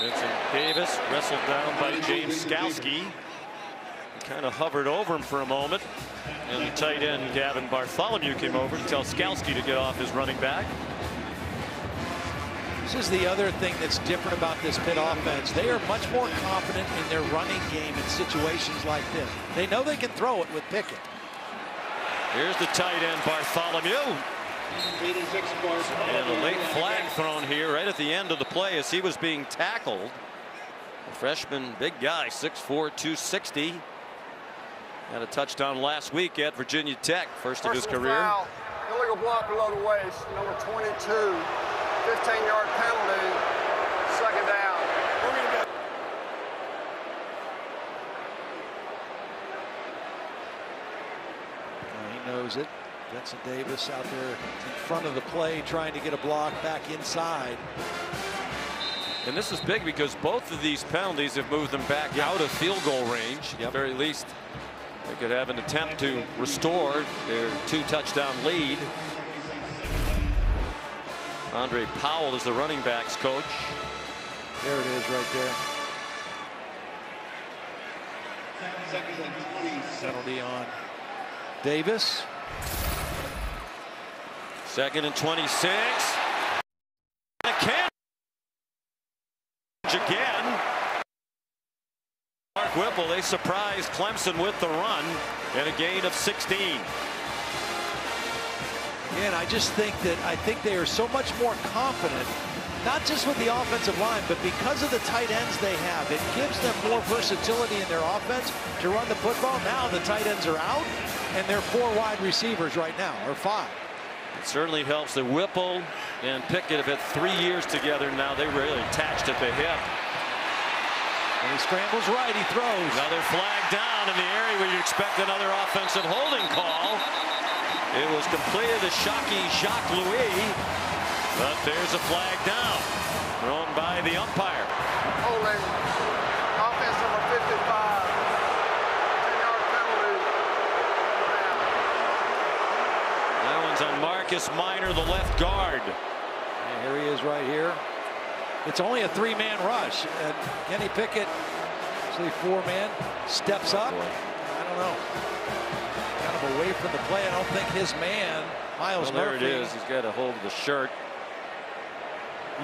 Vincent Davis wrestled down by James Skalski. Kind of hovered over him for a moment. And the tight end Gavin Bartholomew came over to tell Skalski to get off his running back. This is the other thing that's different about this Pitt offense. They are much more confident in their running game in situations like this. They know they can throw it with Pickett. Here's the tight end Bartholomew. And a late flag thrown here right at the end of the play as he was being tackled. A freshman, big guy, 6'4", 260. Had a touchdown last week at Virginia Tech, first of his career. Foul, illegal block below the waist, number 22. 15-yard penalty, second down. We're going to go. He knows it. Vincent Davis out there in front of the play trying to get a block back inside. And this is big because both of these penalties have moved them back out of field goal range. At the very least, they could have an attempt to restore their two touchdown lead. Andre Powell is the running backs coach. There it is right there. Penalty on Davis. Second and 26. Again. Mark Whipple, they surprised Clemson with the run and a gain of 16. And I just think that I think they are so much more confident, not just with the offensive line, but because of the tight ends they have. It gives them more versatility in their offense to run the football. Now the tight ends are out, and they're four wide receivers right now, or five. It certainly helps that Whipple and Pickett have had three years together now. They really attached at the hip. And he scrambles right, he throws. Another flag down in the area where you expect another offensive holding call. It was completed to Shockey Jacques Louis, but there's a flag down thrown by the umpire. Holding. Offense number 55. 10-yard penalty. That one's on Marcus Minor, the left guard. And here he is right here. It's only a three-man rush. And Kenny Pickett, actually four-man, steps oh, up. I don't know. Kind of away from the play. I don't think his man, Myles Well, there it is. He's got a hold of the shirt.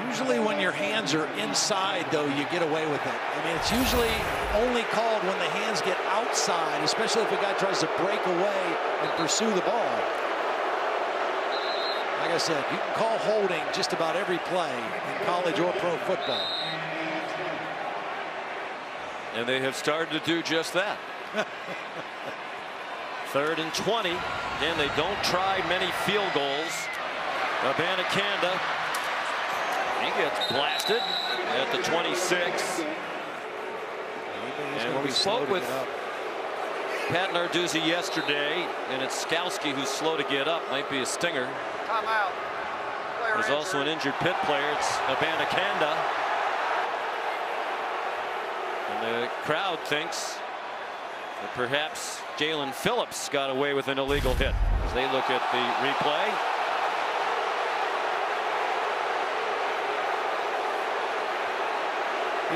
Usually when your hands are inside, though, you get away with it. I mean, it's usually only called when the hands get outside, especially if a guy tries to break away and pursue the ball. Like I said, you can call holding just about every play in college or pro football. And they have started to do just that. (laughs) Third and 20. Again, they don't try many field goals. Abanikanda. He gets blasted at the 26. And when we spoke with Pat Narduzzi yesterday, and it's Skalski who's slow to get up, might be a stinger. Timeout. There's also an injured Pitt player. It's Abanikanda. And the crowd thinks that perhaps Jalyn Phillips got away with an illegal hit as they look at the replay.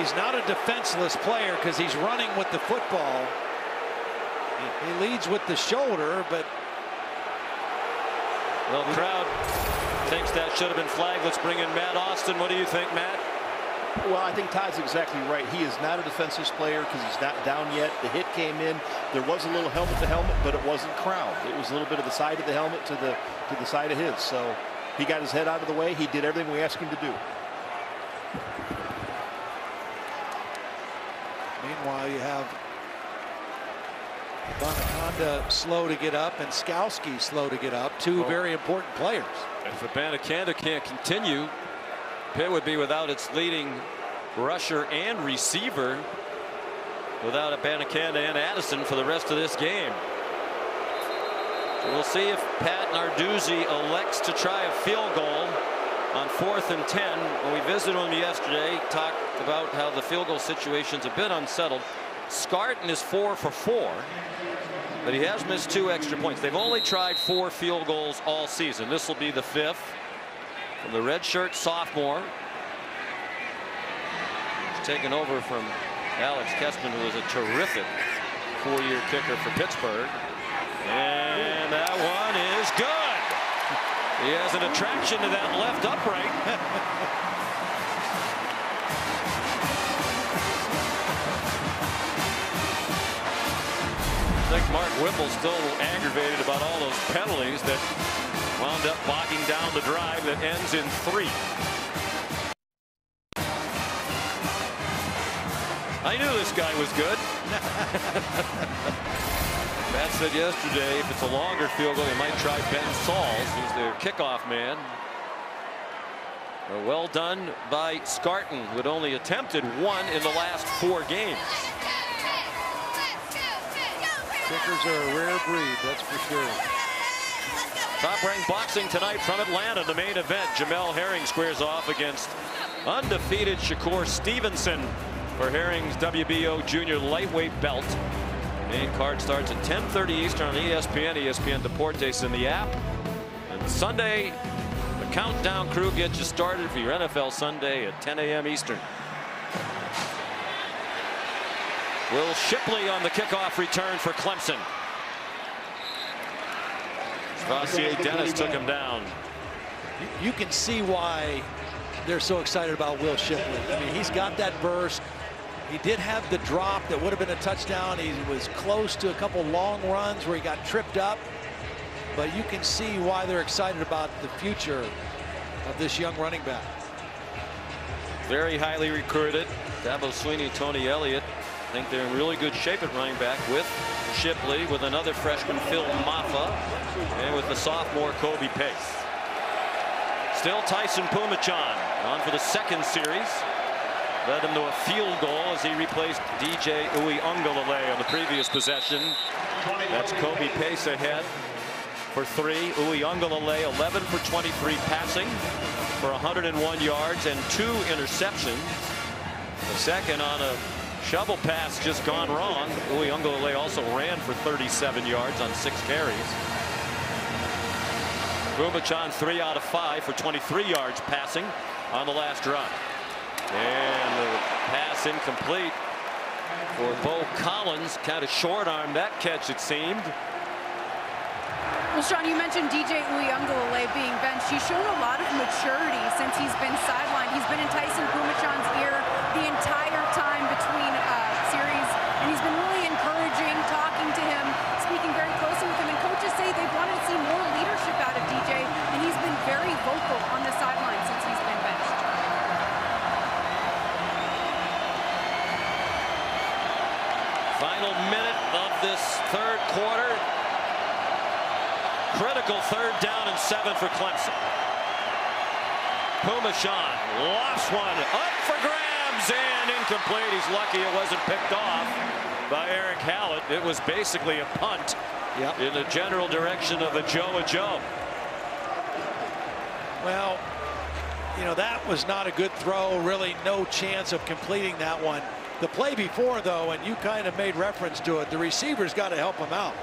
He's not a defenseless player because he's running with the football. He leads with the shoulder, but. Well, crowd thinks that should have been flagged. Let's bring in Matt Austin. What do you think, Matt? Well, I think Todd's exactly right. He is not a defensive player because he's not down yet. The hit came in. There was a little helmet to helmet, but it wasn't crowned. It was a little bit of the side of the helmet to the to the side of his. So he got his head out of the way. He did everything we asked him to do. Meanwhile, you have Abanikanda slow to get up and Skalski slow to get up. Two very important players. If Abanikanda can't continue, Pitt would be without its leading rusher and receiver without Abanikanda and Addison for the rest of this game. So we'll see if Pat Narduzzi elects to try a field goal on fourth and 10. When we visited him yesterday, talked about how the field goal situation's a bit unsettled. Scarton is four for four, but he has missed two extra points. They've only tried four field goals all season. This will be the fifth from the redshirt sophomore. He's taken over from Alex Kessman, who was a terrific four-year kicker for Pittsburgh. And that one is good. He has an attraction to that left upright. (laughs) think Mark Whipple's still aggravated about all those penalties that wound up bogging down the drive that ends in three. I knew this guy was good. (laughs) Matt said yesterday if it's a longer field goal, he might try Ben Sauls, who's their kickoff man. Well done by Scarton, who had only attempted one in the last four games. Kickers are a rare breed, that's for sure. Top ranked boxing tonight from Atlanta. The main event. Jamel Herring squares off against undefeated Shakur Stevenson for Herring's WBO junior lightweight belt. Main card starts at 10:30 Eastern on ESPN, ESPN Deportes in the app. And Sunday, the countdown crew gets you started for your NFL Sunday at 10 a.m. Eastern. Will Shipley on the kickoff return for Clemson. SirVocea Dennis took him down. You, can see why they're so excited about Will Shipley. I mean, he's got that burst. He did have the drop that would have been a touchdown. He was close to a couple long runs where he got tripped up. But you can see why they're excited about the future of this young running back. Very highly recruited. Dabo Swinney, Tony Elliott. I think they're in really good shape at running back with Shipley, with another freshman, Phil Mafah, and with the sophomore, Kobe Pace. Still Taisun Phommachanh on for the second series. Led him to a field goal as he replaced DJ Uiagalelei on the previous possession. That's Kobe Pace ahead for three. Uiagalelei 11 for 23 passing for 101 yards and two interceptions. The second on a Shovel pass just gone wrong. Uiagalelei also ran for 37 yards on six carries. Phommachanh three out of five for 23 yards passing on the last run. And the pass incomplete for Beaux Collins. Kind of short arm that catch it seemed. Well, Sean, you mentioned DJ Uiagalelei being benched. He's shown a lot of maturity since he's been sidelined. He's been in Taisun Phommachanh's ear the entire time between uh, series, and he's been really encouraging, talking to him, speaking very closely with him. And coaches say they wanted to see more leadership out of DJ, and he's been very vocal on the sideline since he's been benched. Final minute of this third quarter. Critical third down and seven for Clemson. Phommachanh lofts one up for grabs and incomplete. He's lucky it wasn't picked off by Erick Hallett. It was basically a punt yep. in the general direction of Ajou Ajou. Well, you know, that was not a good throw. Really no chance of completing that one. The play before, though, and you kind of made reference to it, the receiver's got to help him out.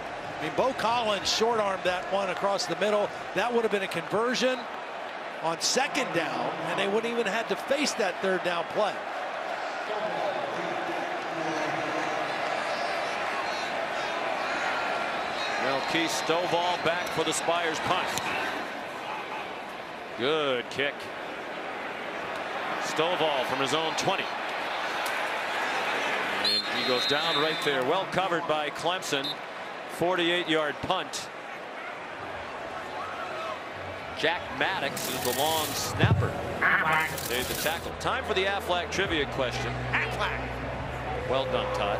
Mean, Beaux Collins short-armed that one across the middle. That would have been a conversion on second down, and they wouldn't even had to face that third down play. Well, Keith Stovall back for the Spiers punt. Good kick. Stovall from his own 20. And he goes down right there. Well covered by Clemson. 48 yard punt. Jack Maddox is the long snapper. Made the tackle. Time for the Aflac trivia question. Aflac. Well done, Todd.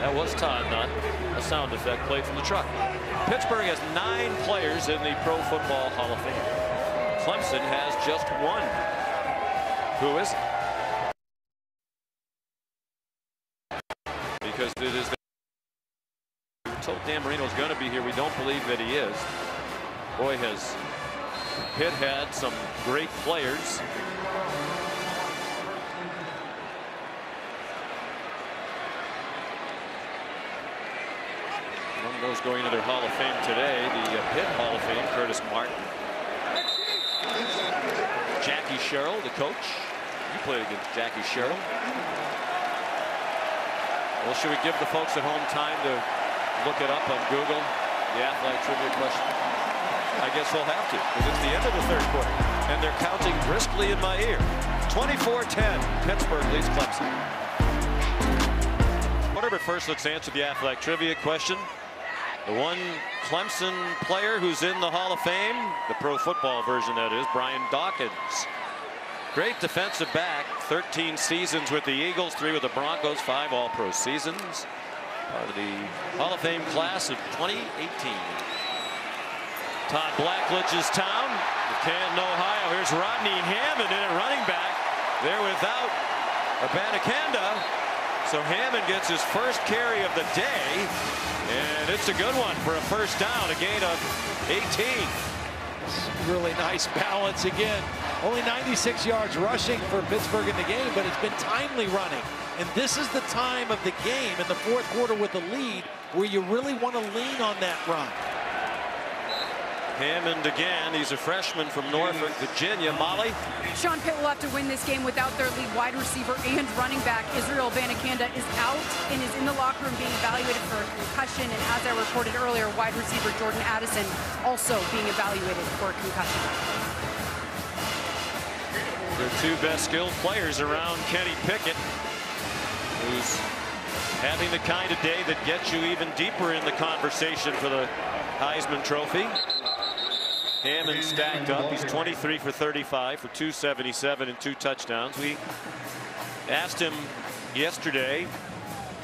That was Todd, not a sound effect played from the truck. Pittsburgh has nine players in the Pro Football Hall of Fame. Clemson has just one. Who is it? Boy, has Pitt had some great players. One of those going into their Hall of Fame today, the Pitt Hall of Fame, Curtis Martin. Jackie Sherrill, the coach. You played against Jackie Sherrill. Well, should we give the folks at home time to look it up on Google? The Aflac trivia question. I guess we'll have to because it's the end of the third quarter and they're counting briskly in my ear. 24-10 Pittsburgh leads Clemson. Whatever first let's answer the Aflac trivia question. The one Clemson player who's in the Hall of Fame, the pro football version that is, Brian Dawkins. Great defensive back, 13 seasons with the Eagles, three with the Broncos, five all-pro seasons. Part of the Hall of Fame class of 2018. Todd Blackledge's town, Canton, Ohio. Here's Rodney Hammond in at running back. There without Abanikanda. So Hammond gets his first carry of the day, and it's a good one for a first down, a gain of 18. Really nice balance again. Only 96 yards rushing for Pittsburgh in the game, but it's been timely running. And this is the time of the game in the fourth quarter with the lead where you really want to lean on that run. Hammond again. He's a freshman from Norfolk, Virginia. Molly? Sean Pitt will have to win this game without their lead wide receiver and running back. Israel Abanikanda is out and is in the locker room being evaluated for a concussion. And as I reported earlier, wide receiver Jordan Addison also being evaluated for a concussion. Their two best skilled players around Kenny Pickett, who's having the kind of day that gets you even deeper in the conversation for the Heisman Trophy. Hammond stacked up. He's 23 for 35 for 277 and two touchdowns. We asked him yesterday,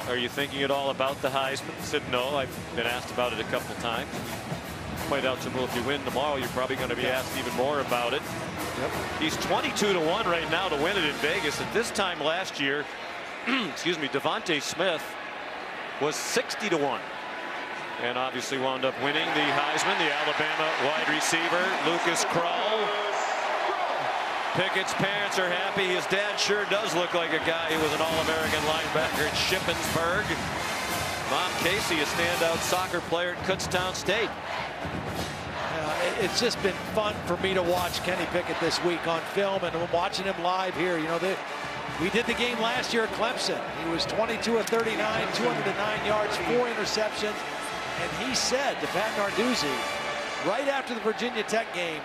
are you thinking at all about the Heisman? He said no. I've been asked about it a couple times. Point out to him, well, if you win tomorrow, you're probably going to be asked even more about it. Yep. He's 22 to 1 right now to win it in Vegas. At this time last year, (clears throat) excuse me, DeVonta Smith was 60 to 1 and obviously wound up winning the Heisman, the Alabama wide receiver, Lucas Krull. Pickett's parents are happy. His dad sure does look like a guy who was an All-American linebacker at Shippensburg. Mom Casey, a standout soccer player at Kutztown State. Uh, it's just been fun for me to watch Kenny Pickett this week on film and watching him live here. You know, they, we did the game last year at Clemson. He was 22 of 39, 209 yards, four interceptions. And he said to Pat Narduzzi, right after the Virginia Tech game,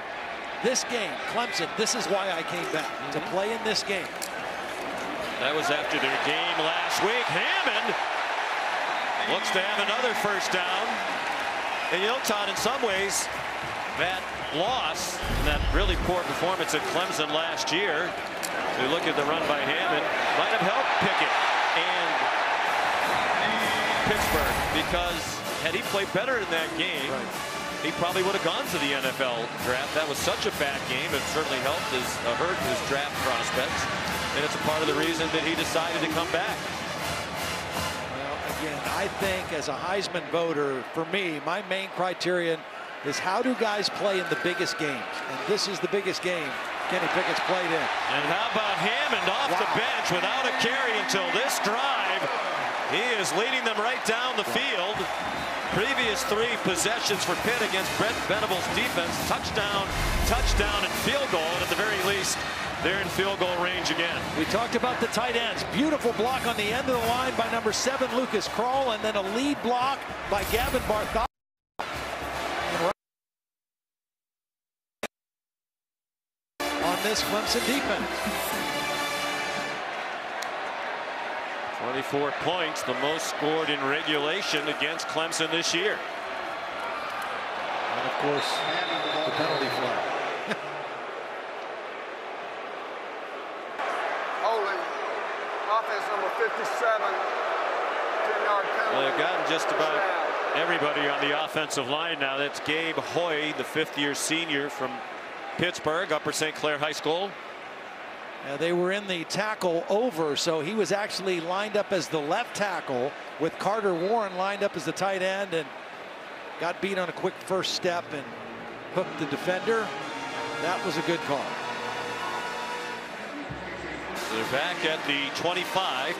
this game, Clemson, this is why I came back, mm -hmm. to play in this game. That was after their game last week. Hammond looks to have another first down. And you know, Todd, in some ways, that loss, that really poor performance at Clemson last year, to look at the run by Hammond, might have helped Pickett and Pittsburgh because had he played better in that game, right. he probably would have gone to the NFL draft. That was such a bad game. It certainly helped his uh, hurt his draft prospects, and it's a part of the reason that he decided to come back. Well, again, I think as a Heisman voter, for me, my main criterion is how do guys play in the biggest games, and this is the biggest game Kenny Pickett's played in. And how about Hammond off wow. the bench without a carry until this drive. He is leading them right down the field. Previous three possessions for Pitt against Brent Venables' defense. Touchdown, touchdown, and field goal. And at the very least, they're in field goal range again. We talked about the tight ends. Beautiful block on the end of the line by number seven, Lucas Krull, and then a lead block by Gavin Bartholomew. On this Clemson defense. 24 points, the most scored in regulation against Clemson this year. And of course, the penalty flag. (laughs) Holding, offense number 57, Well, they've gotten just about everybody on the offensive line now. That's Gabe Hoy, the fifth-year senior from Pittsburgh, Upper St. Clair High School. Uh, they were in the tackle over, so he was actually lined up as the left tackle with Carter Warren lined up as the tight end and got beat on a quick first step and hooked the defender. That was a good call. They're back at the 25.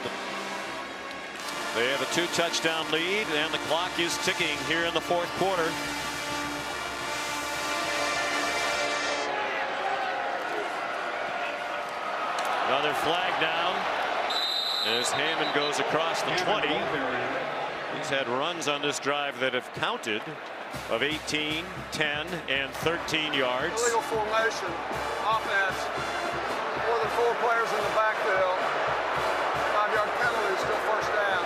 They have a two touchdown lead and the clock is ticking here in the fourth quarter. Another flag down as Hammond goes across the 20. He's had runs on this drive that have counted of 18, 10, and 13 yards. Illegal formation, offense, more than four players in the backfield. Five-yard penalty, still first down.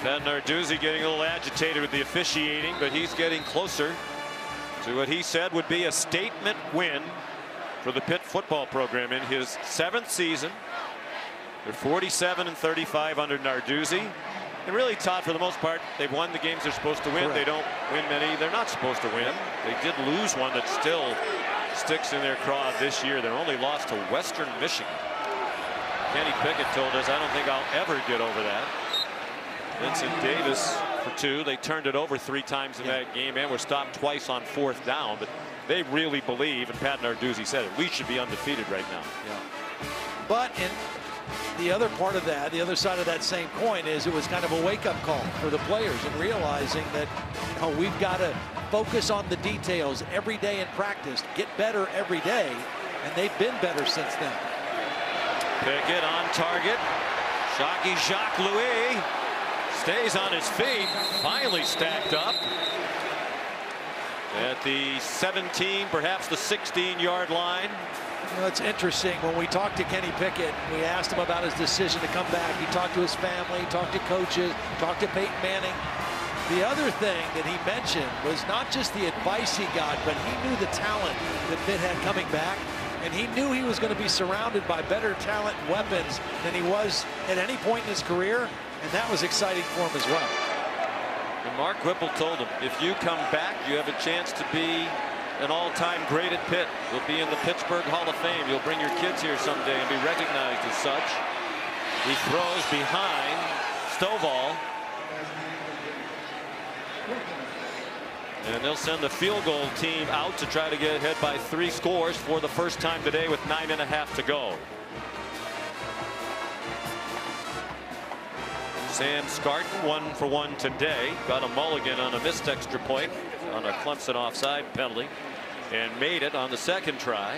Pat Narduzzi getting a little agitated with the officiating, but he's getting closer to what he said would be a statement win for the Pitt football program in his seventh season. They're 47 and 35 under Narduzzi. And really, Todd, for the most part, they've won the games they're supposed to win. Correct. They don't win many they're not supposed to win. They did lose one that still sticks in their craw this year. They're only lost to Western Michigan. Kenny Pickett told us, I don't think I'll ever get over that. Vincent Davis for two. They turned it over three times in yeah. that game and were stopped twice on fourth down. But they really believe, and Pat Narduzzi said it, we should be undefeated right now. Yeah. But in the other part of that, the other side of that same coin is it was kind of a wake-up call for the players and realizing that oh, we've got to focus on the details every day in practice, get better every day, and they've been better since then. Pickett on target. Shocky Jacques Louis stays on his feet, finally stacked up. At the 17, perhaps the 16-yard line. You know, it's interesting. When we talked to Kenny Pickett, we asked him about his decision to come back. He talked to his family, talked to coaches, talked to Peyton Manning. The other thing that he mentioned was not just the advice he got, but he knew the talent that Pitt had coming back. And he knew he was going to be surrounded by better talent and weapons than he was at any point in his career and that was exciting for him as well. And Mark Whipple told him, if you come back, you have a chance to be an all-time great at Pitt. You'll be in the Pittsburgh Hall of Fame. You'll bring your kids here someday and be recognized as such. He throws behind Stovall. And they'll send the field goal team out to try to get ahead by three scores for the first time today with nine and a half to go. Sam Scarton, one for one today. Got a mulligan on a missed extra point on a Clemson offside penalty and made it on the second try.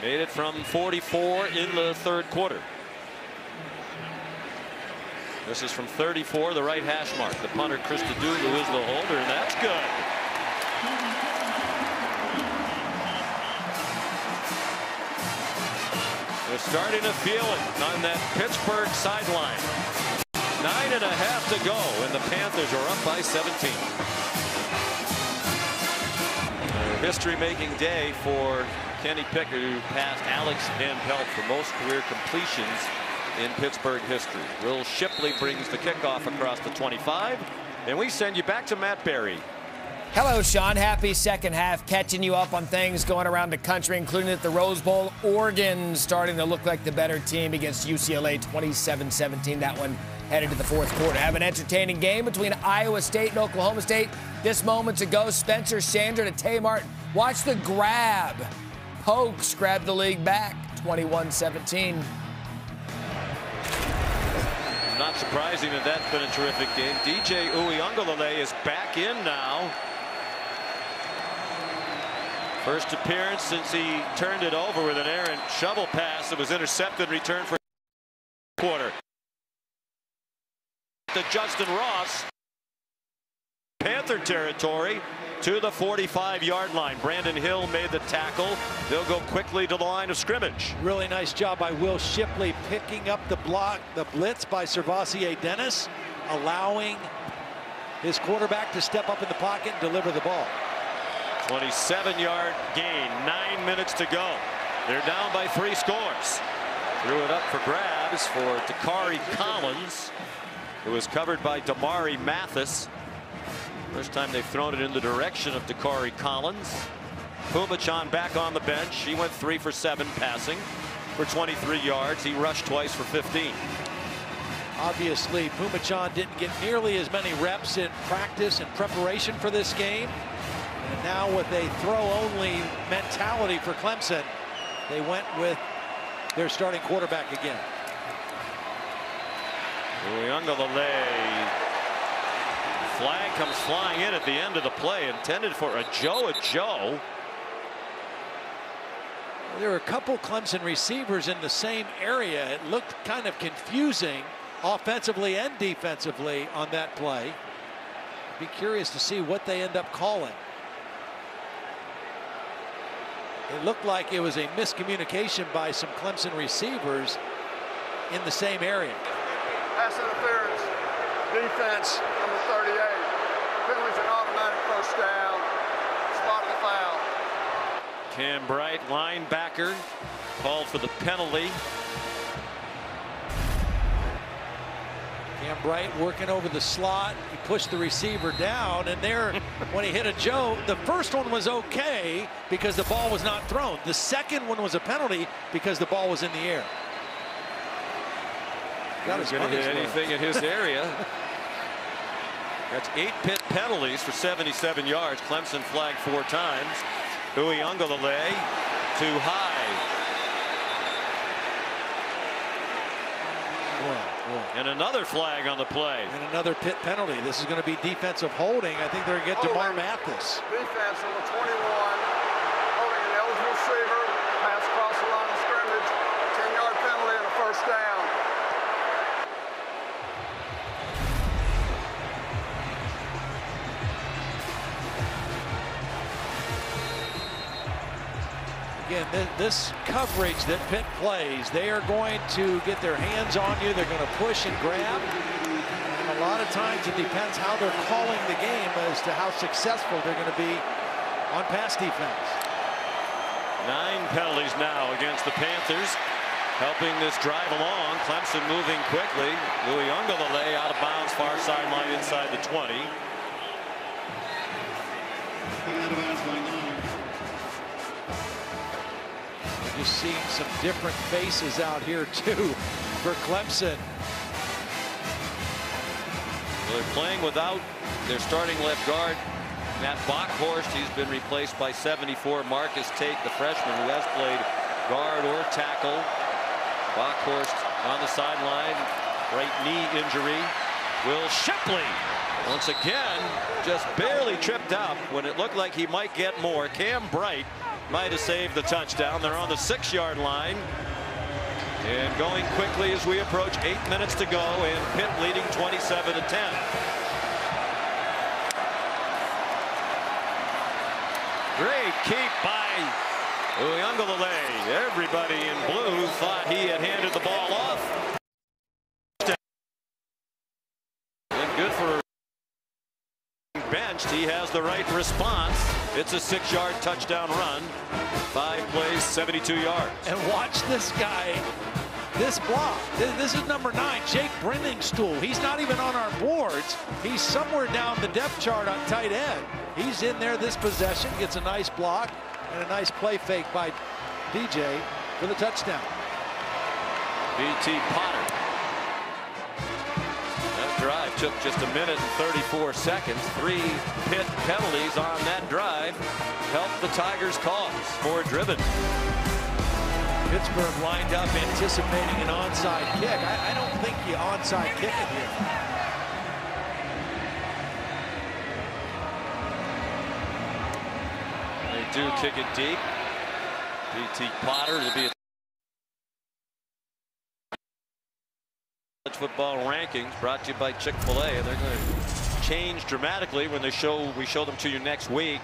Made it from 44 in the third quarter. This is from 34, the right hash mark. The punter, Chris who is the holder, and that's good. They're starting to feel it on that Pittsburgh sideline. Nine and a half to go, and the Panthers are up by 17. History-making day for Kenny Pickett, who passed Alex Van Pelt for most career completions in Pittsburgh history. Will Shipley brings the kickoff across the 25, and we send you back to Matt Barrie. Hello, Sean. Happy second half. Catching you up on things going around the country, including at the Rose Bowl. Oregon starting to look like the better team against UCLA 27-17. That one headed to the fourth quarter. Have an entertaining game between Iowa State and Oklahoma State. This moments ago, Spencer Sanders to Tay Martin. Watch the grab. Pokes grab the league back 21 17. Not surprising that that's been a terrific game. DJ Uiagalelei is back in now. First appearance since he turned it over with an errant shovel pass that was intercepted return for quarter. To Justin Ross. Panther territory to the 45 yard line. Brandon Hill made the tackle. They'll go quickly to the line of scrimmage. Really nice job by Will Shipley picking up the block, the blitz by SirVocea Dennis, allowing his quarterback to step up in the pocket and deliver the ball. 27 yard gain, nine minutes to go. They're down by three scores. Threw it up for grabs for Dacari Collins. It was covered by Damarri Mathis. First time they've thrown it in the direction of Dacari Collins. Phommachanh back on the bench. He went three for seven passing for 23 yards. He rushed twice for 15. Obviously, Phommachanh didn't get nearly as many reps in practice and preparation for this game. And now with a throw-only mentality for Clemson, they went with their starting quarterback again. Uiagalelei. Flag comes flying in at the end of the play, intended for a Joe a Joe. There were a couple Clemson receivers in the same area. It looked kind of confusing offensively and defensively on that play. Be curious to see what they end up calling. It looked like it was a miscommunication by some Clemson receivers in the same area. Pass interference. Defense, number 38. Penalty's an automatic first down. Spot the foul. Cam Bright, linebacker, called for the penalty. Cam Bright working over the slot. He pushed the receiver down, and there, (laughs) when he hit Ajou, the first one was okay because the ball was not thrown. The second one was a penalty because the ball was in the air. Got his going to hit anything in his area. (laughs) That's eight pit penalties for 77 yards. Clemson flagged four times. Uiagalelei too high. And another flag on the play. And another pit penalty. This is going to be defensive holding. I think they're going to get Damarri Mathis. Defense on the Again, this coverage that Pitt plays, they are going to get their hands on you. They're going to push and grab. And a lot of times it depends how they're calling the game as to how successful they're going to be on pass defense. Nine penalties now against the Panthers. Helping this drive along. Clemson moving quickly. Uiagalelei out of bounds, far sideline inside the 20. Just seeing some different faces out here too for Clemson. Well, they're playing without their starting left guard, Matt Bockhorst. He's been replaced by 74 Marcus Tate, the freshman who has played guard or tackle. Bockhorst on the sideline, right knee injury. Will Shipley once again just barely tripped up when it looked like he might get more. Cam Bright might have saved the touchdown. They're on the six yard line. And going quickly as we approach eight minutes to go and Pitt leading 27 to 10. Great keep by Uiagalelei. Everybody in blue thought he had handed the ball off. And good for benched. He has the right response. It's a six-yard touchdown run. Five plays, 72 yards. And watch this guy, this block. This is number nine, Jake Briningstool. He's not even on our boards. He's somewhere down the depth chart on tight end. He's in there this possession, gets a nice block and a nice play fake by DJ for the touchdown. B.T. Potter. Drive took just a minute and 34 seconds. Three pit penalties on that drive helped the Tigers cause. More driven. Pittsburgh lined up anticipating an onside kick. I, I don't think you onside kick it here. They do kick it deep. B.T. Potter to be football rankings brought to you by Chick-fil-A and they're going to change dramatically when they show we show them to you next week.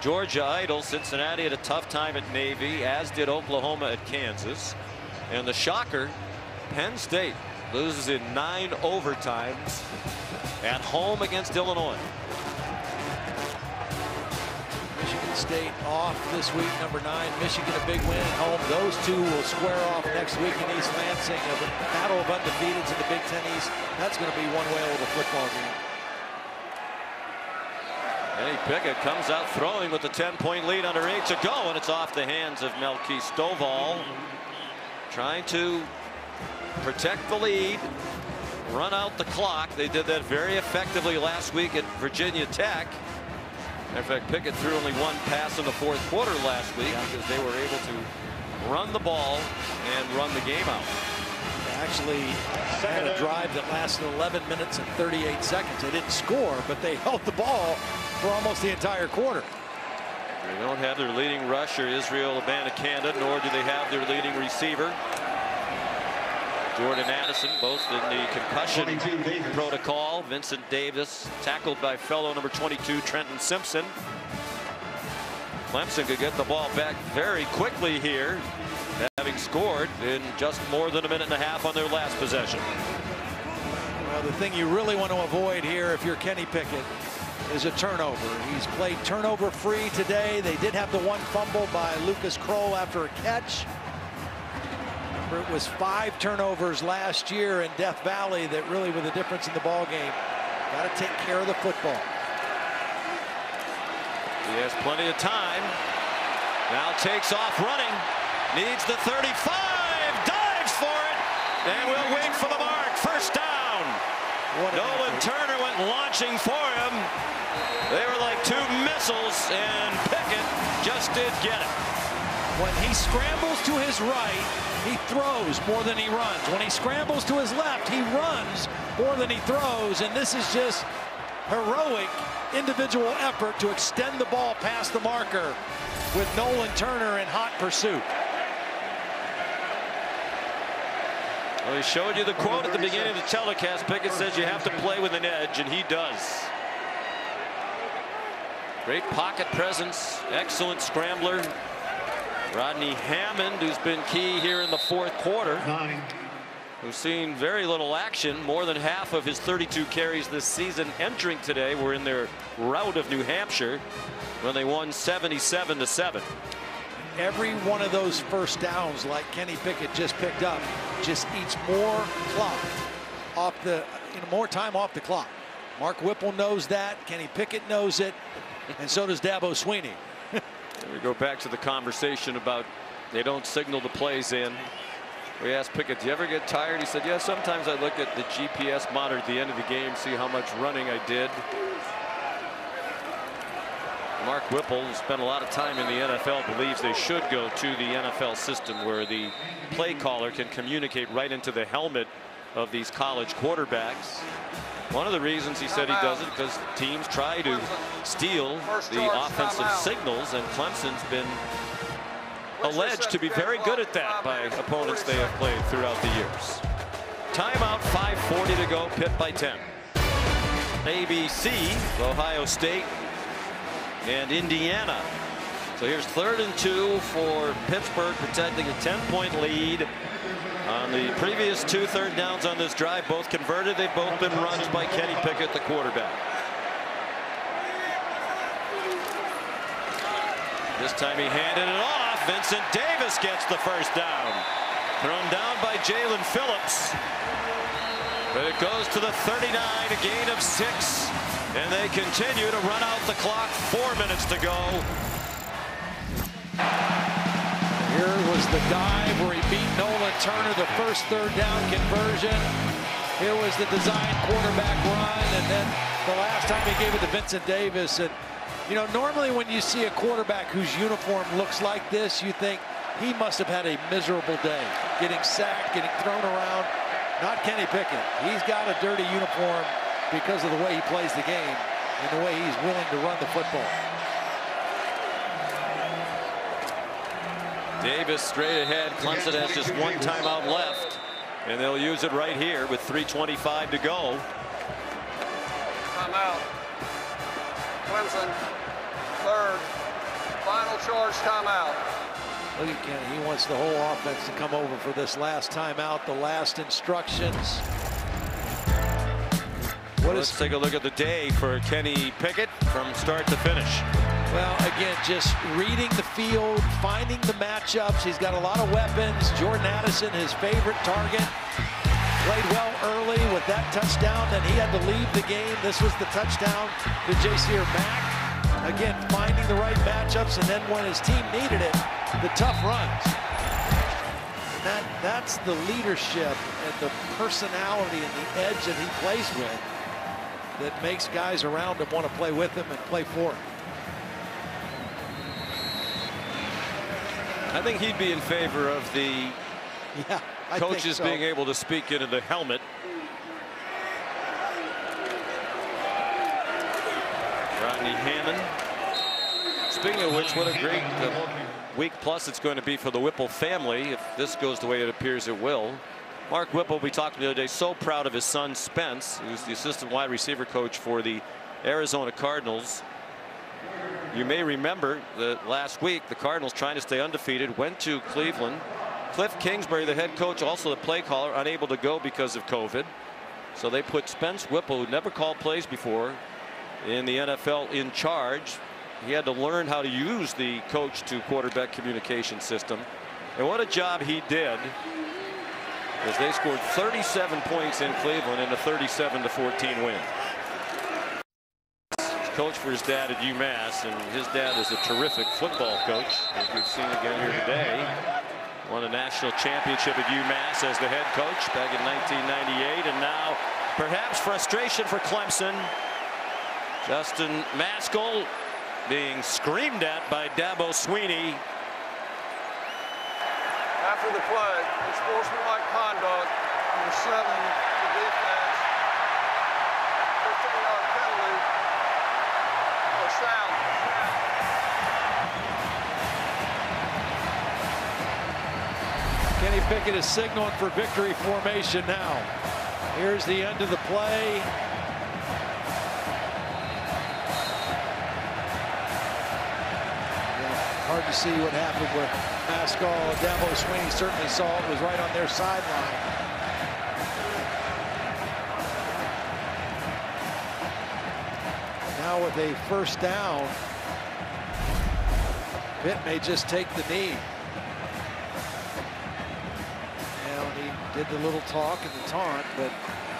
Georgia idle Cincinnati had a tough time at Navy as did Oklahoma at Kansas and the shocker Penn State loses in nine overtimes at home against Illinois. Michigan State off this week, number nine. Michigan a big win at home. Those two will square off next week in East Lansing. A battle of undefeateds in the Big Ten East. That's going to be one whale of a football game. Kenny Pickett comes out throwing with a 10-point lead under eight to go, and it's off the hands of Melky Stovall. Trying to protect the lead, run out the clock. They did that very effectively last week at Virginia Tech. In fact, Pickett threw only one pass in the fourth quarter last week because they were able to run the ball and run the game out. They actually had a drive that lasted 11 minutes and 38 seconds. They didn't score, but they (laughs) held the ball for almost the entire quarter. They don't have their leading rusher, Israel Abanikanda, nor do they have their leading receiver, Jordan Addison, both in the concussion protocol. Vincent Davis tackled by fellow number 22, Trenton Simpson. Clemson could get the ball back very quickly here, having scored in just more than a minute and a half on their last possession. Well, the thing you really want to avoid here if you're Kenny Pickett is a turnover. He's played turnover free today. They did have the one fumble by Lucas Krull after a catch. Remember, it was five turnovers last year in Death Valley that really were the difference in the ball game. Got to take care of the football. He has plenty of time. Now takes off running. Needs the 35. Dives for it. And will wait for the mark. First down. Nolan Turner went launching for him. They were like two missiles, and Pickett just did get it. When he scrambles to his right, he throws more than he runs. When he scrambles to his left, he runs more than he throws. And this is just heroic individual effort to extend the ball past the marker with Nolan Turner in hot pursuit. Well, he showed you the quote at the beginning of the telecast. Pickett says you have to play with an edge, and he does. Great pocket presence, excellent scrambler. Rodney Hammond, who's been key here in the fourth quarter, who's seen very little action. More than half of his 32 carries this season entering today were in their route of New Hampshire when they won 77 to 7 every one of those first downs like Kenny Pickett just picked up just eats more clock off the you know more time off the clock. Mark Whipple knows that. Kenny Pickett knows it. And so does Dabo Swinney. We go back to the conversation about they don't signal the plays in. We asked Pickett, do you ever get tired? He said, yeah, sometimes I look at the GPS monitor at the end of the game, see how much running I did. Mark Whipple, who spent a lot of time in the NFL, believes they should go to the NFL system where the play caller can communicate right into the helmet of these college quarterbacks. One of the reasons he said he does it because teams try to steal the offensive signals, and Clemson's been alleged to be very good at that by opponents they have played throughout the years. Timeout, 5.40 to go, Pitt by 10. ABC, Ohio State, and Indiana. So here's third and two for Pittsburgh protecting a 10-point lead. On the previous two third downs on this drive, both converted. They've both been runs by Kenny Pickett, the quarterback. This time he handed it off. Vincent Davis gets the first down. Thrown down by Jalyn Phillips. But it goes to the 39, a gain of six. And they continue to run out the clock. Four minutes to go. Here was the dive where he beat Nolan Turner, the first third down conversion. Here was the design quarterback run, and then the last time he gave it to Vincent Davis. And, you know, normally when you see a quarterback whose uniform looks like this, you think he must have had a miserable day, getting sacked, getting thrown around. Not Kenny Pickett. He's got a dirty uniform because of the way he plays the game and the way he's willing to run the football. Davis straight ahead. Clemson has just one timeout left. And they'll use it right here with 3.25 to go. Timeout. Clemson, third. Final charge timeout. Look at Kenny. He wants the whole offense to come over for this last timeout, the last instructions. What Let's take a look at the day for Kenny Pickett from start to finish. Well, again, just reading the field, finding the matchups. He's got a lot of weapons. Jordan Addison, his favorite target. Played well early with that touchdown. Then he had to leave the game. This was the touchdown to Taysir Mack. Again, finding the right matchups. And then when his team needed it, the tough runs. That, that's the leadership and the personality and the edge that he plays with that makes guys around him want to play with him and play for him. I think he'd be in favor of the (laughs) yeah, coaches so. being able to speak into the helmet. Rodney Hammond. Speaking of which, what a great uh, week plus it's going to be for the Whipple family if this goes the way it appears it will. Mark Whipple, we talked to the other day, so proud of his son Spence, who's the assistant wide receiver coach for the Arizona Cardinals. You may remember that last week the Cardinals trying to stay undefeated went to Cleveland. Cliff Kingsbury, the head coach, also the play caller, unable to go because of COVID. So they put Spence Whipple, who never called plays before, in the NFL in charge. He had to learn how to use the coach to quarterback communication system. And what a job he did as they scored 37 points in Cleveland in a 37 to 14 win coach for his dad at UMass, and his dad is a terrific football coach, as we've seen again here today. Won a national championship at UMass as the head coach back in 1998, and now perhaps frustration for Clemson. Justin Mascoll being screamed at by Dabo Swinney. After the play, unsportsmanlike conduct, number seven, the defense, 15-yard penalty, Kenny Pickett is signaling for victory formation now. Here's the end of the play. See what happened with Mascoll. Dabo Swinney certainly saw it, was right on their sideline. now with a first down. Pitt may just take the knee. Now he did the little talk and the taunt, but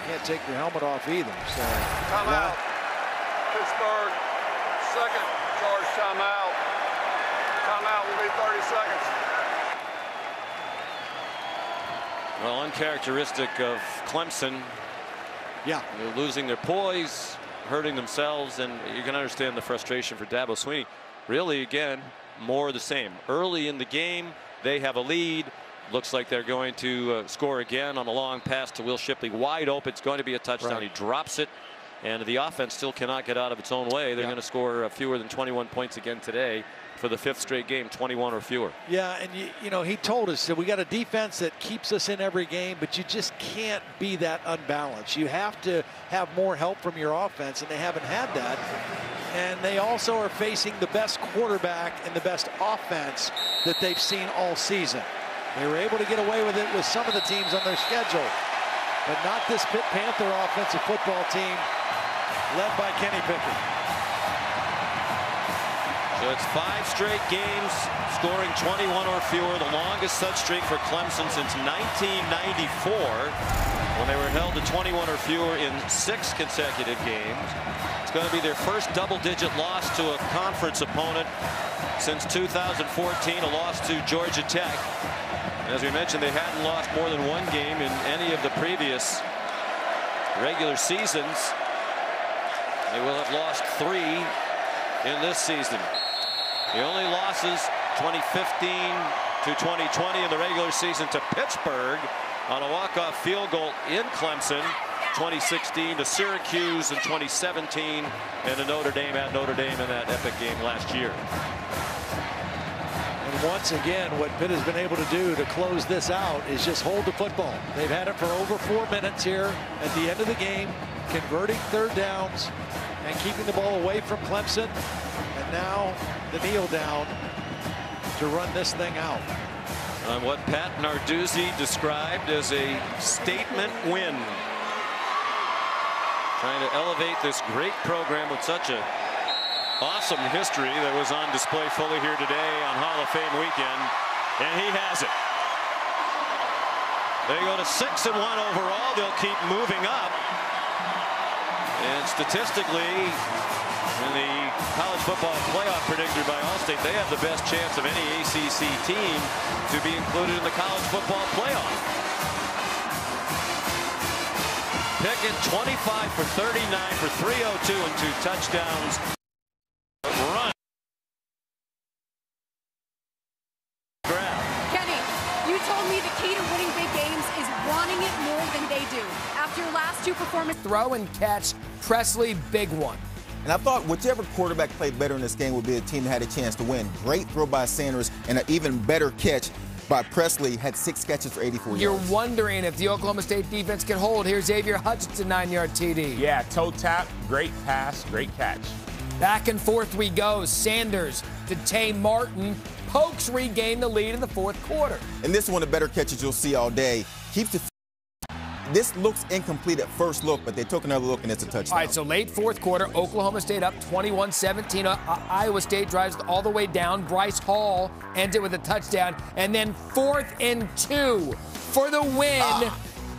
can't take your helmet off either. So timeout. Pittsburgh, second charge timeout. Timeout will be 30 seconds. Well, uncharacteristic of Clemson. Yeah. They're losing their poise, hurting themselves, and you can understand the frustration for Dabo Swinney. Really, again, more of the same. Early in the game, they have a lead. Looks like they're going to uh, score again on a long pass to Will Shipley. Wide open. It's going to be a touchdown. Right. He drops it. And the offense still cannot get out of its own way. They're yeah. going to score uh, fewer than 21 points again today for the fifth straight game, 21 or fewer. Yeah, and you, you know he told us that we got a defense that keeps us in every game, but you just can't be that unbalanced. You have to have more help from your offense, and they haven't had that. And they also are facing the best quarterback and the best offense that they've seen all season. They were able to get away with it with some of the teams on their schedule, but not this Pitt Panther offensive football team led by Kenny Pickett. So it's five straight games scoring 21 or fewer, the longest such streak for Clemson since 1994 when they were held to 21 or fewer in six consecutive games. It's going to be their first double-digit loss to a conference opponent since 2014, a loss to Georgia Tech. As we mentioned, they hadn't lost more than one game in any of the previous regular seasons. They will have lost three in this season. The only losses 2015 to 2020 in the regular season to Pittsburgh on a walk-off field goal in Clemson. 2016 to Syracuse in 2017 and to Notre Dame at Notre Dame in that epic game last year. And once again, what Pitt has been able to do to close this out is just hold the football. They've had it for over four minutes here at the end of the game, converting third downs and keeping the ball away from Clemson. Now the kneel down to run this thing out. On what Pat Narduzzi described as a statement win trying to elevate this great program with such a awesome history that was on display fully here today on Hall of Fame weekend. And he has it. They go to six and one overall. They'll keep moving up. And statistically, in the college football playoff predictor by Allstate, they have the best chance of any ACC team to be included in the college football playoff. Pickett 25 for 39 for 302 and two touchdowns. Run. Kenny, you told me the key to winning big games is wanting it more than they do. After your last two performances. Throw and catch. Presley, big one. And I thought whichever quarterback played better in this game would be a team that had a chance to win. Great throw by Sanders and an even better catch by Presley had six catches for 84 You're yards. wondering if the Oklahoma State defense can hold. Here's Xavier Hutchinson, nine-yard TD. Yeah, toe tap, great pass, great catch. Back and forth we go. Sanders to Tay Martin. Pokes regain the lead in the fourth quarter. And this is one of the better catches you'll see all day. Keeps the this looks incomplete at first look, but they took another look and it's a touchdown. All right, so late fourth quarter, Oklahoma State up 21-17. Uh, Iowa State drives all the way down. Breece Hall ends it with a touchdown. And then fourth and two for the win.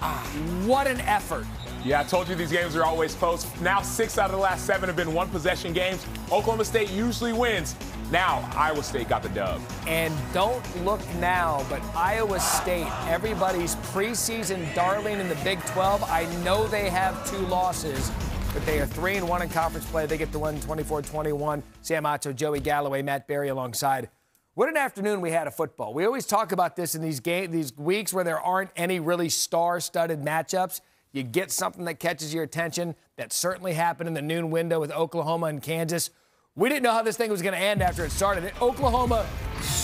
Ah. What an effort. Yeah, I told you these games are always close. Now six out of the last seven have been one possession games. Oklahoma State usually wins. Now, Iowa State got the dub. And don't look now, but Iowa State, everybody's preseason darling in the Big 12. I know they have two losses, but they are 3 and 1 in conference play. They get the win 24 21. Sam Acho, Joey Galloway, Matt Barrie alongside. What an afternoon we had of football. We always talk about this in these game, these weeks where there aren't any really star-studded matchups. You get something that catches your attention. That certainly happened in the noon window with Oklahoma and Kansas. We didn't know how this thing was going to end after it started. Oklahoma,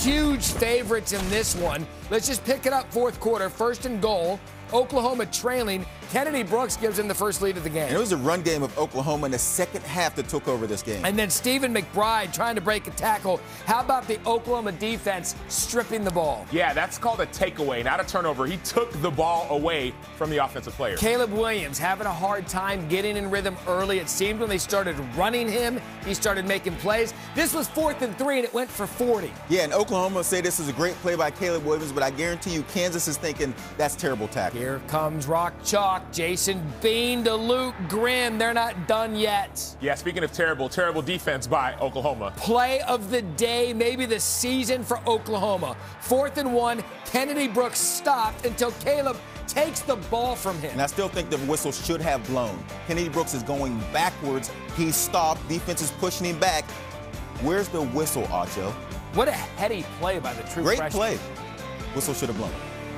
huge favorites in this one. Let's just pick it up fourth quarter, first and goal. Oklahoma trailing. Kennedy Brooks gives him the first lead of the game. And it was a run game of Oklahoma in the second half that took over this game. And then Stephen McBride trying to break a tackle. How about the Oklahoma defense stripping the ball? Yeah, that's called a takeaway, not a turnover. He took the ball away from the offensive player. Caleb Williams having a hard time getting in rhythm early. It seemed when they started running him, he started making plays. This was fourth and three, and it went for 40. Yeah, and Oklahoma say this is a great play by Caleb Williams, but I guarantee you Kansas is thinking that's terrible tackle. Here comes Rock Chalk. Jason Bean to Luke Grimm. They're not done yet. Yeah, speaking of terrible, terrible defense by Oklahoma. Play of the day, maybe the season for Oklahoma. Fourth and one, Kennedy Brooks stopped until Caleb takes the ball from him. And I still think the whistle should have blown. Kennedy Brooks is going backwards. He stopped. Defense is pushing him back. Where's the whistle, Acho? What a heady play by the true Great freshman. play. Whistle should have blown.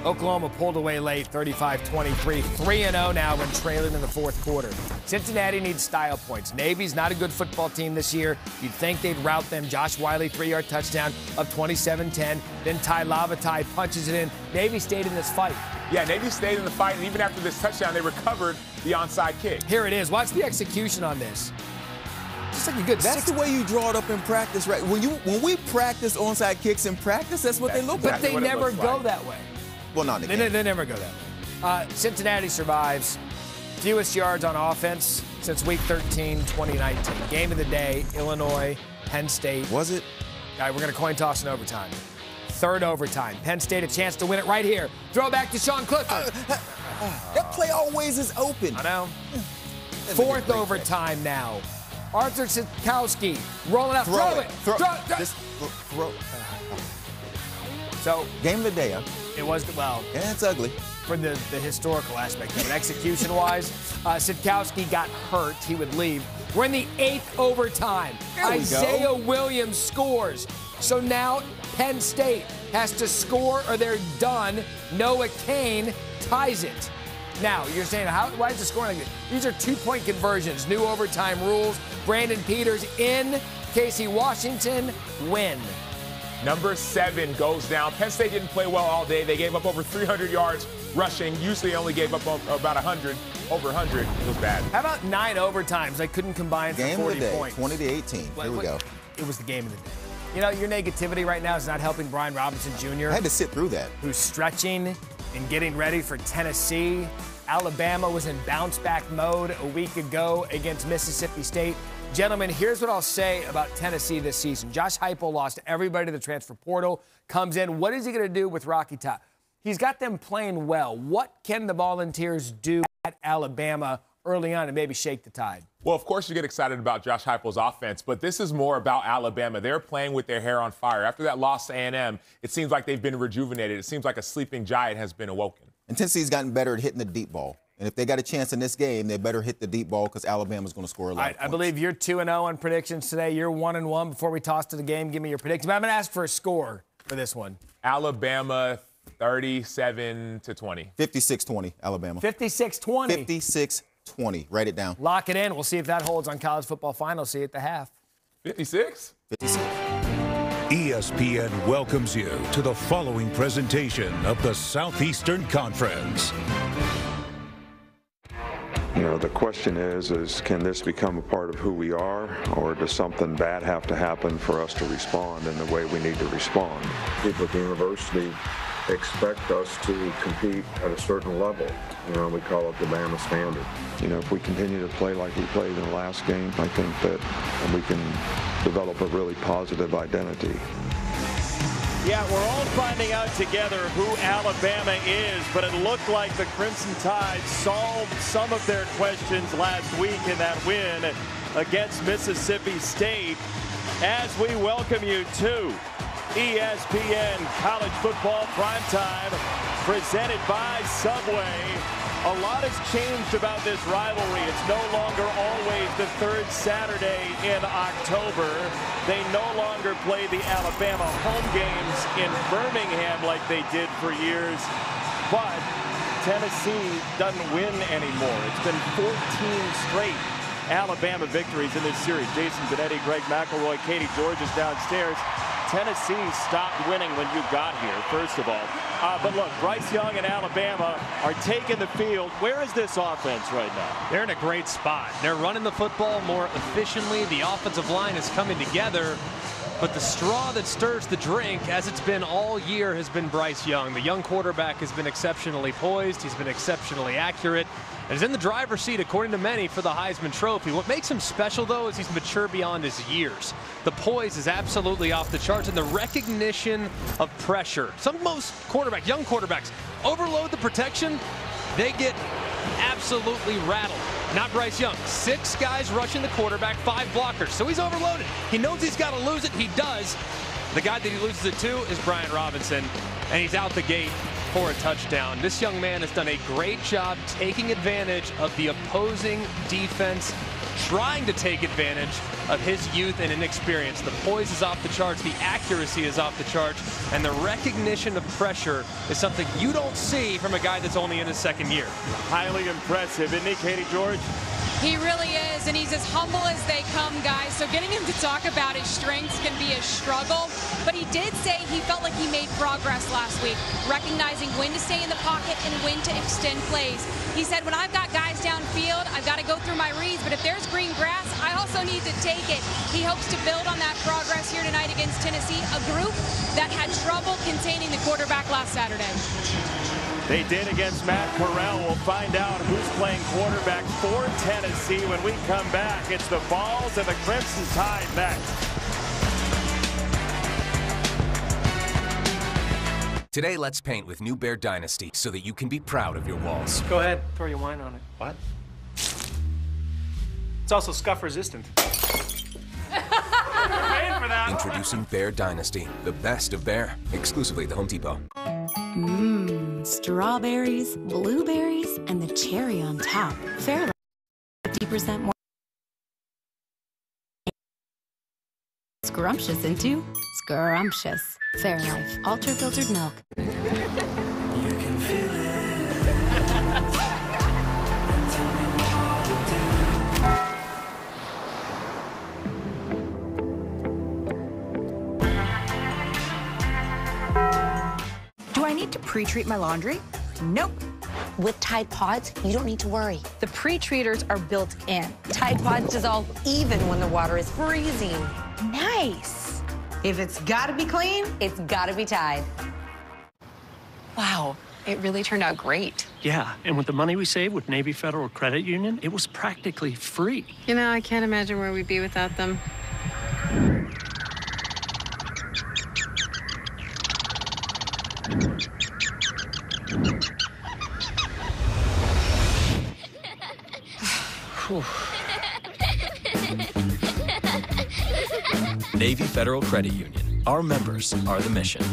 Oklahoma pulled away late, 35-23. 3-0 now when trailing in the fourth quarter. Cincinnati needs style points. Navy's not a good football team this year. You'd think they'd route them. Josh Whyle, three-yard touchdown up 27-10. Then Tai Lavatai punches it in. Navy stayed in this fight. Yeah, Navy stayed in the fight, and even after this touchdown, they recovered the onside kick. Here it is. Watch the execution on this. Just like a good That's six- the way you draw it up in practice, right? When you when we practice onside kicks in practice, that's what they look But like. they never go like. that way. Well, not in the They, game. they never go that way. Uh, Cincinnati survives. Fewest yards on offense since week 13, 2019. Game of the day, Illinois, Penn State. Was it? All right, we're going to coin toss in overtime. Third overtime. Penn State a chance to win it right here. Throw back to Sean Clifford. That play always is open. I know. Fourth overtime now. Artur Sitkowski rolling out. Throw, Throw, it. it. Throw, Throw- throw- Just throw. So Game of the day, huh? it was, well, Yeah, it's ugly. for the, the historical aspect of it. Execution wise, (laughs) uh, Sitkowski got hurt. He would leave. We're in the eighth overtime. Isaiah Williams scores. So now Penn State has to score or they're done. Noah Cain ties it. Now, you're saying, how, why is the scoring like this? These are two point conversions, new overtime rules. Brandon Peters in, Casey Washington win. Number seven goes down. Penn State didn't play well all day. They gave up over 300 yards rushing. Usually only gave up about 100, over 100. It was bad. How about nine overtimes? They couldn't combine Game for 40 of the day, points. 20 to 18. Here we go. It was the game of the day. You know, your negativity right now is not helping Brian Robinson Jr. I had to sit through that. Who's stretching and getting ready for Tennessee. Alabama was in bounce back mode a week ago against Mississippi State. Gentlemen, here's what I'll say about Tennessee this season. Josh Heupel lost everybody to the transfer portal, comes in. What is he going to do with Rocky Top? He's got them playing well. What can the Volunteers do at Alabama early on and maybe shake the tide? Well, of course, you get excited about Josh Heupel's offense, but this is more about Alabama. They're playing with their hair on fire. After that loss to A&M, it seems like they've been rejuvenated. It seems like a sleeping giant has been awoken. And Tennessee's gotten better at hitting the deep ball. And if they got a chance in this game, they better hit the deep ball because Alabama's going to score a lot. I, I believe you're 2 and 0 on predictions today. You're 1 and 1 before we toss to the game. Give me your predictions. But I'm going to ask for a score for this one. Alabama 37 to 20. 56-20 Alabama. 56-20. 56-20. Write it down. Lock it in. We'll see if that holds on college football final. See you at the half. 56? 56. ESPN welcomes you to the following presentation of the Southeastern Conference. You know, the question is, is can this become a part of who we are, or does something bad have to happen for us to respond in the way we need to respond? People at the university expect us to compete at a certain level. You know, we call it the Bama standard. You know, if we continue to play like we played in the last game, I think that we can develop a really positive identity. Yeah, we're all finding out together who Alabama is, but it looked like the Crimson Tide solved some of their questions last week in that win against Mississippi State. As we welcome you to ESPN College Football Primetime, presented by Subway. A lot has changed about this rivalry. It's no longer always the third Saturday in October. They no longer play the Alabama home games in Birmingham like they did for years. But Tennessee doesn't win anymore. It's been 14 straight Alabama victories in this series. Jason Benetti, Greg McElroy, Katie George is downstairs. Tennessee stopped winning when you got here, first of all. Uh, but look, Bryce Young and Alabama are taking the field. Where is this offense right now? They're in a great spot. They're running the football more efficiently. The offensive line is coming together. But the straw that stirs the drink, as it's been all year, has been Bryce Young. The young quarterback has been exceptionally poised. He's been exceptionally accurate. And is in the driver's seat, according to many, for the Heisman Trophy. What makes him special, though, is he's mature beyond his years. The poise is absolutely off the charts, and the recognition of pressure. Some most quarterback, young quarterbacks, overload the protection, they get absolutely rattled. Not Bryce Young. Six guys rushing the quarterback, five blockers. So he's overloaded. He knows he's got to lose it. He does. The guy that he loses it to is Brian Robinson, and he's out the gate for a touchdown. This young man has done a great job taking advantage of the opposing defense, trying to take advantage of his youth and inexperience. The poise is off the charts, the accuracy is off the charts, and the recognition of pressure is something you don't see from a guy that's only in his second year. Highly impressive, isn't he, Katie George? He really is, and he's as humble as they come, guys. So getting him to talk about his strengths can be a struggle. But he did say he felt like he made progress last week, recognizing when to stay in the pocket and when to extend plays. He said, when I've got guys downfield, I've got to go through my reads, but if there's green grass, I also need to take it. He hopes to build on that progress here tonight against Tennessee, a group that had trouble containing the quarterback last Saturday. They did against Matt Corral. We'll find out who's playing quarterback for Tennessee when we come back. It's the Vols and the Crimson Tide next. Today, let's paint with New Behr Dynasty so that you can be proud of your walls. Go ahead, throw your wine on it. What? It's also scuff resistant. (laughs) Introducing Behr Dynasty, the best of Behr, exclusively at the Home Depot. Mmm. strawberries, blueberries, and the cherry on top. Fairlife 50% more scrumptious into scrumptious. Fairlife ultra filtered milk. I need to pre-treat my laundry? Nope. With Tide Pods, you don't need to worry. The pre-treaters are built in. Tide Pods dissolve even when the water is freezing. Nice. If it's gotta be clean, it's gotta be Tide. Wow, it really turned out great. Yeah, and with the money we saved with Navy Federal Credit Union, it was practically free. You know, I can't imagine where we'd be without them. Navy Federal Credit Union. Our members are the mission.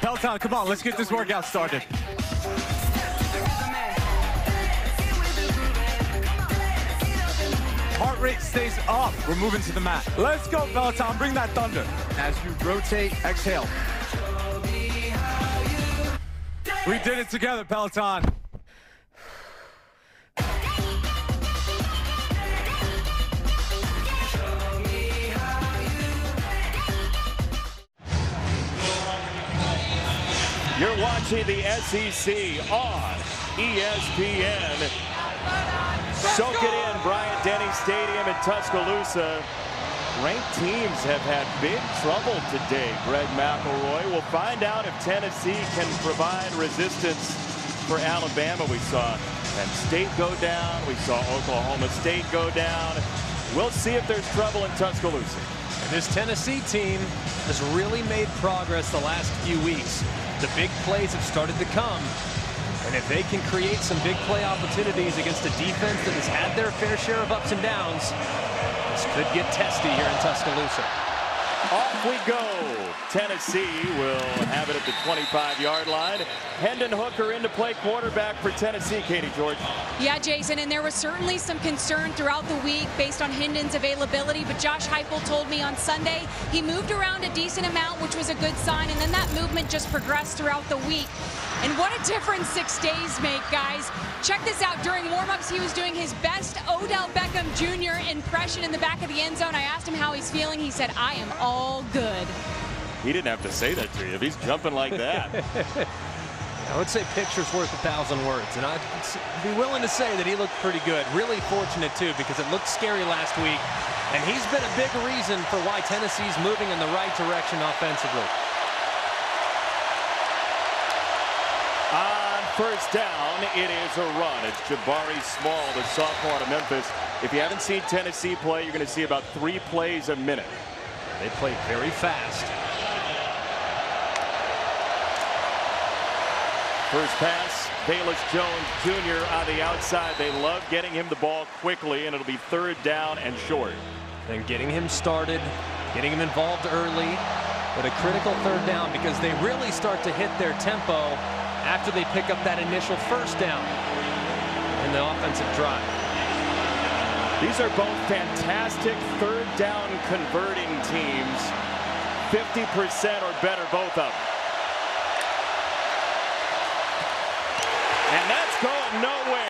Peloton, come on, let's get this workout started. Heart rate stays up. We're moving to the mat. Let's go, Peloton. Bring that thunder. As you rotate, exhale. We did it together, Peloton. You're watching the SEC on ESPN. Soak it in, Bryant Denny Stadium in Tuscaloosa. Ranked teams have had big trouble today, Greg McElroy. We'll find out if Tennessee can provide resistance for Alabama. We saw Penn State go down. We saw Oklahoma State go down. We'll see if there's trouble in Tuscaloosa. And this Tennessee team has really made progress the last few weeks. The big plays have started to come. And if they can create some big play opportunities against a defense that has had their fair share of ups and downs, this could get testy here in Tuscaloosa. Off we go. Tennessee will have it at the 25-yard line. Hendon Hooker into play quarterback for Tennessee, Katie George. Yeah, Jason, and there was certainly some concern throughout the week based on Hendon's availability, but Josh Heupel told me on Sunday he moved around a decent amount, which was a good sign, and then that movement just progressed throughout the week. And what a difference six days make, guys. Check this out. During warmups, he was doing his best Odell Beckham Jr. impression in the back of the end zone. I asked him how he's feeling. He said, I am all good. He didn't have to say that to you if he's jumping like that. (laughs) I would say picture's worth a thousand words, and I'd be willing to say that he looked pretty good. Really fortunate, too, because it looked scary last week, and he's been a big reason for why Tennessee's moving in the right direction offensively. On first down, it is a run. It's Jabari Small, the sophomore out of Memphis. If you haven't seen Tennessee play, you're going to see about three plays a minute. They play very fast. First pass, Velus Jones Jr. on the outside. They love getting him the ball quickly, and it'll be third down and short. Then getting him started, getting him involved early, but a critical third down because they really start to hit their tempo after they pick up that initial first down in the offensive drive. These are both fantastic third down converting teams. 50% or better, both of them. And that's going nowhere.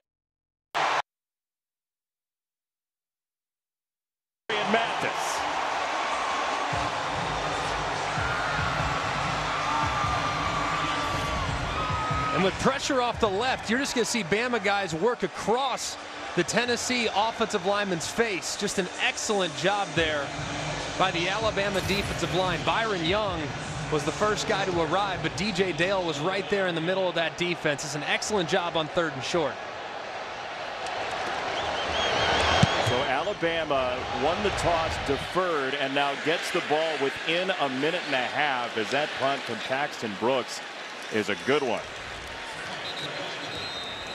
Pressure off the left, you're just going to see Bama guys work across the Tennessee offensive lineman's face. Just an excellent job there by the Alabama defensive line. Byron Young was the first guy to arrive, but DJ Dale was right there in the middle of that defense. It's an excellent job on third and short. So Alabama won the toss, deferred, and now gets the ball within a minute and a half as that punt from Paxton Brooks is a good one.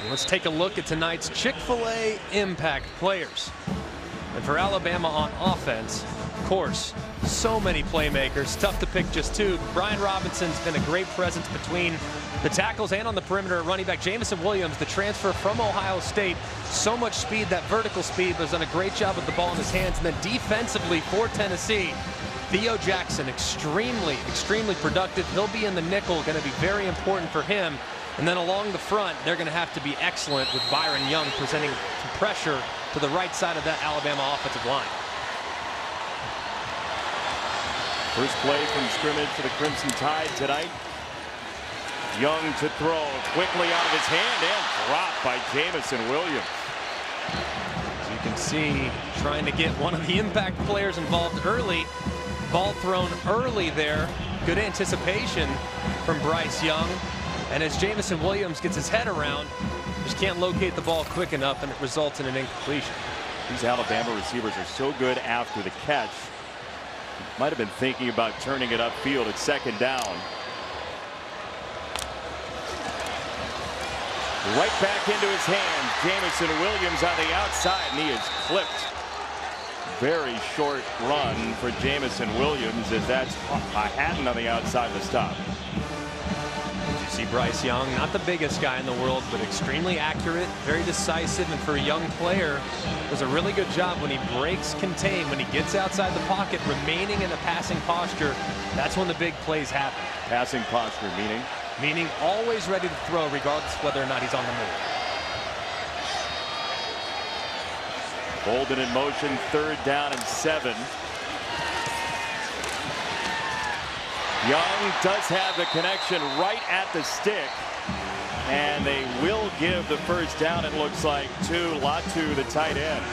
Let's take a look at tonight's Chick-fil-A impact players. And for Alabama on offense, of course, So many playmakers. Tough to pick just two. Brian Robinson's been a great presence between the tackles and on the perimeter running back. Jameson Williams, the transfer from Ohio State. So much speed, that vertical speed, but has done a great job with the ball in his hands. And then defensively for Tennessee, Theo Jackson, extremely, extremely productive. He'll be in the nickel, going to be very important for him. And then along the front, they're going to have to be excellent with Byron Young presenting some pressure to the right side of that Alabama offensive line. First play from scrimmage for the Crimson Tide tonight. Young to throw quickly out of his hand and dropped by Jameson Williams. As you can see, trying to get one of the impact players involved early. Ball thrown early there. Good anticipation from Bryce Young. And as Jameson Williams gets his head around, just can't locate the ball quick enough, and it results in an incompletion. These Alabama receivers are so good after the catch. Might have been thinking about turning it upfield at second down. Right back into his hands. Jameson Williams on the outside, and he is clipped. Very short run for Jamison Williams as that's Hatton on the outside the stop. You see Bryce Young, not the biggest guy in the world, but extremely accurate, very decisive, and for a young player, does a really good job when he breaks contain, when he gets outside the pocket, remaining in a passing posture. That's when the big plays happen. Passing posture, meaning? Meaning always ready to throw, regardless whether or not he's on the move. Bolden in motion, third down and seven. Young does have the connection right at the stick. And they will give the first down, it looks like, to Latu, the tight end.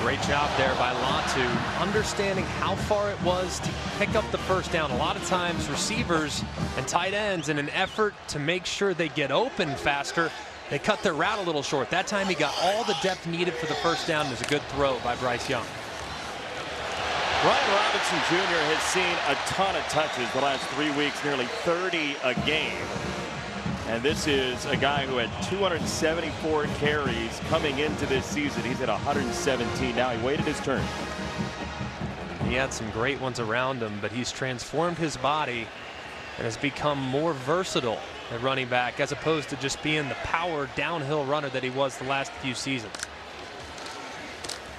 Great job there by Latu, understanding how far it was to pick up the first down. A lot of times receivers and tight ends in an effort to make sure they get open faster, they cut their route a little short. That time he got all the depth needed for the first down. It was a good throw by Bryce Young. Brian Robinson Jr. has seen a ton of touches the last three weeks, nearly 30 a game. And this is a guy who had 274 carries coming into this season. He's at 117 now. He waited his turn. He had some great ones around him, but he's transformed his body and has become more versatile at running back as opposed to just being the power downhill runner that he was the last few seasons.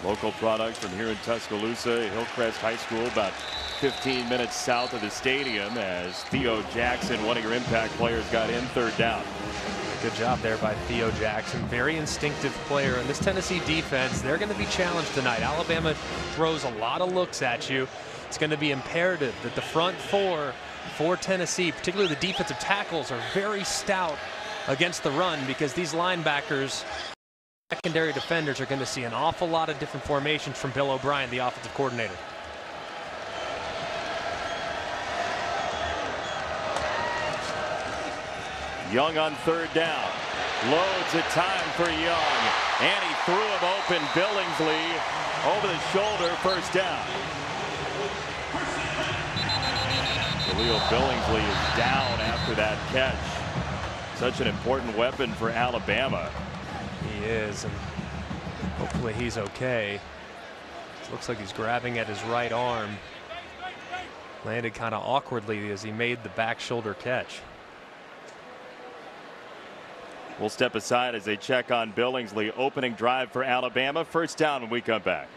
Local product from here in Tuscaloosa, Hillcrest High School, about 15 minutes south of the stadium as Theo Jackson, one of your impact players, got in third down. Good job there by Theo Jackson. Very instinctive player. And this Tennessee defense, they're going to be challenged tonight. Alabama throws a lot of looks at you. It's going to be imperative that the front four for Tennessee, particularly the defensive tackles, are very stout against the run because these linebackers, secondary defenders, are going to see an awful lot of different formations from Bill O'Brien, the offensive coordinator. Young on third down. Loads of time for Young. And he threw him open. Billingsley over the shoulder, first down. Jahleel Billingsley is down after that catch. Such an important weapon for Alabama. He is, and hopefully he's okay. Looks like he's grabbing at his right arm. Landed kind of awkwardly as he made the back shoulder catch. We'll step aside as they check on Billingsley. Opening drive for Alabama. First down when we come back.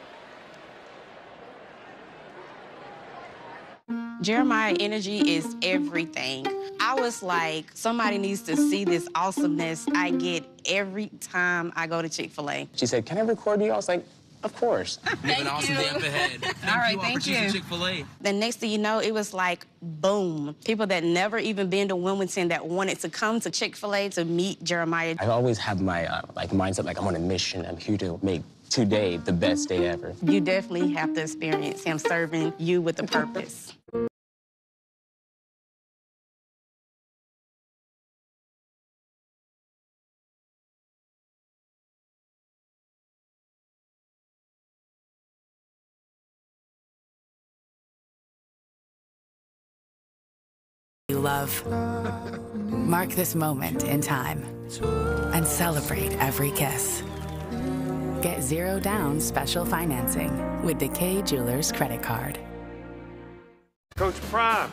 Jeremiah energy is everything. I was like, somebody needs to see this awesomeness I get every time I go to Chick-fil-A. She said, can I record you? I was like, of course. (laughs) You have an awesome day up ahead. All right, thank you. Chick-fil-A. The next thing you know, it was like, boom. People that never even been to Wilmington that wanted to come to Chick-fil-A to meet Jeremiah. I always have my uh, like mindset, like I'm on a mission. I'm here to make today the best day ever. You definitely have to experience him serving you with a purpose. Love. Mark this moment in time and celebrate every kiss. Get zero down special financing with the Kay Jewelers credit card. Coach Prime.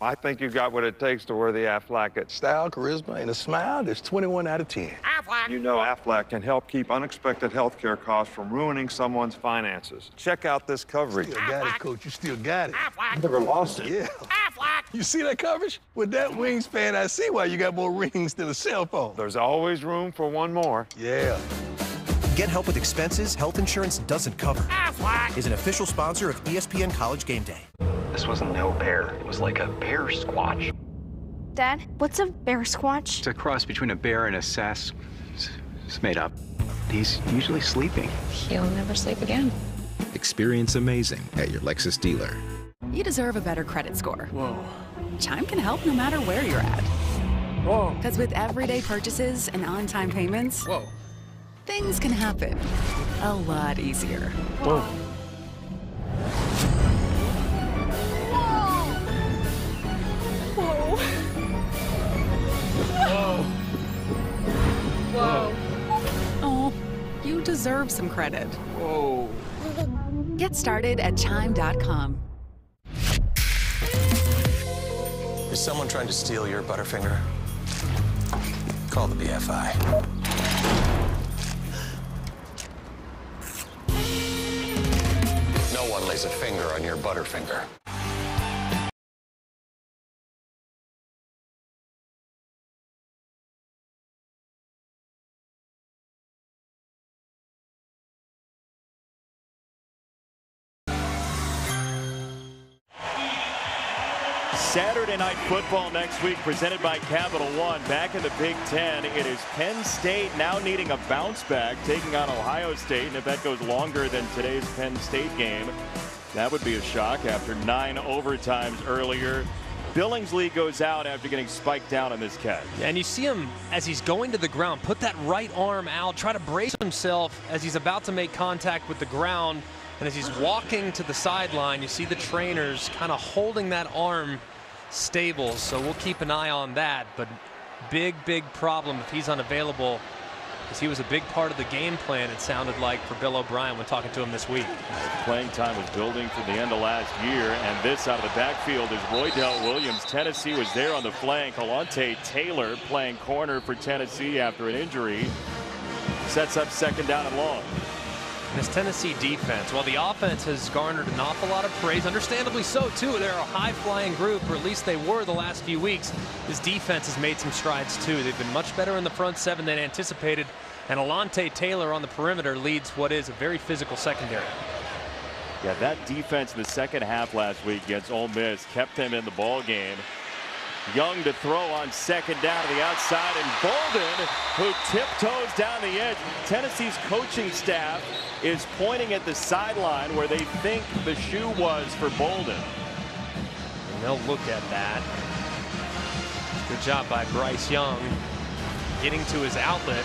I think you got what it takes to wear the Aflac. Style, charisma, and a smile, there's 21 out of 10. Aflac. You know Aflac can help keep unexpected health care costs from ruining someone's finances. Check out this coverage. Still got it, Coach. You still got it. Aflac. Never lost it. Yeah. Aflac. You see that coverage? With that wingspan, I see why you got more rings than a cell phone. There's always room for one more. Yeah. Get help with expenses health insurance doesn't cover. Aflac is an official sponsor of ESPN College Game Day. This wasn't no bear. It was like a bear squatch. Dad, what's a bear squatch? It's a cross between a bear and a sass. It's made up. He's usually sleeping. He'll never sleep again. Experience amazing at your Lexus dealer. You deserve a better credit score. Whoa. Chime can help no matter where you're at. Whoa. Because with everyday purchases and on time payments, Whoa. Things can happen a lot easier. Whoa. Whoa. Whoa. Whoa. Oh, you deserve some credit. Whoa. Get started at chime.com. Is someone trying to steal your Butterfinger? Call the BFI. Lays a finger on your Butterfinger. Night Football next week presented by Capital One. Back in the Big Ten, it is Penn State now needing a bounce back, taking on Ohio State. And if that goes longer than today's Penn State game, that would be a shock after nine overtimes earlier. Billingsley goes out after getting spiked down on this catch. And you see him as he's going to the ground, put that right arm out, try to brace himself as he's about to make contact with the ground. And as he's walking to the sideline, you see the trainers kind of holding that arm stable. So we'll keep an eye on that. But big, big problem if he's unavailable because he was a big part of the game plan, it sounded like, for Bill O'Brien when talking to him this week. Playing time was building from the end of last year, and this out of the backfield is Roydell Williams. Tennessee was there on the flank. Alontae Taylor playing corner for Tennessee after an injury. Sets up second down and long. This Tennessee defense, while the offense has garnered an awful lot of praise, understandably so too, they're a high-flying group, or at least they were the last few weeks. This defense has made some strides too. They've been much better in the front seven than anticipated, and Alontae Taylor on the perimeter leads what is a very physical secondary. Yeah, that defense in the second half last week against Ole Miss kept them in the ball game. Young to throw on second down to the outside, and Bolden, who tiptoes down the edge. Tennessee's coaching staff is pointing at the sideline where they think the shoe was for Bolden. And they'll look at that. Good job by Bryce Young getting to his outlet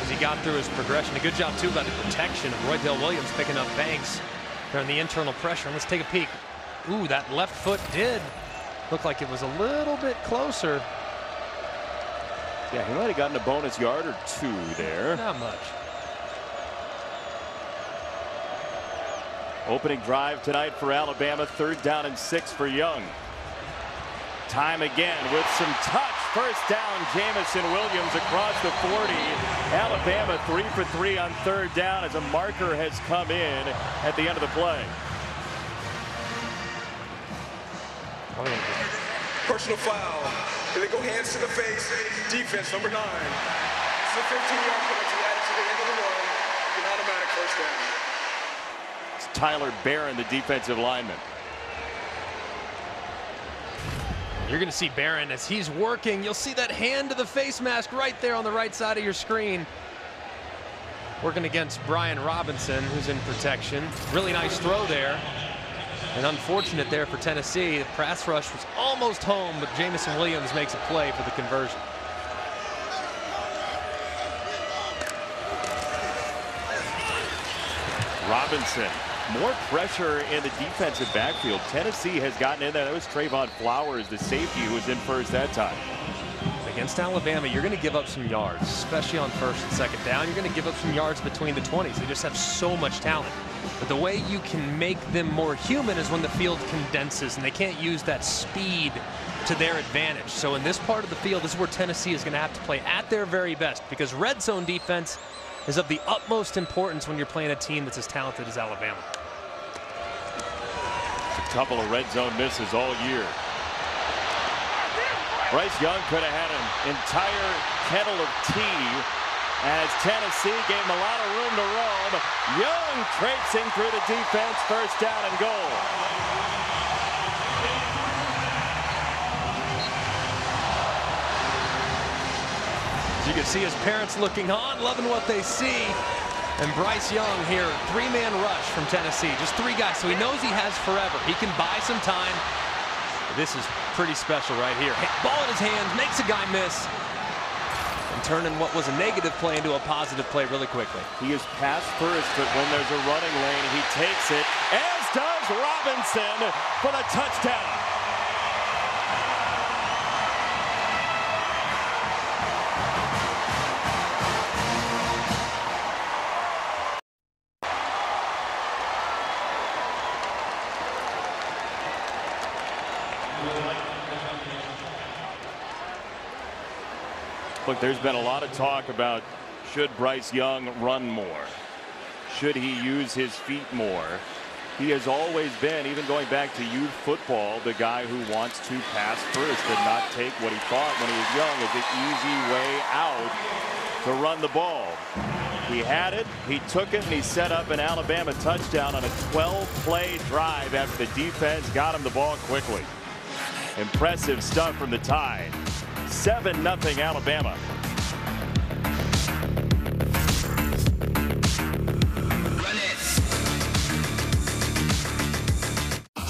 as he got through his progression. A good job, too, by the protection of Roydell Williams picking up Banks during the internal pressure. And let's take a peek. Ooh, that left foot did look like it was a little bit closer. Yeah, he might have gotten a bonus yard or two there. Not much. Opening drive tonight for Alabama. Third down and six for Young. Time again with some touch. First down, Jameson Williams across the 40. Alabama three for three on third down as a marker has come in at the end of the play. Personal foul. They go hands to the face. Defense, number nine. It's a 15-yard penalty added to the end of the run. An automatic first down. Tyler Baron, the defensive lineman. You're going to see Baron as he's working. You'll see that hand to the face mask right there on the right side of your screen. Working against Brian Robinson, who's in protection. Really nice throw there. And unfortunate there for Tennessee. The pass rush was almost home, but Jameson Williams makes a play for the conversion. Robinson. More pressure in the defensive backfield. Tennessee has gotten in there. That was Trevon Flowers, the safety, who was in first that time. Against Alabama, you're going to give up some yards, especially on first and second down. You're going to give up some yards between the 20s. They just have so much talent. But the way you can make them more human is when the field condenses and they can't use that speed to their advantage. So in this part of the field, this is where Tennessee is going to have to play at their very best because red zone defense is of the utmost importance when you're playing a team that's as talented as Alabama. A couple of red zone misses all year. Bryce Young could have had an entire kettle of tea as Tennessee gave him a lot of room to roam. Young traipsing through the defense, first down and goal. As you can see his parents looking on, loving what they see. And Bryce Young here, three-man rush from Tennessee. Just three guys, so he knows he has forever. He can buy some time. This is pretty special right here. Ball in his hands, makes a guy miss. And turning what was a negative play into a positive play really quickly. He is pass first, but when there's a running lane, he takes it, as does Robinson for the touchdown. Look, there's been a lot of talk about should Bryce Young run more? Should he use his feet more? He has always been, even going back to youth football, the guy who wants to pass first and not take what he thought when he was young as the easy way out to run the ball. He had it, he took it, and he set up an Alabama touchdown on a 12-play drive after the defense got him the ball quickly. Impressive stuff from the Tide. 7-0 Alabama.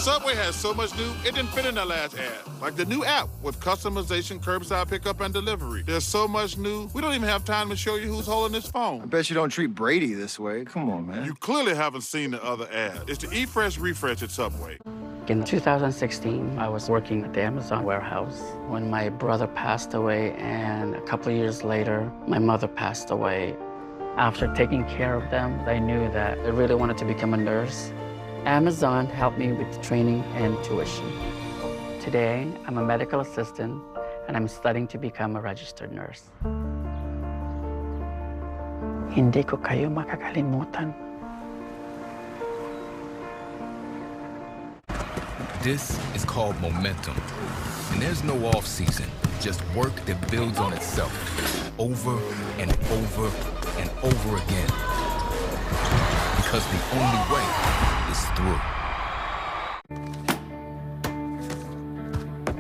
Subway has so much new, it didn't fit in the last ad. Like the new app with customization, curbside pickup, and delivery. There's so much new, we don't even have time to show you who's holding this phone. I bet you don't treat Brady this way. Come on, man. You clearly haven't seen the other ad. It's the Eat Fresh Refresh at Subway. In 2016, I was working at the Amazon warehouse when my brother passed away, and a couple of years later, my mother passed away. After taking care of them, I knew that I really wanted to become a nurse. Amazon helped me with training and tuition. Today, I'm a medical assistant, and I'm studying to become a registered nurse. Hindi ko kayo makakalimutan. This is called momentum. And there's no off season, just work that builds on itself over and over and over again. Because the only way is through.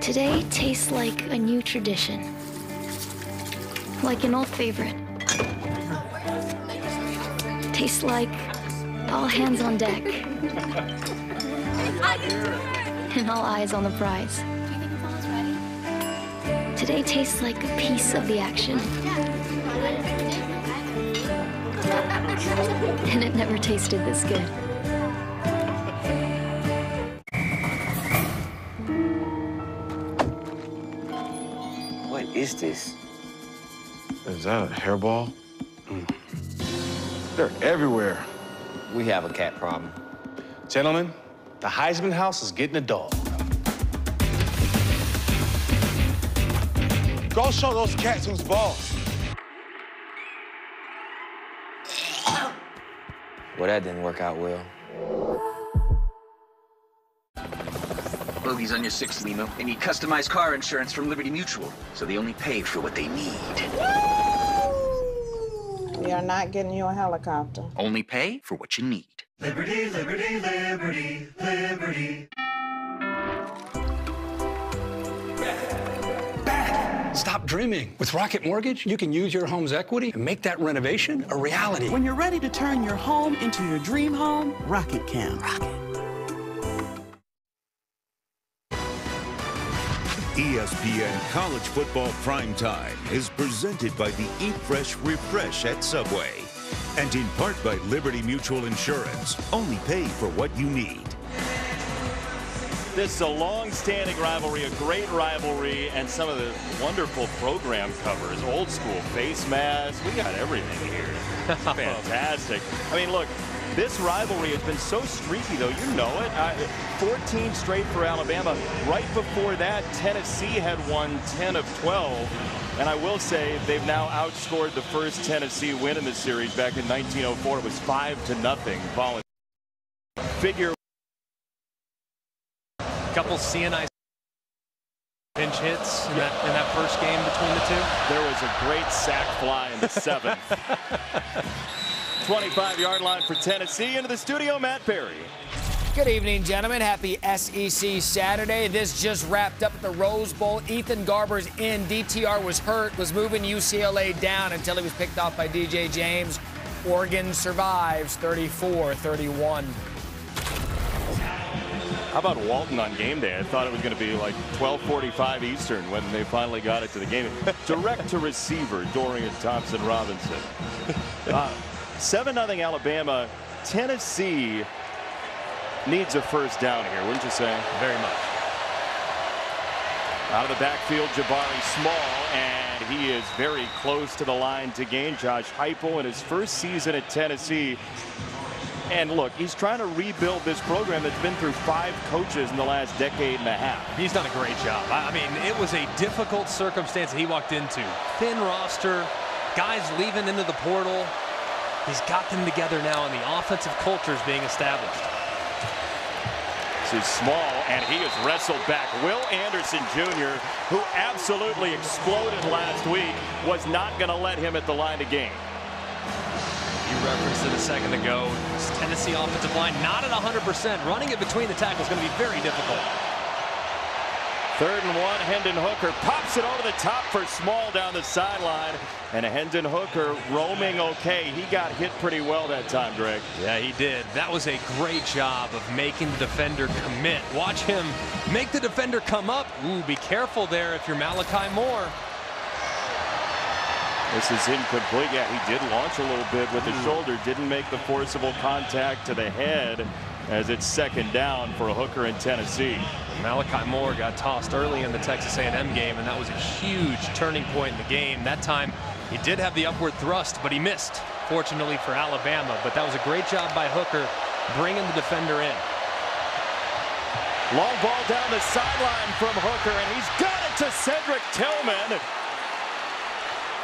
Today tastes like a new tradition. Like an old favorite. Tastes like all hands on deck. and all eyes on the prize. Today tastes like a piece of the action. and it never tasted this good. Is this? Is that a hairball? Mm. They're everywhere. We have a cat problem. Gentlemen, the Heisman House is getting a dog. Go show those cats who's boss. Well, that didn't work out well. Bogey's on your sixth limo. They need customized car insurance from Liberty Mutual, so they only pay for what they need. We are not getting you a helicopter. Only pay for what you need. Liberty, liberty, liberty, liberty. Stop dreaming. With Rocket Mortgage, you can use your home's equity and make that renovation a reality. When you're ready to turn your home into your dream home, Rocket can. Rocket. ESPN College Football Primetime is presented by the Eat Fresh Refresh at Subway and in part by Liberty Mutual Insurance. Only pay for what you need. This is a long-standing rivalry, a great rivalry, and some of the wonderful program covers, old school face masks. We got everything here. It's (laughs) fantastic. I mean, look, this rivalry has been so streaky, though. You know it. Uh, 14 straight for Alabama. Right before that, Tennessee had won 10 of 12. And I will say they've now outscored the first Tennessee win in the series back in 1904. It was 5 to nothing. Figure couple CNI pinch hits in that, in that first game between the two. There was a great sack fly in the seventh. (laughs) 25-yard line for Tennessee. Into the studio, Matt Barrie. Good evening, gentlemen. Happy SEC Saturday. This just wrapped up at the Rose Bowl. Ethan Garber's in. DTR was hurt, was moving UCLA down until he was picked off by DJ James. Oregon survives 34 31. How about Walton on game day? I thought it was going to be like 12:45 Eastern when they finally got it to the game. (laughs) Direct to receiver, Dorian Thompson Robinson. (laughs) Uh, Seven uh, nothing Alabama. Tennessee needs a first down here, wouldn't you say? Very much. Out of the backfield, Jabari Small, and he is very close to the line to gain. Josh Heupel in his first season at Tennessee and look, he's trying to rebuild this program that's been through five coaches in the last decade and a half. He's done a great job. I mean, it was a difficult circumstance that he walked into. Thin roster, guys leaving into the portal. He's got them together now, and the offensive culture is being established. This is small, and he has wrestled back. Will Anderson Jr., who absolutely exploded last week, was not going to let him at the line of game. You referenced it a second ago. This Tennessee offensive line not at 100%. Running it between the tackles is going to be very difficult. Third and one, Hendon Hooker pops it over the top for Small down the sideline. And Hendon Hooker roaming okay. He got hit pretty well that time, Greg. Yeah, he did. That was a great job of making the defender commit. Watch him make the defender come up. Ooh, be careful there if you're Malachi Moore. This is incomplete. Yeah, he did launch a little bit with the shoulder. Didn't make the forcible contact to the head as it's second down for a hooker in Tennessee. Malachi Moore got tossed early in the Texas A&M game, and that was a huge turning point in the game. That time, he did have the upward thrust, but he missed, fortunately for Alabama. But that was a great job by Hooker bringing the defender in. Long ball down the sideline from Hooker, and he's got it to Cedric Tillman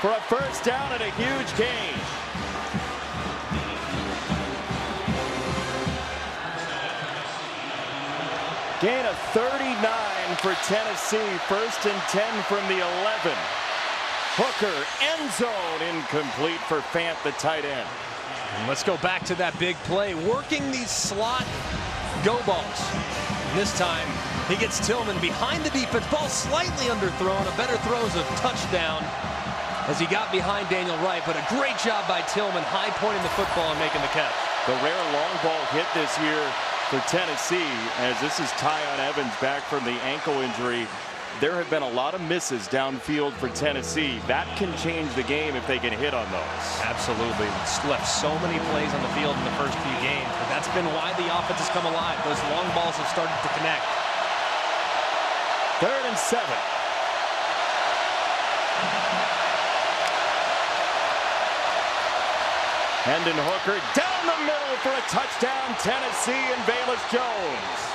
for a first down and a huge gain. Gain of 39 for Tennessee. First and 10 from the 11. Hooker, end zone, incomplete for Fant, the tight end. And let's go back to that big play. Working these slot go balls. This time, he gets Tillman behind the defense. Ball slightly underthrown. A better throws a touchdown as he got behind Daniel Wright, but a great job by Tillman, high pointing the football and making the catch. The rare long ball hit this year for Tennessee, as this is Tiyon Evans back from the ankle injury. There have been a lot of misses downfield for Tennessee. That can change the game if they can hit on those. Absolutely. It's left so many plays on the field in the first few games, but that's been why the offense has come alive. Those long balls have started to connect. Third and seven. Hendon Hooker down the middle for a touchdown, Tennessee and Velus Jones.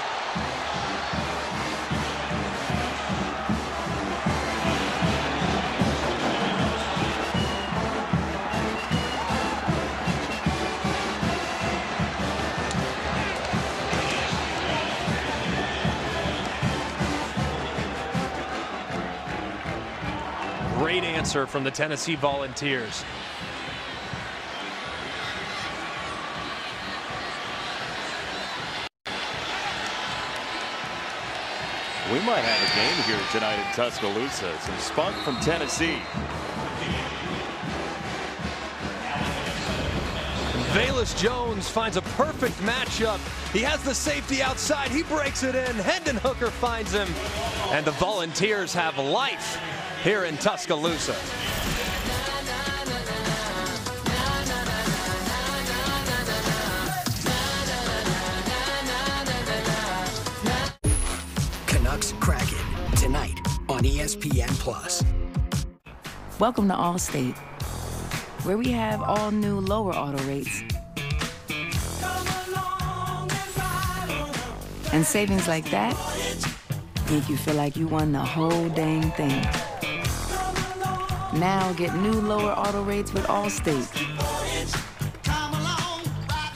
Great answer from the Tennessee Volunteers. We might have a game here tonight in Tuscaloosa. Some spunk from Tennessee. Velus Jones finds a perfect matchup. He has the safety outside. He breaks it in. Hendon Hooker finds him. And the Volunteers have life here in Tuscaloosa. Plus. Welcome to Allstate, where we have all new lower auto rates. And savings like that make you feel like you won the whole dang thing. Now get new lower auto rates with Allstate.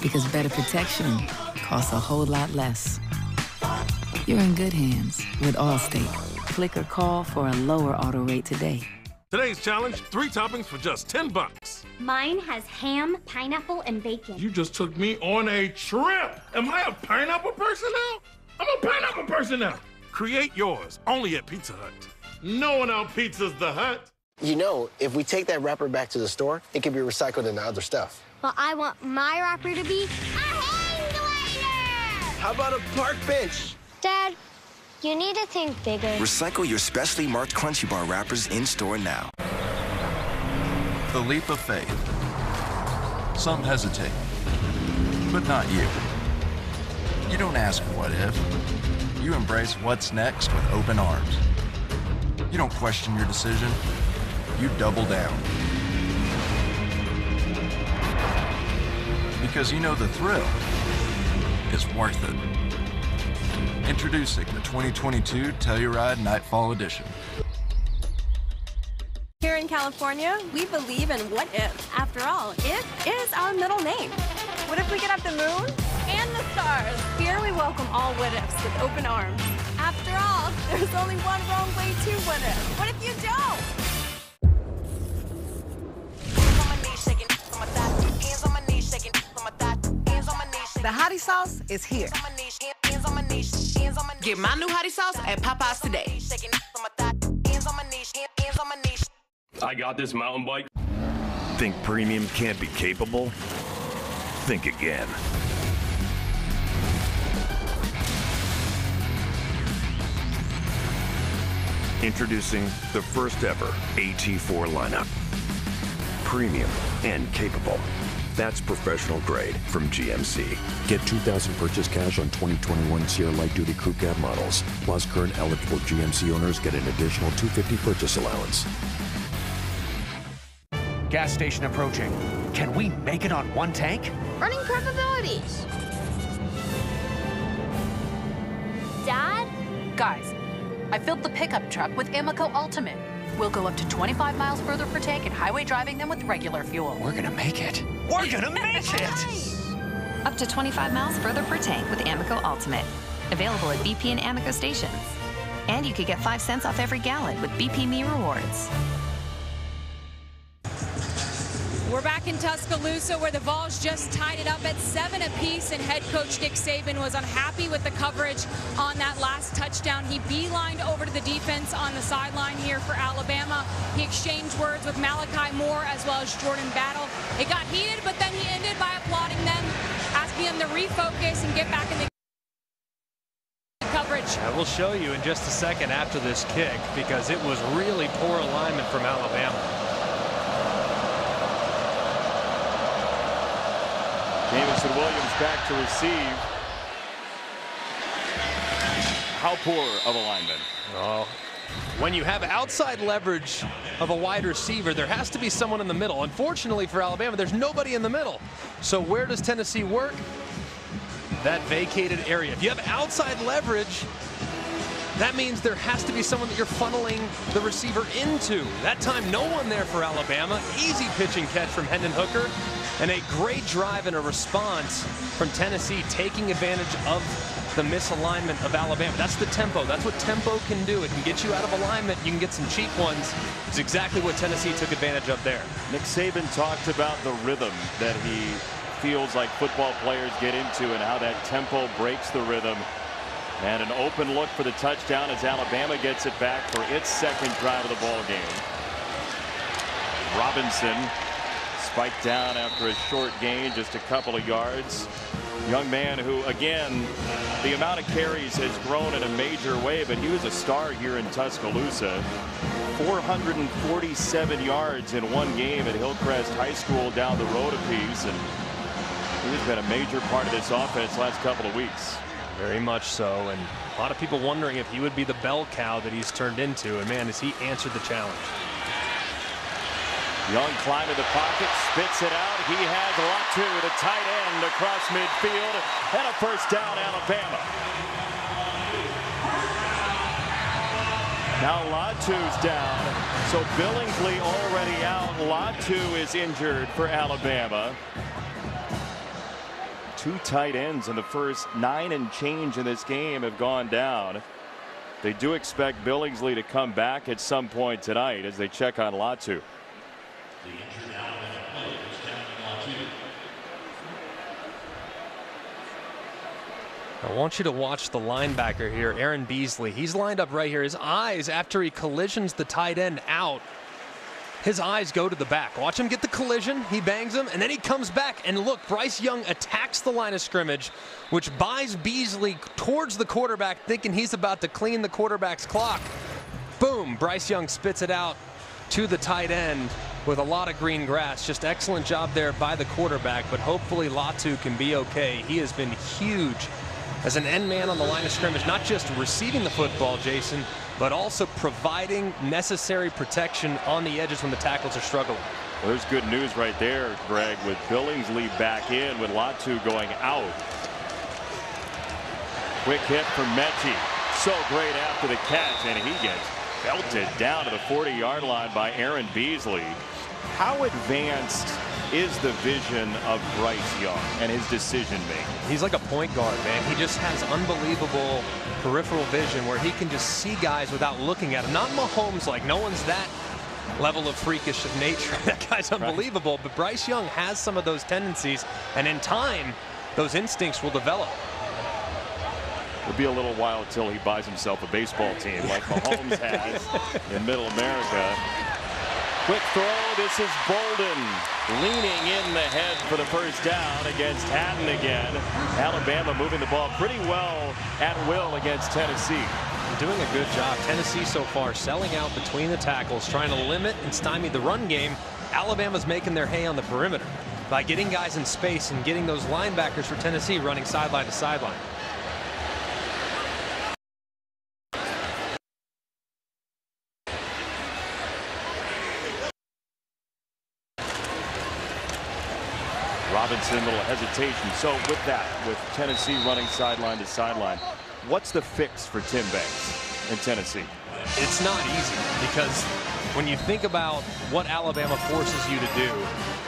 Because better protection costs a whole lot less. You're in good hands with Allstate. Click or call for a lower auto rate today. Today's challenge, three toppings for just 10 bucks. Mine has ham, pineapple, and bacon. You just took me on a trip. Am I a pineapple person now? I'm a pineapple person now. Create yours only at Pizza Hut. No one out pizzas the Hut. You know, if we take that wrapper back to the store, it can be recycled into other stuff. Well, I want my wrapper to be a hang glider! How about a park bench? Dad, you need to think bigger. Recycle your specially marked Crunchy Bar wrappers in store now. The leap of faith. Some hesitate, but not you. You don't ask what if. You embrace what's next with open arms. You don't question your decision. You double down. Because you know the thrill is worth it. Introducing the 2022 Telluride Nightfall Edition. Here in California, we believe in what if. After all, if is our middle name. What if we get up the moon and the stars? Here we welcome all what ifs with open arms. After all, there's only one wrong way to what if. What if you don't? The hottie sauce is here. Get my new hottie sauce at Popeyes today. I got this mountain bike. Think premium can't be capable? Think again. Introducing the first ever AT4 lineup. Premium and capable. That's professional grade from GMC. Get 2000 purchase cash on 2021 Sierra Light Duty Crew Cab models. Plus, current eligible GMC owners get an additional 250 purchase allowance. Gas station approaching. Can we make it on one tank? Running capabilities. Dad? Guys, I filled the pickup truck with Amoco Ultimate. We'll go up to 25 miles further per tank in highway driving than with regular fuel. We're gonna make it. We're gonna make (laughs) it! Up to 25 miles further per tank with Amoco Ultimate. Available at BP and Amoco stations. And you could get 5 cents off every gallon with BP Me Rewards. We're back in Tuscaloosa where the Vols just tied it up at seven apiece and head coach Nick Saban was unhappy with the coverage on that last touchdown. He beelined over to the defense on the sideline here for Alabama. He exchanged words with Malachi Moore as well as Jordan Battle. It got heated, but then he ended by applauding them, asking them to refocus and get back in the coverage. I will show you in just a second after this kick because it was really poor alignment from Alabama. Jameson Williams back to receive. How poor of alignment? Oh, when you have outside leverage of a wide receiver, there has to be someone in the middle. Unfortunately for Alabama, there's nobody in the middle. So where does Tennessee work? That vacated area. If you have outside leverage, that means there has to be someone that you're funneling the receiver into. That time, no one there for Alabama. Easy pitch and catch from Hendon Hooker. And a great drive and a response from Tennessee taking advantage of the misalignment of Alabama. That's the tempo. That's what tempo can do. It can get you out of alignment. You can get some cheap ones. It's exactly what Tennessee took advantage of there. Nick Saban talked about the rhythm that he feels like football players get into and how that tempo breaks the rhythm. And an open look for the touchdown as Alabama gets it back for its second drive of the ball game. Robinson spiked down after a short gain, just a couple of yards. Young man who, again, the amount of carries has grown in a major way, but he was a star here in Tuscaloosa. 447 yards in one game at Hillcrest High School down the road apiece, and he's been a major part of this offense last couple of weeks. Very much so, and A lot of people wondering if he would be the bell cow that he's turned into, and man, has he answered the challenge. Young climb to the pocket, spits it out. He has Latu, the tight end, across midfield, and a first down, Alabama. Now Latu's down, so Billingsley already out. Latu is injured for Alabama. Two tight ends in the first nine and change in this game have gone down. They do expect Billingsley to come back at some point tonight as they check on Latu. I want you to watch the linebacker here, Aaron Beasley. He's lined up right here. His eyes, after he collisions the tight end out, his eyes go to the back. Watch him get the collision. He bangs him, and then he comes back. And look, Bryce Young attacks the line of scrimmage, which buys Beasley towards the quarterback, thinking he's about to clean the quarterback's clock. Boom, Bryce Young spits it out to the tight end with a lot of green grass. Just excellent job there by the quarterback, but hopefully Latu can be okay. He has been huge as an end man on the line of scrimmage, not just receiving the football, Jason, but also providing necessary protection on the edges when the tackles are struggling. Well, there's good news right there, Greg, with Billingsley back in, with Latu going out. Quick hit from Metchie. So great after the catch, and he gets belted down to the 40-yard line by Aaron Beasley. How advanced is the vision of Bryce Young and his decision making? He's like a point guard, man. He just has unbelievable peripheral vision where he can just see guys without looking at them. Not Mahomes like no one's that level of freakish of nature. (laughs) that guy's unbelievable. But Bryce Young has some of those tendencies, and in time, those instincts will develop. It'll be a little while until he buys himself a baseball team like (laughs) Mahomes has in Middle America. Quick throw. This is Bolden leaning in the head for the first down against Hatton again. Alabama moving the ball pretty well at will against Tennessee. Doing a good job. Tennessee so far selling out between the tackles, trying to limit and stymie the run game. Alabama's making their hay on the perimeter by getting guys in space and getting those linebackers for Tennessee running sideline to sideline. Robinson, a little hesitation. So with that, with Tennessee running sideline to sideline, what's the fix for Tim Banks in Tennessee? It's not easy because when you think about what Alabama forces you to do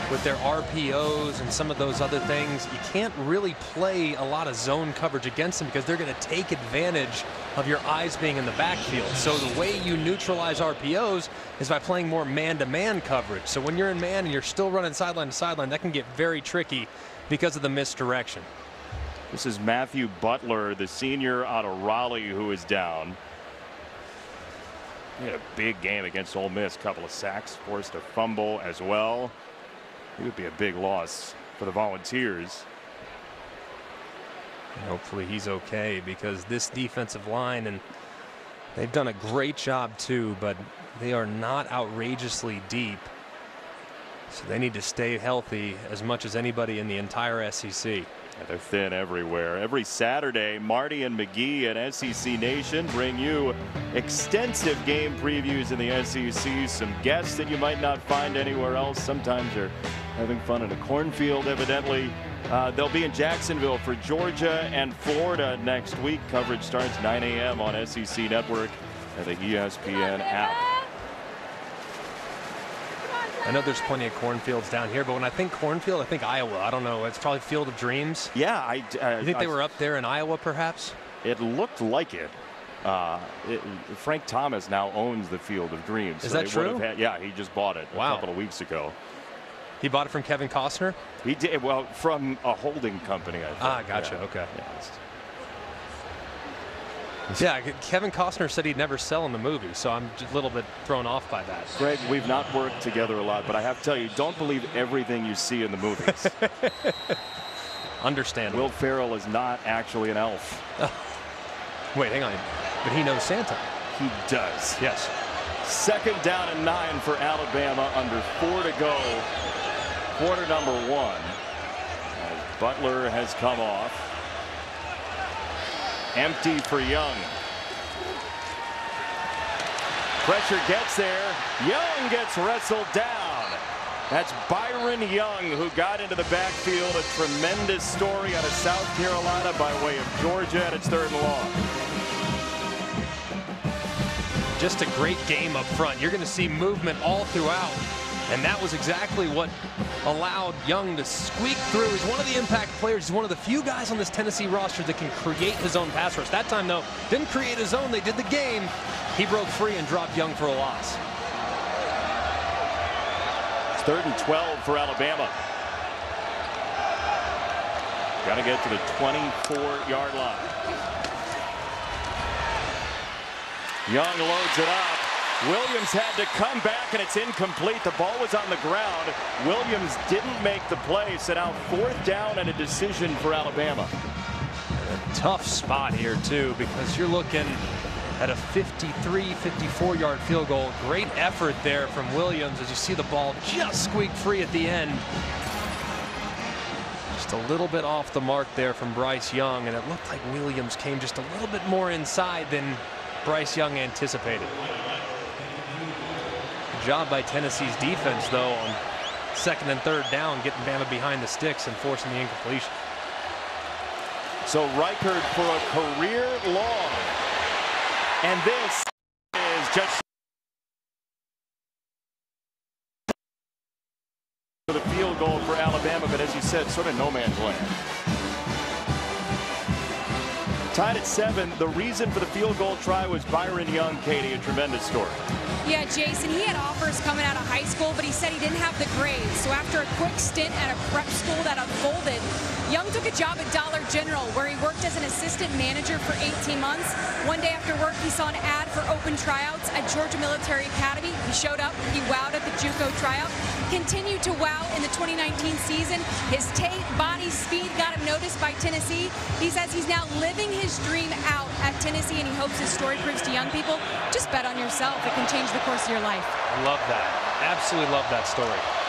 with their RPOs and some of those other things, you can't really play a lot of zone coverage against them because they're going to take advantage of your eyes being in the backfield. So the way you neutralize RPOs is by playing more man-to-man -man coverage. So when you're in man and you're still running sideline to sideline, that can get very tricky because of the misdirection. This is Matthew Butler, the senior out of Raleigh, who is down. He had a big game against Ole Miss. A couple of sacks, forced a fumble as well. He would be a big loss for the Volunteers. Hopefully he's okay because this defensive line and they've done a great job too, but they are not outrageously deep. So they need to stay healthy as much as anybody in the entire SEC. Yeah, they're thin everywhere. Every Saturday, Marty and McGee at SEC Nation bring you extensive game previews in the SEC. Some guests that you might not find anywhere else. Sometimes they're having fun in a cornfield, evidently. Uh, they'll be in Jacksonville for Georgia and Florida next week. Coverage starts 9 a.m. on SEC Network and the ESPN app. I know there's plenty of cornfields down here, but when I think cornfield, I think Iowa. I don't know. It's probably Field of Dreams. Yeah, I. Uh, you think I, they were up there in Iowa, perhaps? It looked like it. Uh, it, Frank Thomas now owns the Field of Dreams. Is so that true? Had, yeah, he just bought it wow. a couple of weeks ago. He bought it from Kevin Costner. He did well from a holding company. I think. Ah, gotcha. Yeah. Okay. Yeah, yeah, Kevin Costner said he'd never sell in the movie, so I'm just a little bit thrown off by that. Greg, we've not worked together a lot, but I have to tell you, don't believe everything you see in the movies. (laughs) Understandable. Will Ferrell is not actually an elf. (laughs) Wait, hang on. But he knows Santa. He does. Yes. Second down and nine for Alabama, under four to go. Quarter number one. Butler has come off. Empty for Young. Pressure gets there. Young gets wrestled down. That's Byron Young who got into the backfield. A tremendous story out of South Carolina by way of Georgia at its third and long. Just a great game up front. You're going to see movement all throughout. And that was exactly what allowed Young to squeak through. He's one of the impact players. He's one of the few guys on this Tennessee roster that can create his own pass rush. That time, though, didn't create his own. They did the game. He broke free and dropped Young for a loss. It's third and 12 for Alabama. Got to get to the 24-yard line. Young loads it up. Williams had to come back, and it's incomplete. The ball was on the ground. Williams didn't make the play, so now fourth down and a decision for Alabama. A tough spot here, too, because you're looking at a 53, 54 yard field goal. Great effort there from Williams as you see the ball just squeak free at the end. Just a little bit off the mark there from Bryce Young, and it looked like Williams came just a little bit more inside than Bryce Young anticipated. Job by Tennessee's defense, though, on second and third down, getting Bama behind the sticks and forcing the incompletion. So Reichard for a career long. And this is just the field goal for Alabama, but as you said, sort of no man's land. Tied at seven. The reason for the field goal try was Byron Young, Katie. A tremendous story. Yeah, Jason, he had offers coming out of high school, but he said he didn't have the grades. So after a quick stint at a prep school that unfolded, Young took a job at Dollar General where he worked as an assistant manager for 18 months. One day after work, he saw an ad for open tryouts at Georgia Military Academy. He showed up, he wowed at the JUCO tryout, continued to wow in the 2019 season. His tape, body, speed got him noticed by Tennessee. He says he's now living his dream out at Tennessee and he hopes his story proves to young people, just bet on yourself. It can change the course of your life. Love that. Absolutely love that story.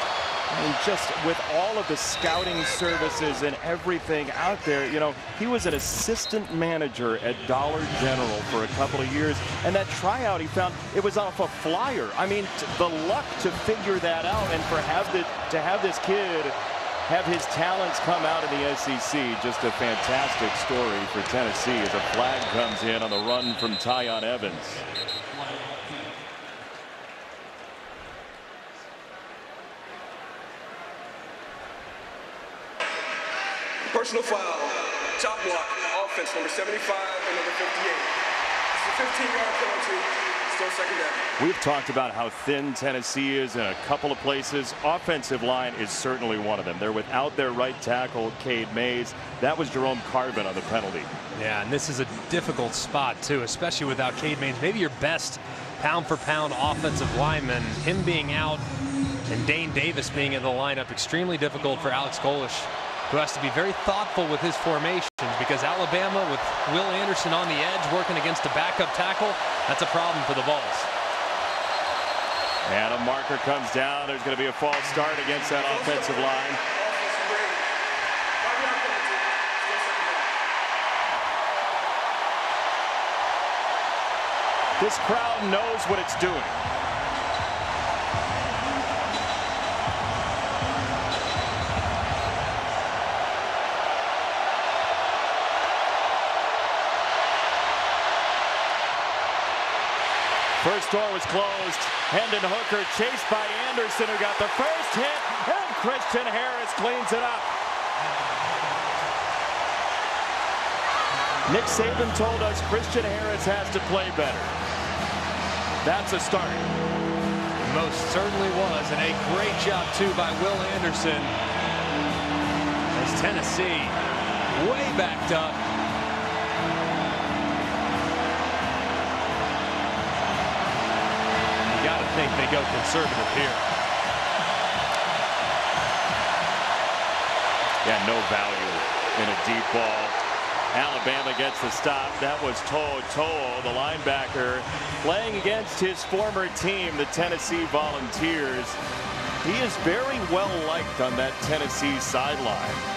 Mean, just with all of the scouting services and everything out there, you know, he was an assistant manager at Dollar General for a couple of years. And that tryout he found, it was off a flyer. I mean, the luck to figure that out and for have the, to have this kid have his talents come out in the SEC. Just a fantastic story for Tennessee as a flag comes in on the run from Tiyon Evans. Personal foul, top block, offense number 75 and number 58. It's a 15-yard penalty, still second down. We've talked about how thin Tennessee is in a couple of places. Offensive line is certainly one of them. They're without their right tackle, Cade Mays. That was Jerome Carvin on the penalty. Yeah, and this is a difficult spot, too, especially without Cade Mays. Maybe your best pound-for-pound -pound offensive lineman. Him being out and Dane Davis being in the lineup. Extremely difficult for Alex Golesh who has to be very thoughtful with his formations because Alabama with Will Anderson on the edge working against a backup tackle, that's a problem for the Vols. And a marker comes down. There's going to be a false start against that offensive line. This crowd knows what it's doing. First door was closed. Hendon Hooker chased by Anderson who got the first hit and Christian Harris cleans it up. Nick Saban told us Christian Harris has to play better. That's a start. Most certainly was, and a great job, too, by Will Anderson. As Tennessee way backed up. Think they go conservative here. Yeah, no value in a deep ball. Alabama gets the stop. That was To'o To'o, the linebacker, playing against his former team, the Tennessee Volunteers. He is very well liked on that Tennessee sideline.